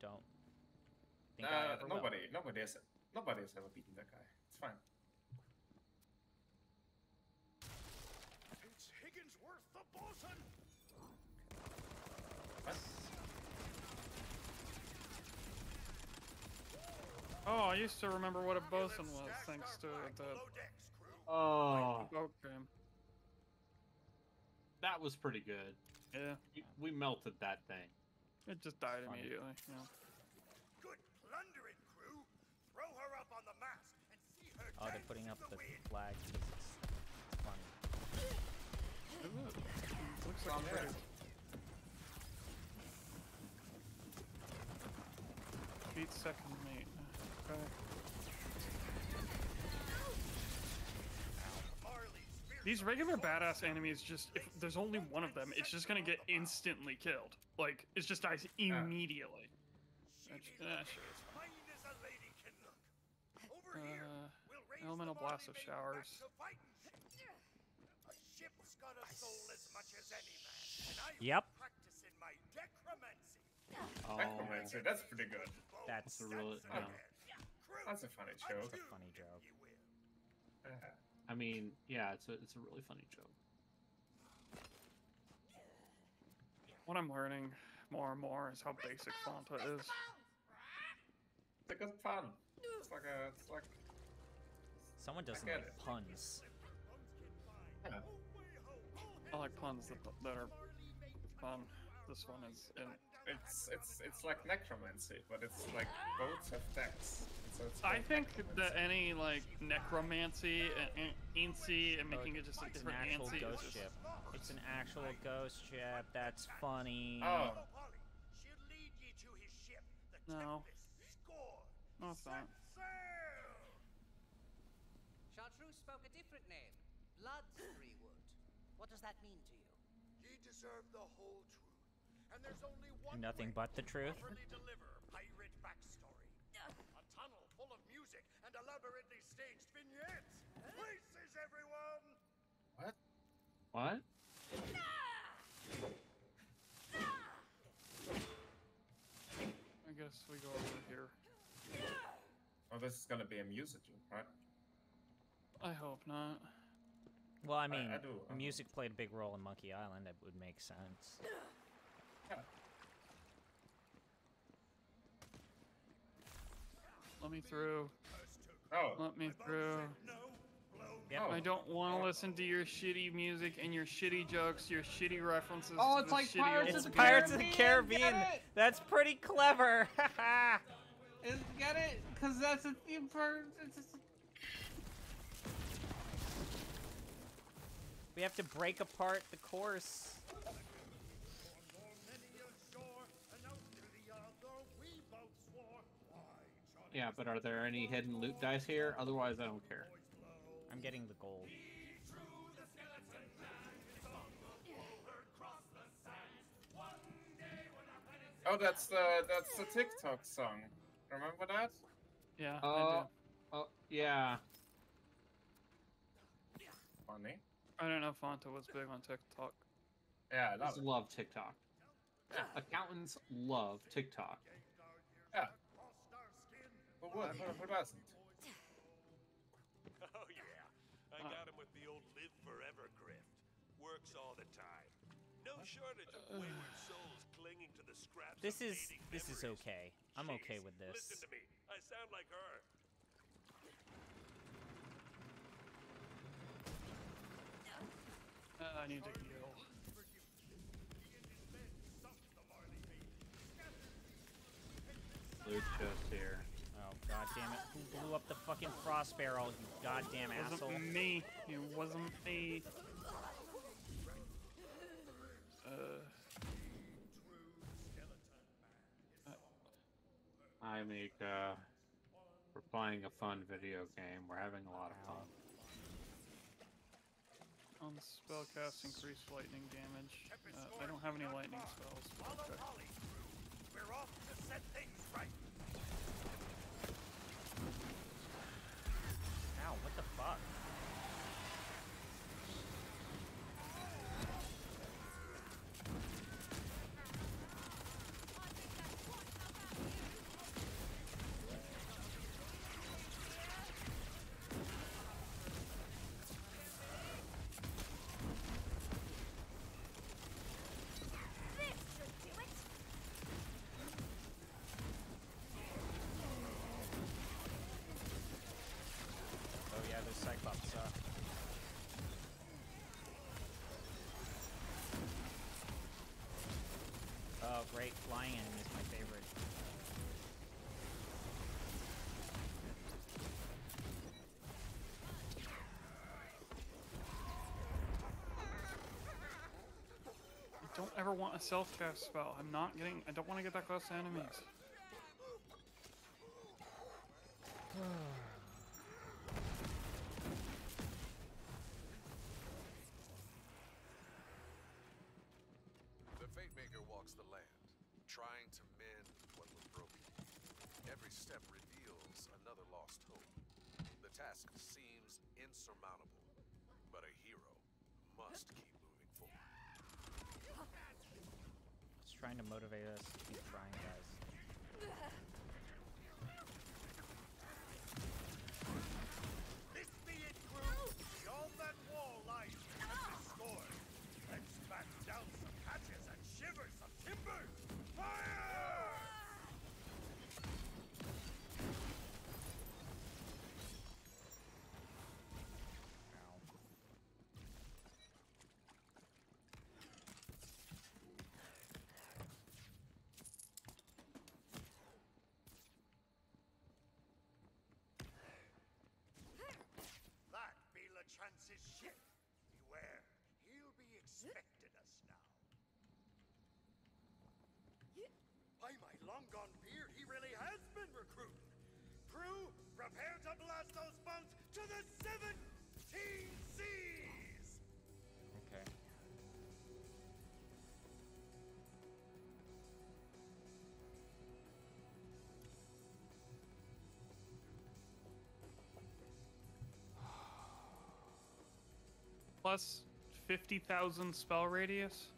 don't think I Uh, ever will. nobody, nobody has, nobody has ever beaten that guy. It's fine. It's Higginsworth the bosun. What? Oh, I used to remember what a bosun was, thanks to the Oh, boat game. that was pretty good. Yeah, We- We melted that thing. It just died Funny. immediately. You know. Good plundering, crew. Throw her up on the mast and see her Oh, they're putting up the the wind. flag because it's funny. It looks like a yeah. pretty... Beat second mate. Okay. These regular badass enemies just if there's only one of them, it's just gonna get instantly killed. Like it just dies immediately. That's, sure. it's fine. Fine as a lady can look. Over here, Uh, elemental blast of showers. back to fighting. A ship's got a soul as much as any man, and I Yep. practicing my decromancy. Oh, Necromancer, that's pretty good. That's a really. No. That's a funny joke. that's a funny joke. Yeah. I mean, yeah, it's a it's a really funny joke. What I'm learning more and more is how basic Fanta is. It's like a fun. It's like a, it's like. Someone doesn't like it. puns. Yeah. I like puns that that are fun. This one is in It's it's it's like necromancy, but it's like boats have decks. So it's I called think that any like necromancy and, and and making it just a It's an actual antsy is ghost just- ship. It's an actual ghost ship. That's funny. Oh, She'll lead ye to his ship, No. Tempest. Score. No, it's not. Chartreuse spoke a different name. Bloodstreewood. What does that mean to you? Ye deserve the whole truth. And there's only one Nothing but the truth. deliver pirate backstory. A tunnel full of music and elaborately staged vignettes. Places, everyone! what? What? I guess we go over here. Oh, this is gonna be a musical, right? I hope not. Well, I mean, I do, I do. music played a big role in Monkey Island. It would make sense. Yeah. Let me through. Oh, Let me through. Yep. I don't want to listen to your shitty music and your shitty jokes, your shitty references. Oh, it's the like Pirates old It's of the. Pirates of the Caribbean, Caribbean. get it? That's pretty clever. Is, get it? Because that's a theme for. It's, it's, we have to break apart the course. Yeah, but are there any hidden loot dice here? Otherwise, I don't care. I'm getting the gold. oh, that's the that's the TikTok song. Remember that? Yeah, I Uh, do. uh, Yeah. Funny. I don't know if Fanta was big on TikTok. Yeah, I love Just it. love TikTok. Accountants love TikTok. Yeah. But what? Who, who doesn't? Oh yeah, I got him with the old live forever grift. Works all the time. No shortage of wayward souls clinging to the scraps This of is fading this is okay. I'm okay with this. Listen to me. I sound like her. Uh, I need to heal. Loot chest blew up the fucking frost barrel? You goddamn asshole! wasn't me. It wasn't me. Uh, Hi, Mika. We're playing a fun video game. We're having a lot of fun. on the spellcast, increase lightning damage. Uh, I don't have any lightning spells. but Follow okay. Crew. We're off to set things right. What the fuck? Great, flying enemy is my favorite. I don't ever want a self cast spell. I'm not getting. I don't want to get that close to enemies. Plus 50,000 spell radius?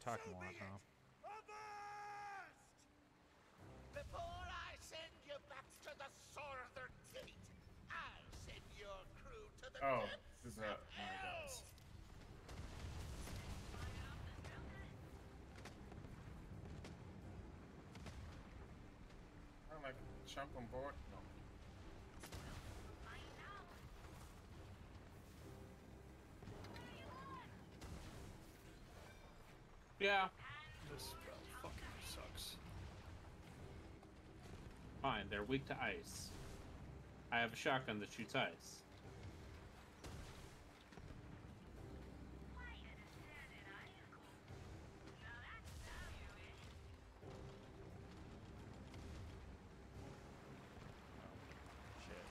They really are talking a lot, huh? Before I send you back to the Gate, I'll send your crew to the Oh, this is a of one hell. I'm like jump on board. No. Yeah. This spell fucking sucks. Fine, they're weak to ice. I have a shotgun that shoots ice. Shit.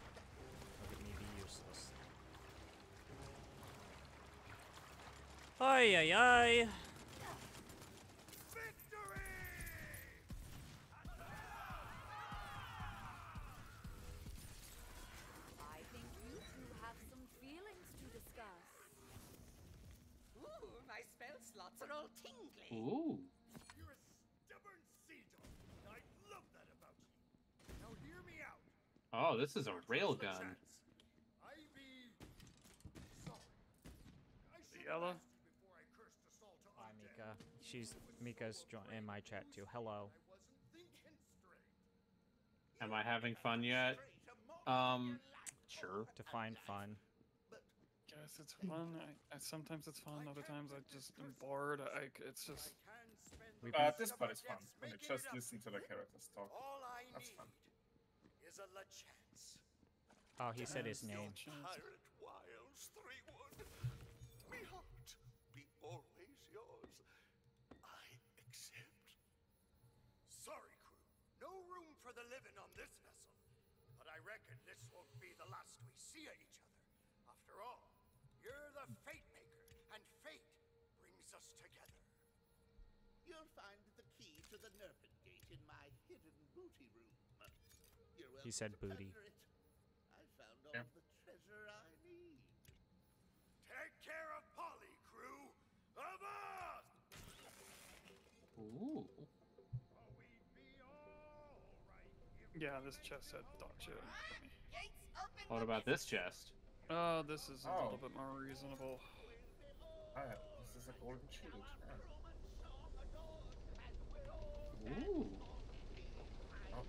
Look at me be useless. Ay ay ay. I think you two have some feelings to discuss. Ooh, my spell slots are all tingly. Ooh. You're a stubborn sea dog. I love that about you. Now hear me out. Oh, this is a railgun. I be sorry. I should Yellow. have asked you before I cursed us all to Hi. Mika. She's Mika's join in my chat too. Hello. I wasn't thinking straight. Am I having fun yet? Um, sure. To find fun. Yes, it's fun. I, I sometimes it's fun. Other times I just am bored. I it's just Can We've Uh, this part is fun. When you just listen to the characters talk. That's fun. is a la chance. Oh, he said his name. Pirate Wiles, three wood. Me heart be always yours. I accept. Sorry, crew. No room for the living on this vessel. But I reckon this won't be the last we see of each other. After all, you're the fate maker, and fate brings us together. You'll find the key to the Nerpent Gate in my hidden booty room. You're He said to booty. Yeah. This chest had dog shit. in it for me. What about this chest? Oh, this is a Oh. little bit more reasonable. Ah, this is a golden shield. Yeah. Ooh. Oh.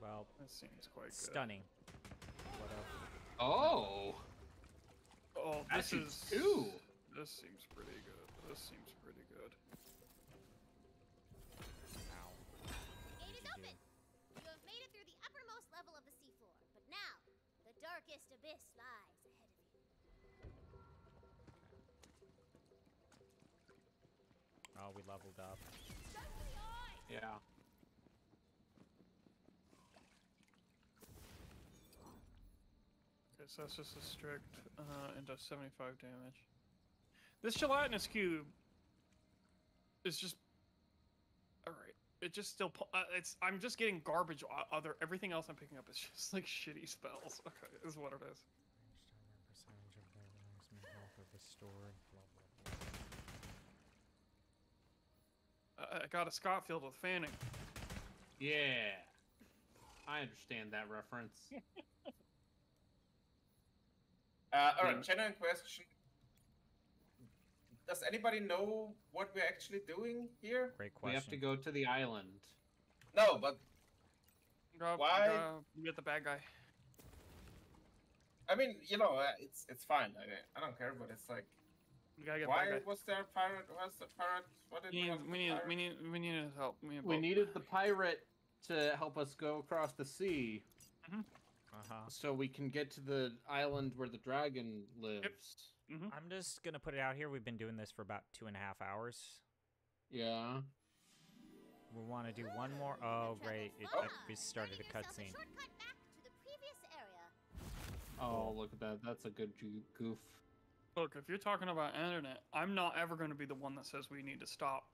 Well, This seems quite good. stunning. What Oh. Oh, this shoots is two. This seems pretty good. This seems pretty good. Leveled up. Yeah. Okay, so that's just a strict uh, and does 75 damage. This gelatinous cube is just all right. It just still pu- uh, it's I'm just getting garbage. o- Other everything else I'm picking up is just like shitty spells. Okay, is what it is. Percentage of their maximum health are restored. Blah blah blah. I I got a Schofield with fanning. Yeah. I understand that reference. Uh, all right, Yeah. genuine question. Does anybody know what we're actually doing here? Great question. We have to go to the island. No, but Go, Why- go, you get the bad guy. I mean, you know, uh, it's it's fine. I, I don't care, but it's like, You gotta get why the guy. was there a pirate? Was the pirate? What did We need, was the we need, we need, we need his help. We need, We needed the pirate to help us go across the sea Uh-huh. so we can get to the island where the dragon lives. Mhm. I'm just gonna put it out here. We've been doing this for about two and a half hours. Yeah. We want to do one more. Oh, great! It, far. uh, we started a cutscene. shortcut back to the previous area. Oh, look at that. That's a good goof. Look, if you're talking about internet, I'm not ever going to be the one that says we need to stop.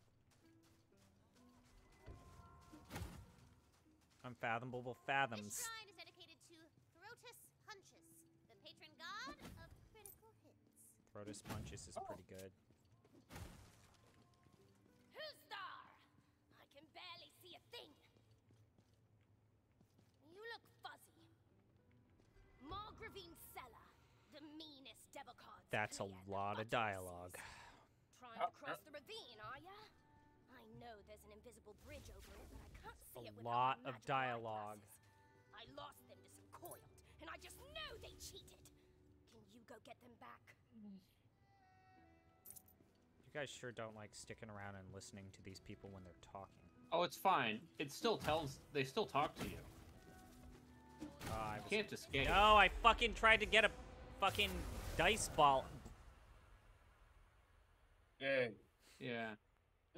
Unfathomable This fathoms. shrine is dedicated to Throtus Punches, the patron god of critical hits. Protus Punches is pretty good. Who's there? I can barely see a thing. You look fuzzy. Margravine Sella, the meanest devil card. That's a lot of dialogue. Trying to cross the ravine, are ya? I know there's an invisible bridge over it, but I can't see A it without lot of dialogue. I lost them to some coiled, and I just know they cheated. Can you go get them back? You guys sure don't like sticking around and listening to these people when they're talking. Oh, it's fine. It still tells. They still talk to you. Uh, I You was- can't escape. No, I fucking tried to get a fucking dice ball. Yeah. Yeah.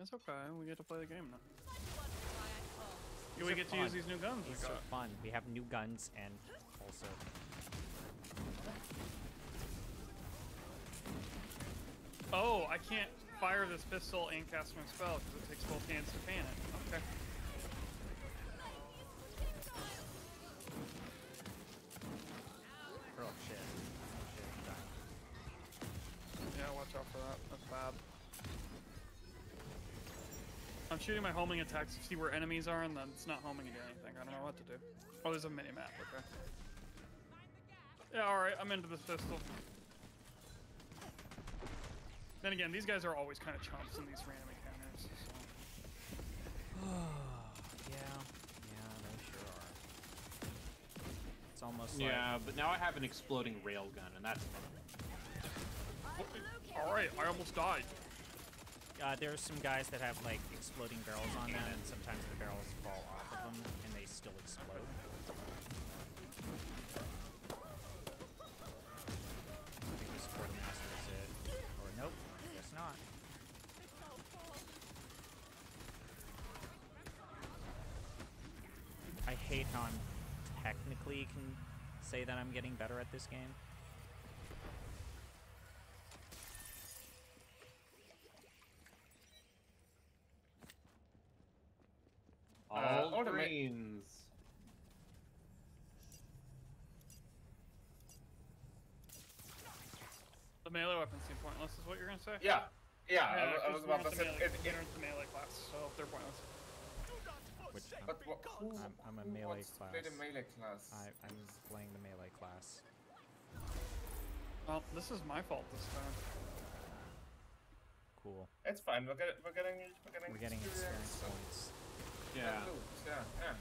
It's okay. We get to play the game now. These we are get to use these new guns we These are fun. We have new guns and also. Oh, I can't fire this pistol and cast my spell because it takes both hands to fan it. Okay. I'm shooting my homing attacks to see where enemies are, and then it's not homing into anything. I don't know what to do. Oh, there's a mini map. Okay. Yeah, all right. I'm into this pistol. Then again, these guys are always kind of chumps in these random encounters. So. yeah, yeah, they sure are. It's almost like Yeah, but now I have an exploding railgun, and that's fun. All right, I almost died. Uh, there's some guys that have like exploding barrels on them, and sometimes the barrels fall off of them and they still explode. I think this quartermaster is it. Or nope, guess not. I hate how I'm technically can say that I'm getting better at this game. All Uh, all the ma- greens. The melee weapons seem pointless, is what you're gonna say? Yeah. Yeah, I wa- I 'cause was we're about not to the say melee, it- we're not the melee class, so they're pointless. Which I'm, But what, who, I'm, I'm a melee wants to class. play the melee class? I, I'm playing the melee class. Well, this is my fault this time. Cool. It's fine. We're getting we're getting we're getting, We're getting experience so- points. Yeah. loot, Yeah, yeah.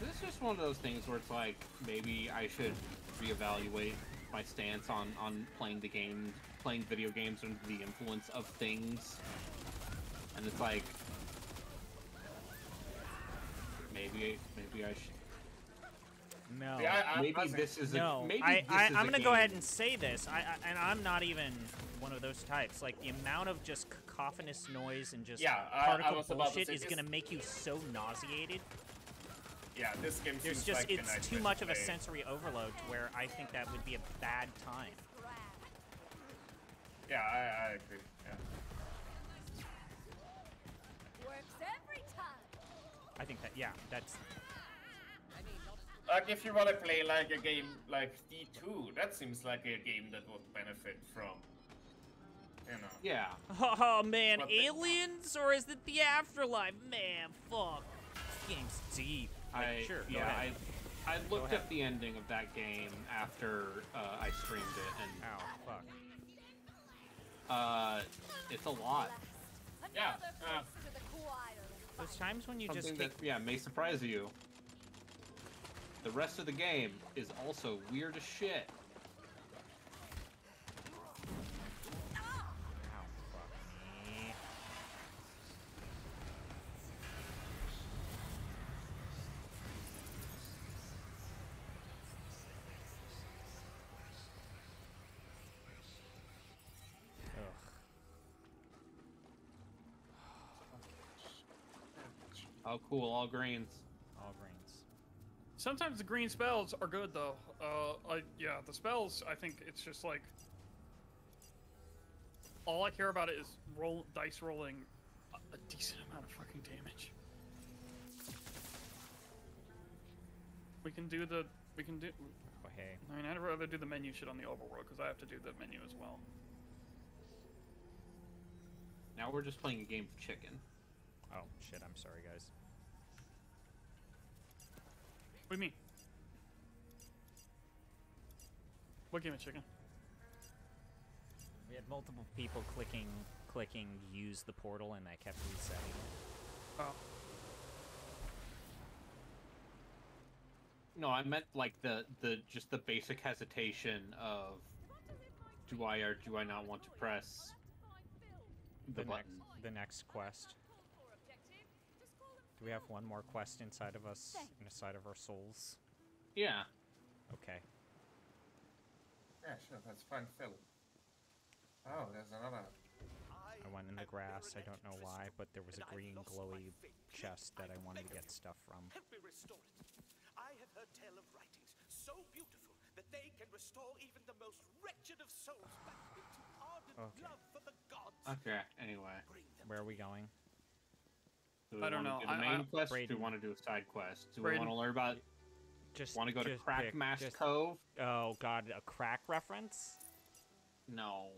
This is just one of those things where it's like maybe I should reevaluate my stance on on playing the game, playing video games under the influence of things. And it's like maybe maybe I should. No. Yeah, I- I- maybe I think- this is no, a maybe I, this I, is I'm gonna go ahead and say this, I, I, and I'm not even one of those types. Like the amount of just cacophonous noise and just Yeah, I- I particle was about to bullshit is gonna make you so nauseated. Yeah, this game There's seems just like a it's nice too much of a sensory overload to where I think that would be a bad time. Yeah, I, I agree. Yeah. Works every time. I think that yeah, that's Like if you want to play like a game like D2, that seems like a game that would benefit from. You know. Yeah. Oh man, What the- aliens or is it the afterlife? Man, fuck. This game's deep. Like, I sure, go yeah ahead. I I looked ahead. at the ending of that game after uh, I streamed it, and Ow, fuck. uh, it's a lot. Yeah. Another uh, face to the choir. There's times when you Something just that yeah may surprise you. The rest of the game is also weird as shit. Ow, fuck me. Ugh. Oh, cool, all greens. All greens. Sometimes the green spells are good though. Uh, I, yeah, the spells. I think it's just like all I care about is roll dice rolling a, a decent amount of fucking damage. We can do the. We can do. Oh, hey. I mean, I'd rather do the menu shit on the overworld because I have to do the menu as well. Now we're just playing a game of chicken. Oh, shit, I'm sorry, guys. What do you mean? What game of chicken? We had multiple people clicking clicking use the portal and that kept resetting. Oh. No, I meant like the the just the basic hesitation of do I or do I not want to press the, the button? next the next quest. Do we have one more quest inside of us, inside of our souls? Yeah. Okay. Yeah, sure. Let's find Phil. Oh, there's another. I went in the grass. I don't know why, but there was a green glowy chest that I wanted to get stuff from. Help me restore it. I have heard tell of writings so beautiful that they can restore even the most wretched of souls back into ardent Okay. love for the gods. Okay. Anyway, Where are we going? Do we I don't know. Do the main I- quest. or Do we want to do a side quest? Do we want to learn about? Just want to go to Crack pick- Mask just- Cove? Oh god, a crack reference? No.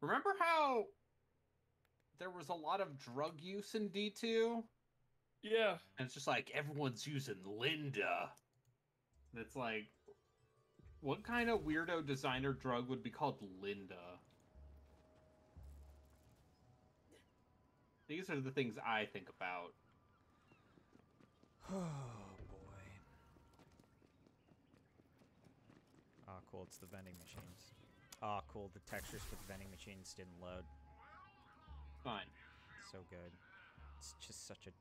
Remember how there was a lot of drug use in D2? Yeah. And it's just like everyone's using Linda. And it's like, what kind of weirdo designer drug would be called Linda? These are the things I think about. Oh boy. Oh cool, it's the vending machines. Oh cool, the textures for the vending machines didn't load. Fine. So good. It's just such a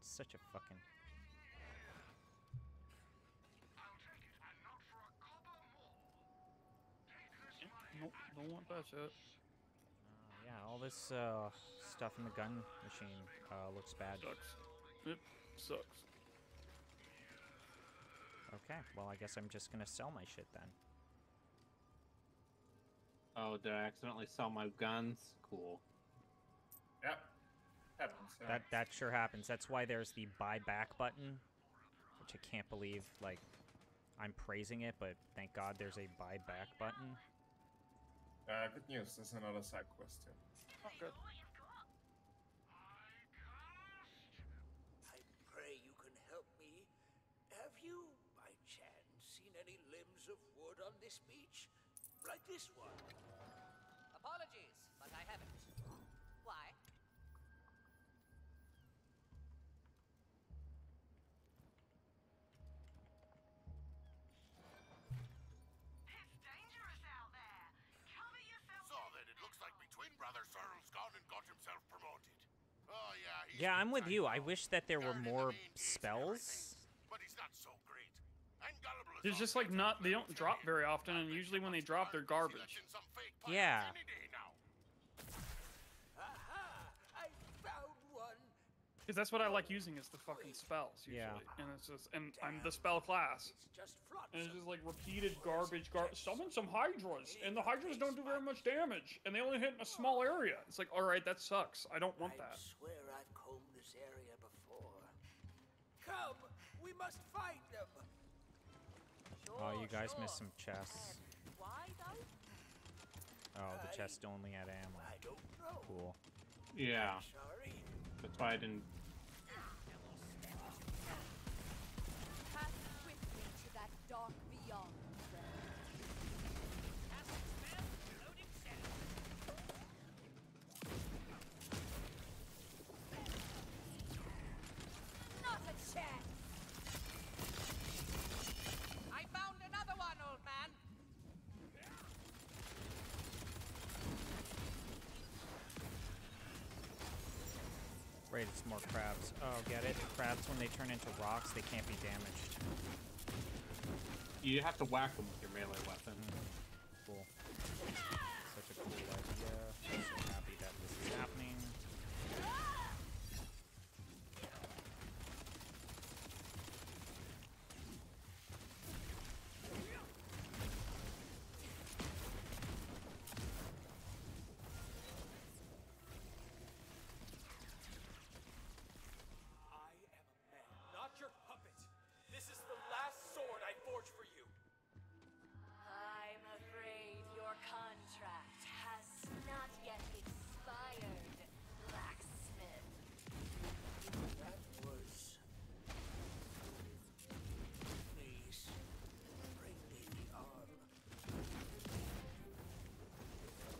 such a fucking Nope, don't want that shit. Yeah, all this uh stuff in the gun machine uh looks bad. Sucks. It sucks. Okay, well I guess I'm just gonna sell my shit then. Oh, did I accidentally sell my guns? Cool. Yep. Happens. That that sure happens. That's why there's the buy back button, which I can't believe. Like, I'm praising it, but thank God there's a buy back button. Uh, good news. There's another side quest here. Oh, good. I pray you can help me. Have you, by chance, seen any limbs of wood on this beach? Like this one? Apologies, but I haven't. And got himself promoted. Oh yeah, he's Yeah, I'm with you. I wish that there were Guarding the more main gates and everything, spells. But he's not so great. And gullible as There's just like not they don't drop very often, and usually when they drop, they're garbage. Some fake pirates Yeah. any day now. Aha! I found one. Because that's what I like using is the fucking spells usually, Yeah. and it's just and I'm the spell class, It's just and it's just like repeated garbage. Gar- summon some hydras, and the hydras don't do very much damage, and they only hit in a small area. It's like, all right, that sucks. I don't want I that. swear I've combed this area before. Come, we must find them. Oh, you guys sure. missed some chests. Why though? Oh, the chest only had ammo. I don't know. Cool. Yeah, Sorry. That's why I didn't. Pass swiftly to that dark beyond. Not a chance! I found another one, old man! Right, it's more crabs. Oh, get it? Crabs, when they turn into rocks, they can't be damaged. You have to whack them with your melee weapon.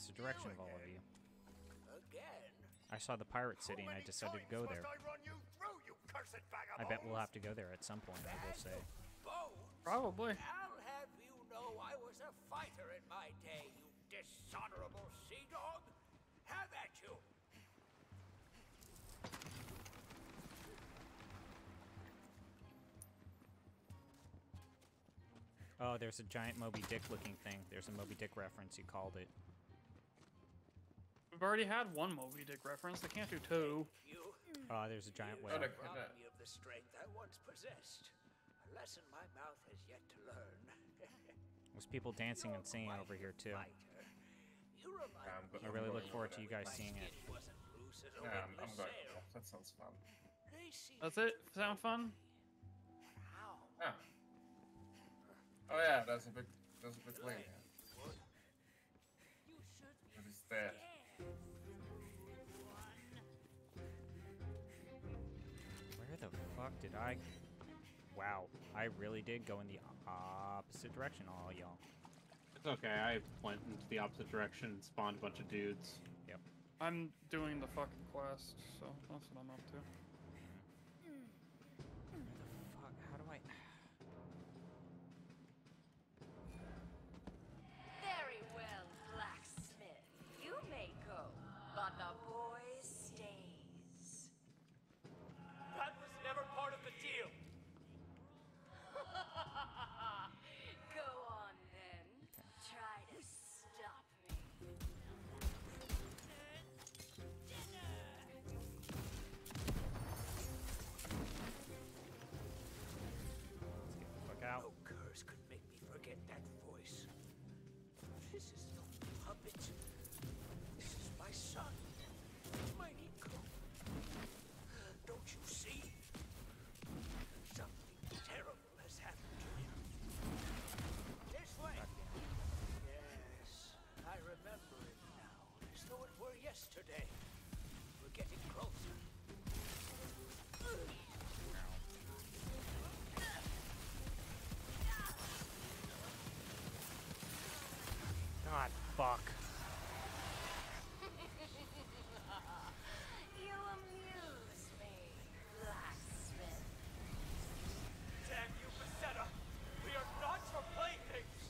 opposite direction of all of you. Again? I saw the pirate city and I decided to go there. I bet we'll have to go there at some point, I will say. Probably. I'll have you know I was a fighter in my day, you dishonorable sea dog. Have at you. Oh, there's a giant Moby Dick looking thing. There's a Moby Dick reference, you called it. We've already had one Moby Dick reference. They can't do two. Oh, there's a giant oh, whale. Robbed me of the strength I once possessed. A lesson my mouth has yet to learn. There's people dancing and singing over here, too. You remind Yeah, I'm go- I I'm really look forward to you guys seeing it. wasn't loose as a Yeah, I'm, I'm going. That sounds fun. That's it? Sound fun? Yeah. Oh yeah, there's a big, there's a big whale here. It is dead. Fuck did I... Wow, I really did go in the opposite direction, all y'all. It's okay. I went into the opposite direction and spawned a bunch of dudes. Yep. I'm doing the fucking quest, so that's what I'm up to. Fuck. you amuse me, blacksmith. Damn you, Basetta! We are not your playthings!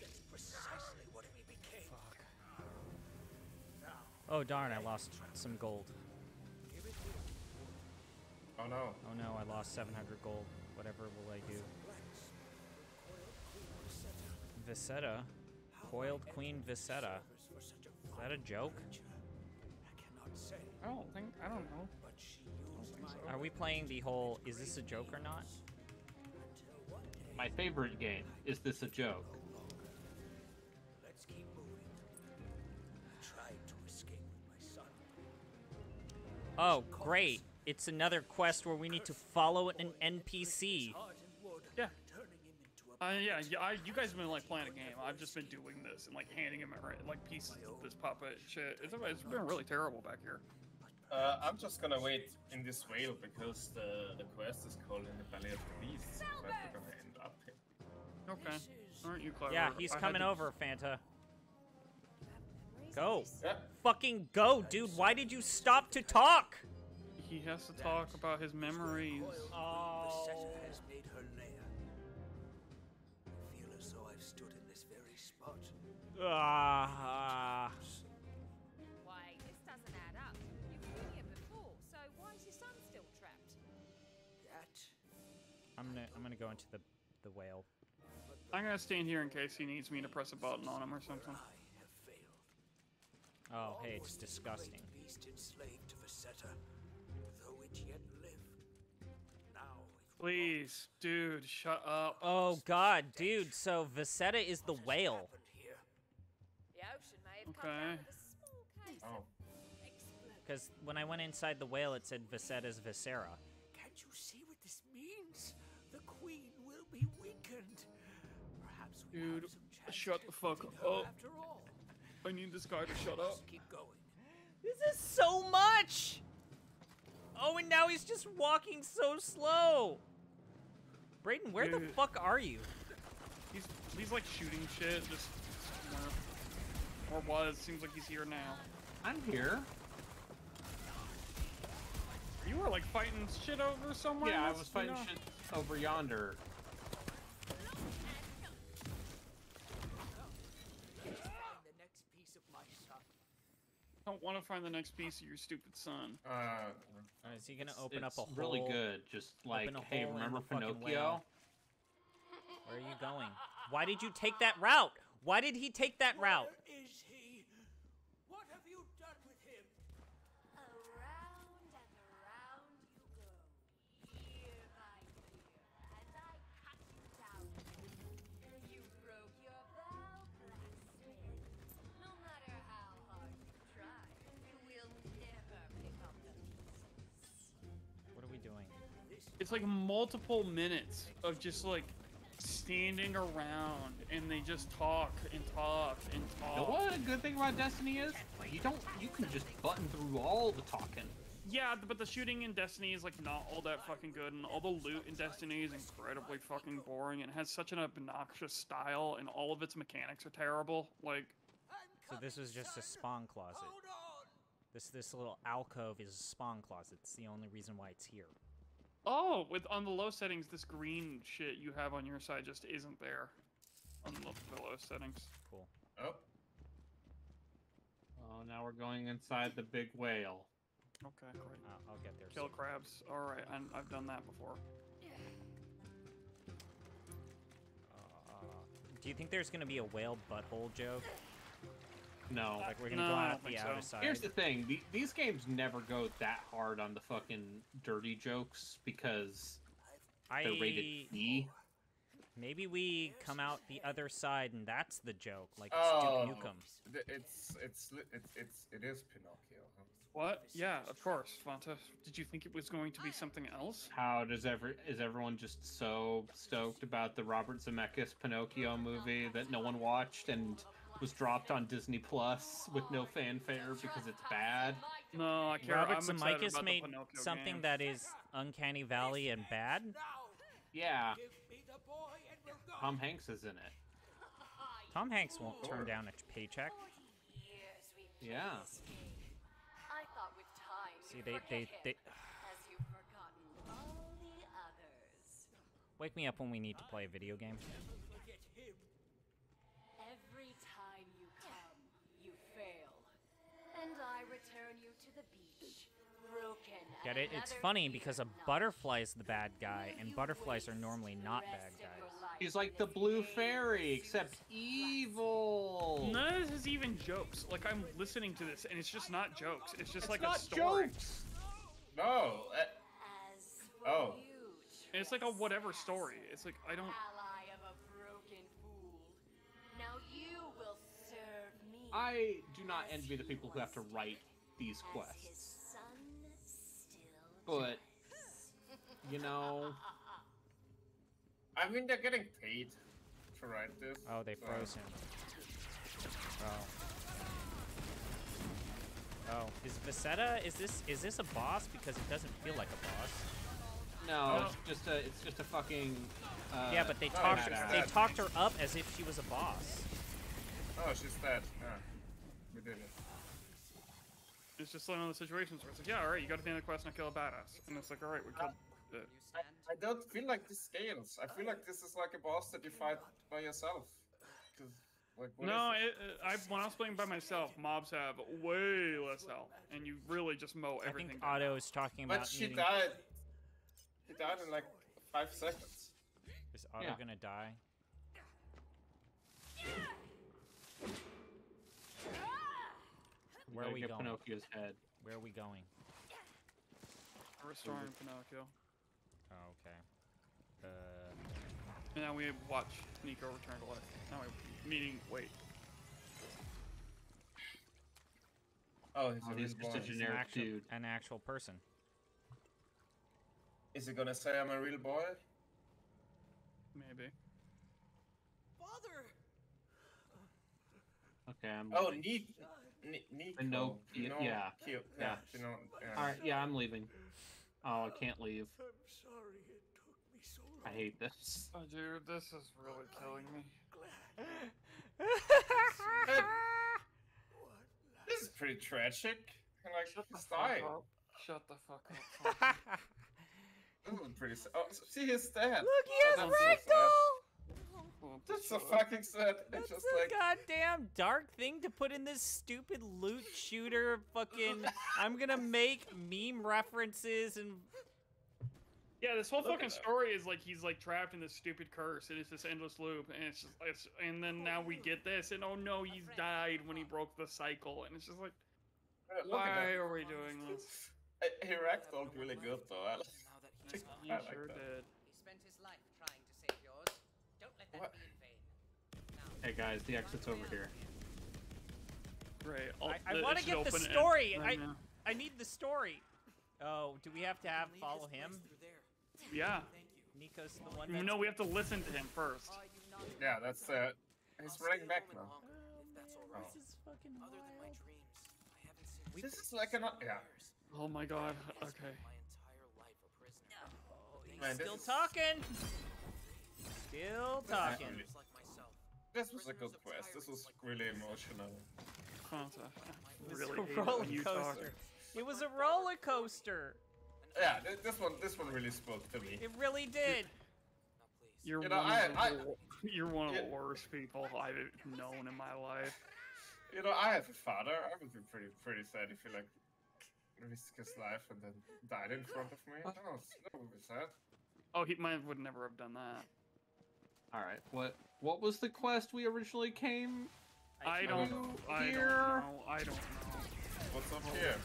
That's precisely what we became. Fuck. Now, Oh, darn, I lost some gold. give it here. Oh no. Oh no, I lost 700 gold. Whatever will I do? Visetta? Coiled Queen Visetta? Is that a joke? I don't think. I don't know. Are we playing the whole is this a joke or not? My favorite game. Is this a joke? Let's keep moving. I tried to escape with my son. Oh, great. It's another quest where we need to follow an NPC. Yeah. Uh, yeah, yeah I, you guys have been like playing a game. I've just been doing this and like handing him ar- like pieces of this puppet shit. It's, it's been really terrible back here. Uh, I'm just gonna wait in this whale because the the quest is called in the belly of the beast, so I think I'm gonna end up here. Okay. Aren't you clever? Yeah, he's I had coming to- over, Fanta. Go. Yeah. Fucking go, dude. Why did you stop to talk? He has to talk about his memories. Oh. Ah. Why, this doesn't add up. You've been here before, so why is your son still trapped? That I'm gonna I'm gonna go into the the whale. I'm gonna stand here in case he needs me to press a button on him or something. Oh, hey, it's disgusting. great beast enslaved to Vasetta, though it yet lived. Now Please, dude, shut up. Oh god, dude. So Vasetta is the whale. Okay. Oh. Because when I went inside the whale, it said Visetta's Viscera. Can't you see what this means? The queen will be weakened. Perhaps we Dude, have some chance shut the fuck up. After all, I need this guy to shut up. Keep going. This is so much! Oh, and now he's just walking so slow! Brayden, where the fuck are you? He's he's like shooting shit, just somewhere. Or was. Seems like he's here now. I'm here. You were like fighting shit over somewhere. Yeah, I was fighting know? shit over yonder. Find the next piece of my son. Don't want to find the next piece of your stupid son. Uh, Uh, is he gonna open it's up a hole? really good. Just like, open hey, remember the fucking Pinocchio? Where are you going? Why did you take that route? Why did he take that route? Where is he? What have you done with him? Around and around you go, year by year, as I cut you down. You broke your bow, blacksmith. No matter how hard you try, you will never pick up the pieces. What are we doing? It's like multiple minutes of just like standing around and they just talk and talk and talk. You know what a good thing about Destiny is? You don't. You can just button through all the talking. Yeah, but the shooting in Destiny is like not all that fucking good, and all the loot in Destiny is incredibly fucking boring. and has such an obnoxious style, and all of its mechanics are terrible. Like, So this is just a spawn closet. This this little alcove is a spawn closet. It's the only reason why it's here. Oh, with on the low settings, this green shit you have on your side just isn't there. On the, the low settings. Cool. oh. Oh, now we're going inside the big whale. Okay, great. Uh, I'll get there. Kill soon. crabs. All right, I, I've done that before. Uh, do you think there's gonna be a whale butthole joke? No. Uh, like we're gonna No, go out the think so. outer side. Here's the thing: the, these games never go that hard on the fucking dirty jokes because they're rated I E. maybe we come out the other side and that's the joke, like it's Oh, Duke Nukem. it's it's it's it's it is Pinocchio. What? Yeah, of course, Fanta. Did you think it was going to be something else? How does every is everyone just so stoked about the Robert Zemeckis Pinocchio movie that no one watched and was dropped on Disney Plus with no fanfare because it's bad? No, I care. Robert I'm excited Zemeckis made something game. that is Uncanny Valley and bad. Yeah, Give me the boy and we'll go. Tom Hanks is in it. Tom Hanks won't turn down a paycheck. Yeah. played this game. I thought with time See, you'd they- they- they- as you've forgotten all the others. Wake me up when we need to play a video game. Forget him. Every time you come, you fail. And I return you to the beach, broken. Get it? It's funny because a butterfly is the bad guy, and butterflies are normally not bad guys. He's like the blue fairy, except evil. None of this is even jokes. Like I'm listening to this, and it's just not jokes. It's just It's like not a story. jokes. No. eh, Oh. And it's like a whatever story. It's like I don't. I do not envy the people who have to write these quests. his son still But you know, I mean, they're getting paid to write this. Oh, they so- froze him. Oh. Oh, is Visetta? Is this is this a boss? Because it doesn't feel like a boss. no, Oh. it's just a it's just a fucking. Uh, yeah, but they oh, talked yeah. they talked her up as if she was a boss. Oh, she's dead. Yeah. We did it. It's just one of those situations where it's like, yeah, all right, you got to the end of the quest and kill a badass, and it's like, all right, we killed. You it. stand. I don't feel like this scales. I feel like this is like a boss that you fight by yourself. 'Cause, like, No, is it, it, I when I was playing by myself, mobs have way less health, and you really just mow everything. I everything think down. Otto is talking about. But about she needing. died. She died in like five seconds. Is Otto Yeah. gonna die? Where are gotta we get going? Pinocchio's head. Where are we going? Restoring Pinocchio. Oh, okay. Uh, And now we watch Nico return to life. Now we meaning wait. Oh, he's, Oh, he's real just a boy. He's an generic actual, dude. an actual person. Is he gonna say I'm a real boy? Maybe. Father! Okay, I'm. Oh, leaving. Nick. Ni- Nico. I know- You know, yeah, Kyo- yeah. You know, yeah. All right, yeah, I'm leaving. Oh, I can't leave. I'm sorry it took me so long. I hate this. Oh, dude, this is really killing me. This is pretty tragic. And like, Shut the he's fuck dying. up. Shut the fuck up. This is pretty sad. Oh, see his dad. Look, he has oh, That's so sad. That's a fucking sad. It's That's just a like, goddamn dark thing to put in this stupid loot shooter fucking I'm gonna make meme references and Yeah, this whole Look fucking story is like he's like trapped in this stupid curse, and it's this endless loop, and it's just it's and then now we get this, and oh no, he's died when he broke the cycle, and it's just like, look at why are we doing this? Uh, He ragdolled really good though. I like, He like sure that. did. He spent his life trying to save yours. Don't let that What? be in vain. Hey guys, the exit's over here. Great. I, I want want to get the story. I I need the story. Oh, do we have to have follow him? Yeah. Nico's the one. You know we have to listen to him first. Yeah, that's uh, he's running back now. Oh. This is fucking wild. This is like an yeah. Oh my god. Okay. Man, this Still is- talking. Still talking. This was a good quest. This was really emotional. It was really a roller when you talk. coaster. It was a roller coaster. Yeah, this one, this one really spoke to me. It really did. You're You know, one I- of the I- wor- you're one of the worst people I've known in my life. You know, I have a father. I would be pretty, pretty sad if he like risked his life and then died in front of me. That was, that would be sad. Oh, he might would never have done that. All right, what what was the quest we originally came? I to don't know. I don't know. I don't know. What's up here?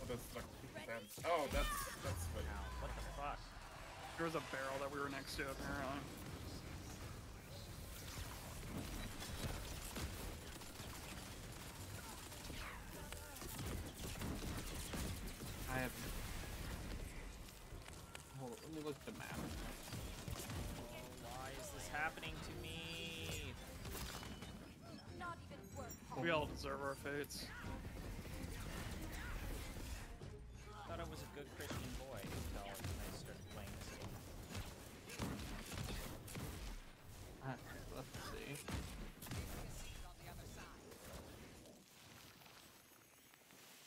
Oh, that's like dance. Oh, that's that's what. What the fuck? There was a barrel that we were next to apparently. I have. Hold on, let me look at the map. All deserve our fates. thought I was a good Christian boy until I started playing this game. Uh, let's see.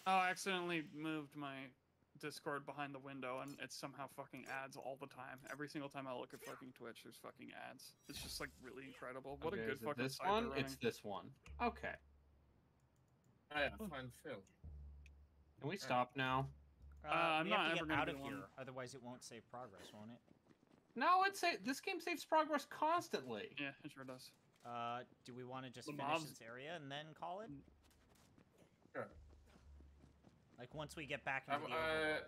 Oh, I accidentally moved my Discord behind the window, and it somehow fucking ads all the time. Every single time I look at fucking Twitch, there's fucking ads. It's just like really incredible. What Okay, a good is it fucking this one. It's this one. Okay. Oh, yeah, find Phil. Can we stop now? Uh, I'm we not to ever get gonna out be of the one- here, otherwise it won't save progress, won't it? No, it's a, this game saves progress constantly. Yeah, it sure does. Uh, do we want to just The finish mobs- this area and then call it? Sure. Like once we get back into the uh, overworld.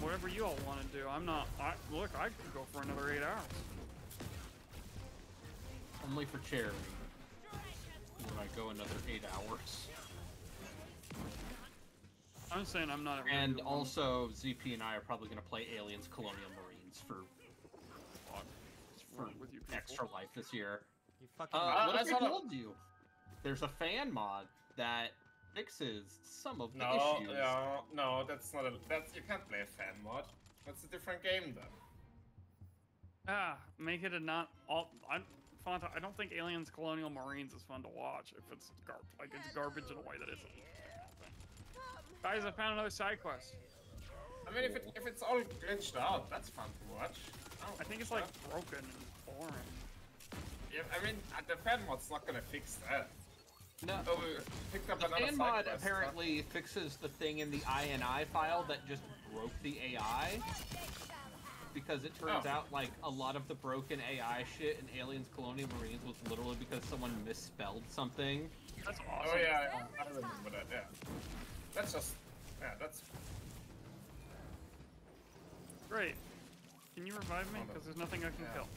Whatever you all want to do, I'm not. I look, I could go for another eight hours. Only for charity. When I go another eight hours. I'm saying I'm not. ever And do one. also, ZP and I are probably going to play Aliens Colonial Marines for for with extra life this year. You fucking. Uh, what I if I saw that- told you? There's a fan mod that fixes some of the No, issues. no, no, that's not a. That's you can't play a fan mod. That's a different game then. Ah, make it a not all. I'm Fanta. I don't think Aliens Colonial Marines is fun to watch if it's gar- like it's garbage in a way that isn't. Guys, I found another side quest. I mean, if it if it's all glitched out, that's fun to watch. don't I think it's know. like broken and boring. Yeah, I mean, the fan mod's not gonna fix that. No. Oh, we picked up The another fan side mod quest, huh? apparently fixes the thing in the INI file that just broke the AI. Because it turns Oh. out like a lot of the broken AI shit in Aliens Colonial Marines was literally because someone misspelled something. That's oh, awesome. Oh yeah, yeah, I remember that. Yeah, that's just yeah, that's Great. Can you revive me? Because there's nothing I can Yeah. kill.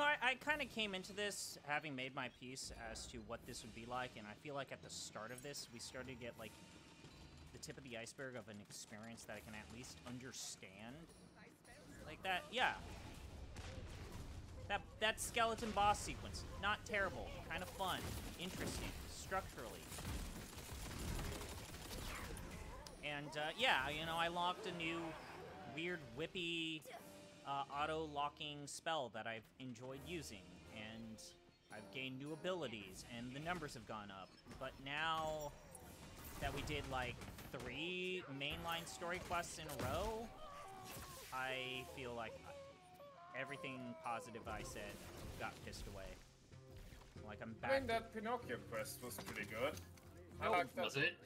I kind of came into this having made my peace as to what this would be like, and I feel like at the start of this, we started to get like the tip of the iceberg of an experience that I can at least understand. Like that, yeah. That that skeleton boss sequence, not terrible, kind of fun, interesting, structurally. And uh, yeah, you know, I locked a new weird whippy uh, auto locking spell that I've enjoyed using, and I've gained new abilities, and the numbers have gone up. But now that we did like three mainline story quests in a row, I feel like everything positive I said got pissed away. Like I'm I back. think that Pinocchio quest was pretty good. I Oh, like that. was it?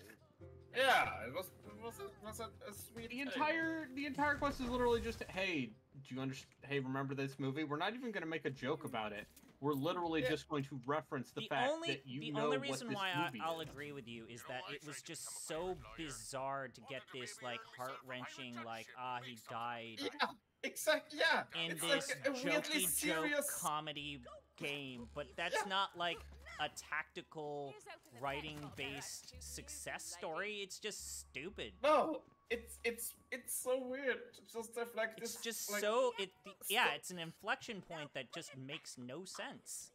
Yeah, it was. It was it, was it a sweet. The thing. entire the entire quest is literally just, hey, do you understand? Hey, remember this movie? We're not even gonna make a joke about it. We're literally just going to reference the, the fact only that you the know only what reason this why movie I, I'll is. agree with you is that it was just so bizarre to get this like heart wrenching like ah he died Yeah, exactly. Yeah. in it's this like a weirdly jokey joke comedy game, but that's not like a tactical writing based success story. It's just stupid. No, it's it's it's so weird. It's just have like It's this. It's just like, so it the, yeah, it's an inflection point that just makes no sense.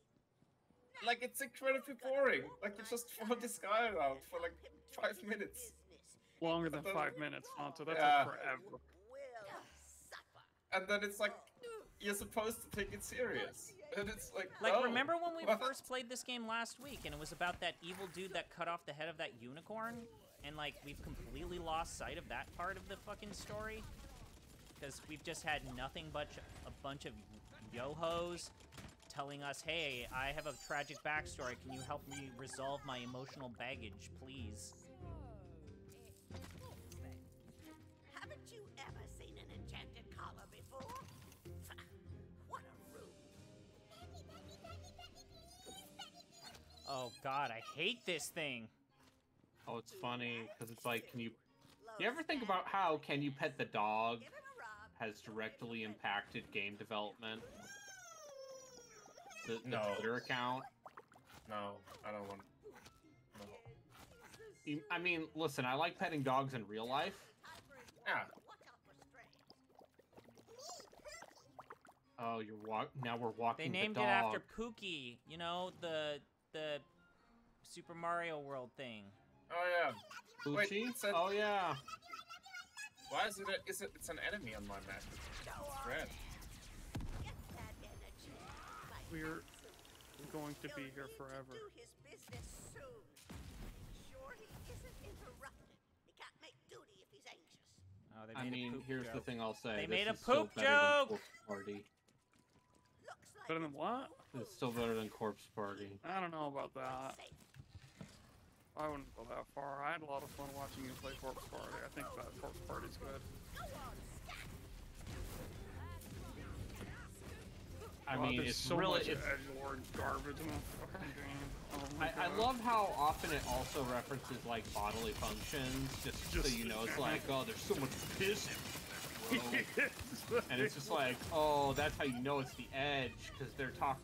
like it's incredibly boring. Like you just throw this guy around for like five minutes. Longer than five minutes, Fonto. That's Yeah. like forever. and then it's like you're supposed to take it serious, and it's like Like, no. remember when we What? first played this game last week and it was about that evil dude that cut off the head of that unicorn? And, like, we've completely lost sight of that part of the fucking story? Because we've just had nothing but a bunch of yo-hos telling us, hey, I have a tragic backstory. Can you help me resolve my emotional baggage, please? Haven't you ever seen an enchanted collar before? What a room. Oh, God, I hate this thing. Oh, it's funny because it's like, can you? You ever think about how "Can You Pet the Dog" has directly impacted game development? The, the No. Twitter account. No, I don't want. No. You- I mean, listen, I like petting dogs in real life. Yeah. Oh, you're walk. Now we're walking. They named the it after Pookie, you know, the the Super Mario World thing. Oh yeah. Wait, Poochie? it's a- Oh yeah. Why is it? A, is it? It's an enemy on my map. It's red. We're going to be here forever. Do his business soon. Sure he isn't interrupted. He can't make duty if he's anxious. Oh, they I made a mean, poop here's the thing I'll say. They this made a is poop better than joke! Corpse Party. Better than what? It's still better than Corpse Party. I don't know about that. I wouldn't go that far. I had a lot of fun watching you play Corpse Party. I think that Corpse Party's good. I God, mean, there's it's so really much it's, edgelord garbage in that fucking game. Oh I, I love how often it also references like bodily functions, just, so you know. It's like, oh, there's so much piss. in this world." and it's just like, oh, that's how you know it's the edge because they're talking.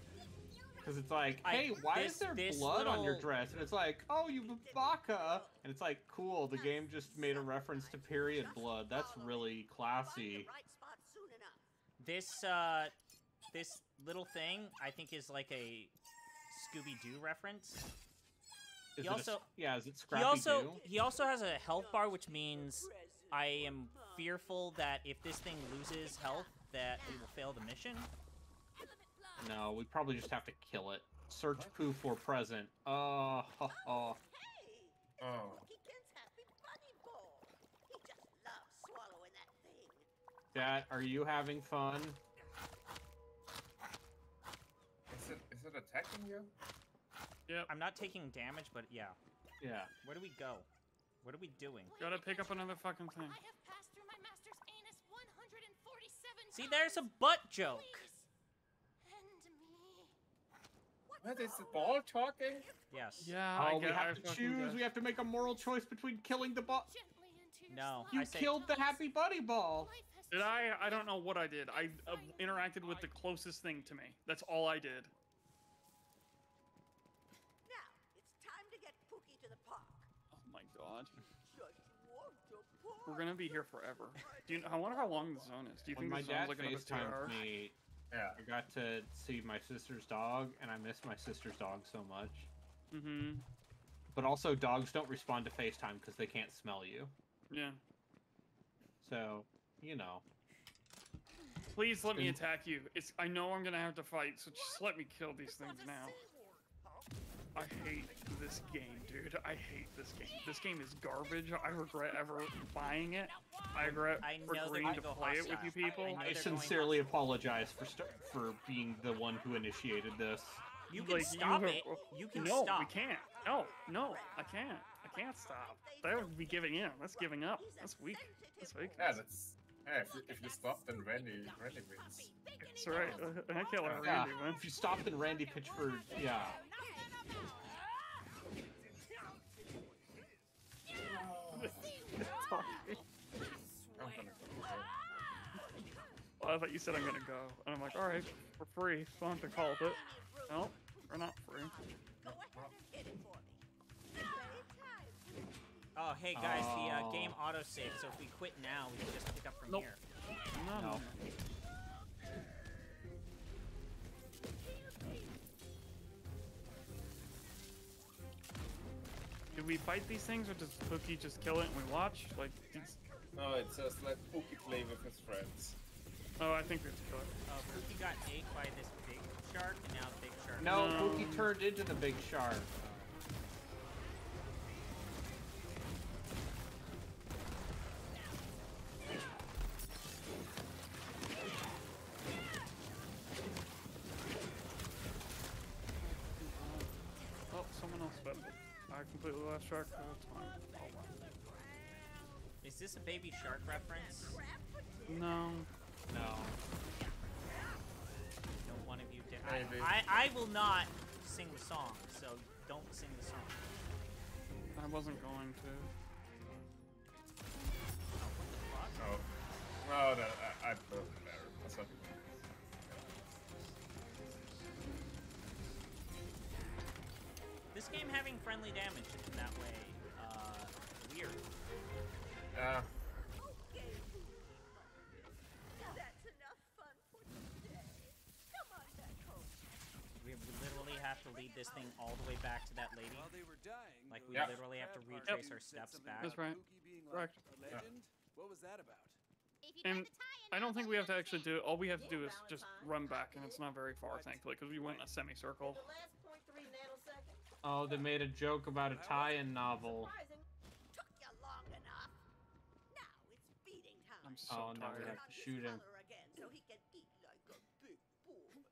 Because it's like, I- hey, why this- is there blood on your dress? And it's like, oh, you baka. And it's like, cool. The game just made a reference to period blood. That's really classy. This uh, this little thing I think is like a Scooby Doo reference. Is he it a- yeah, is it he Scrappy also Doo? he also has a health bar, which means I am fearful that if this thing loses health, that it will fail the mission. No, we probably just have to kill it. Search poo for present. Uh, oh, ho, ho. Oh. Kikens happy bunny ball. He just loves swallowing that thing. Dad, are you having fun? Is it? Is it attacking you? Yep. I'm not taking damage, but yeah. Yeah. Where do we go? What are we doing? Gotta pick up another fucking thing. I have passed through my master's anus 147 See, there's a butt joke. What is the ball talking? Yes. Yeah, Oh, I we get, I have to choose. guess. We have to make a moral choice between killing the ball. No, You I say killed the happy buddy ball. Life Did I? I don't know what I did. I uh, interacted with the closest thing to me. That's all I did. Now, it's time to get Pookie to the park. Oh my god. Just walk the park. We're gonna be here forever. Do you? I wonder how long the zone is. Do you When think my the zone's dad like another two FaceTimed hours? Me, Yeah. I got to see my sister's dog, and I miss my sister's dog so much. Mm-hmm. But also, dogs don't respond to FaceTime because they can't smell you. Yeah. So, you know. Please let me attack you. It's. I know I'm gonna have to fight, so just let me kill these things now. I hate this game, dude. I hate this game. This game is garbage. I regret ever buying it. I regret I know agreeing gonna to go play it with you people. I I sincerely apologize for st- for being the one who initiated this. You can Like, stop have- it. You can no, stop. we can't. No, no, I can't. I can't stop. That would be giving in. That's giving up. That's weak. That's weak. Yeah, that's. Yeah, if, you- if you stop, then Randy, Randy wins. That's right. I can't let Yeah, Randy win. if you stopped then Randy Pitchford, yeah. I'm gonna Well, I thought you said I'm gonna go, and I'm like, all right, for free. So I have to call it. No, we're not free. Go ahead and hit it for me. Oh, hey guys, the uh, Oh. game autosave. So if we quit now, we can just pick up from Nope. here. No. No. Do we fight these things, or does Pookie just kill it and we watch? Like, it's... No, it says let Pookie play with his friends. oh, I think we have to kill it. Uh, Pookie got ate by this big shark, and now big shark. No, No. Pookie turned into the big shark. Oh, someone else fed it. I completely lost track. but That's fine. Is this a baby shark reference? No. No. Don't one of you dare. Maybe. I, I, I will not sing the song, so don't sing the song. I wasn't going to. Oh. oh no, that, I, I game having friendly damage isn't that way uh, weird. Yeah. Okay, That's enough fun for today. Come on back home. We we literally have to lead this thing all the way back to that lady. While they were dying, Like we those Yeah. literally have to retrace parties our steps back. That's right. Correct. like a legend. What was that about? And got the tie-in I don't think we have to actually do. It. All we have to do is just run back, and it's not very far, thankfully, because we went in a semicircle. The last point three nanoseconds. Oh, they made a joke about a tie-in novel. Took you long enough. Now it's feeding time. I'm so Oh, now we tired. have to shoot him. Again so he can eat like a big boy.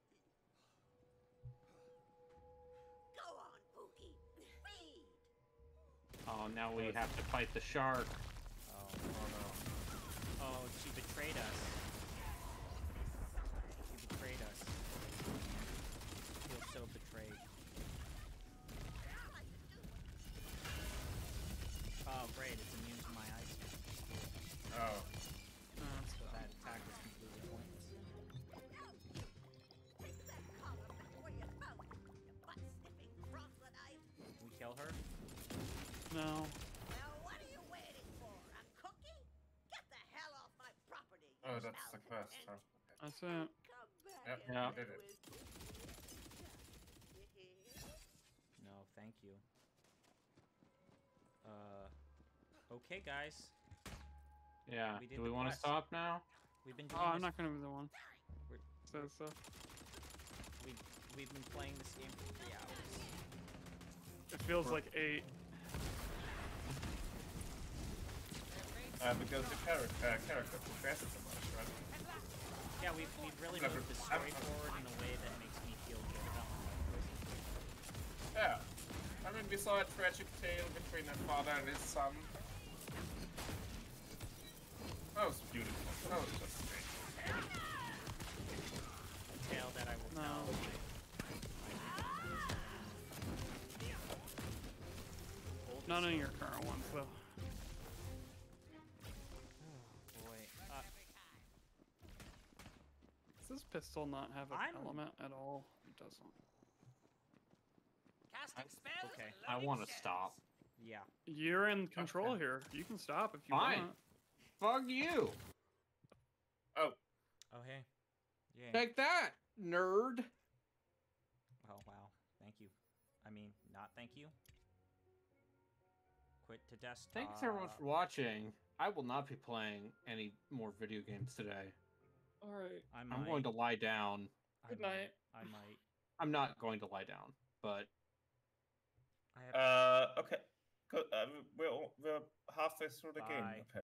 Go on, Pookie. Feed. Oh, now we have to fight the shark. Oh, no! oh, she betrayed us. No. Now what are you waiting for? A cookie? Get the hell off my property. Oh, that's the malcontent. quest, huh? That's it. Come back Yep, Yeah. did it. with me. You hear? No, thank you. Uh, okay, guys. Yeah. We Do we want to stop now? We've been doing Oh, I'm not gonna be the one. We're- So, so. we, we've been playing this game for three hours. It feels like eight. Uh, because the character, uh, character progresses so much, right? Yeah, we've, we've really Never- moved the I'm- story forward in a way that makes me feel good about my. Yeah. I mean, we saw a tragic tale between a father and his son. That was beautiful. That was just great. A tale that I will No. tell. None of your current ones, though. This pistol not have an I'm- element at all? It doesn't. Casting spells. Okay, I want to stop. Yeah. You're in control here. You can stop if you Fine. want. Fuck you. Oh, Oh hey. Yeah. Take that, nerd. Oh wow. Thank you. I mean, not thank you. Quit to desktop. Thanks everyone for watching. I will not be playing any more video games today. All right. I I'm going to lie down. I Good might- night. I might. I'm not going to lie down, but I have uh, okay. Good. Uh, we're we're halfway through the game. Bye. apparently.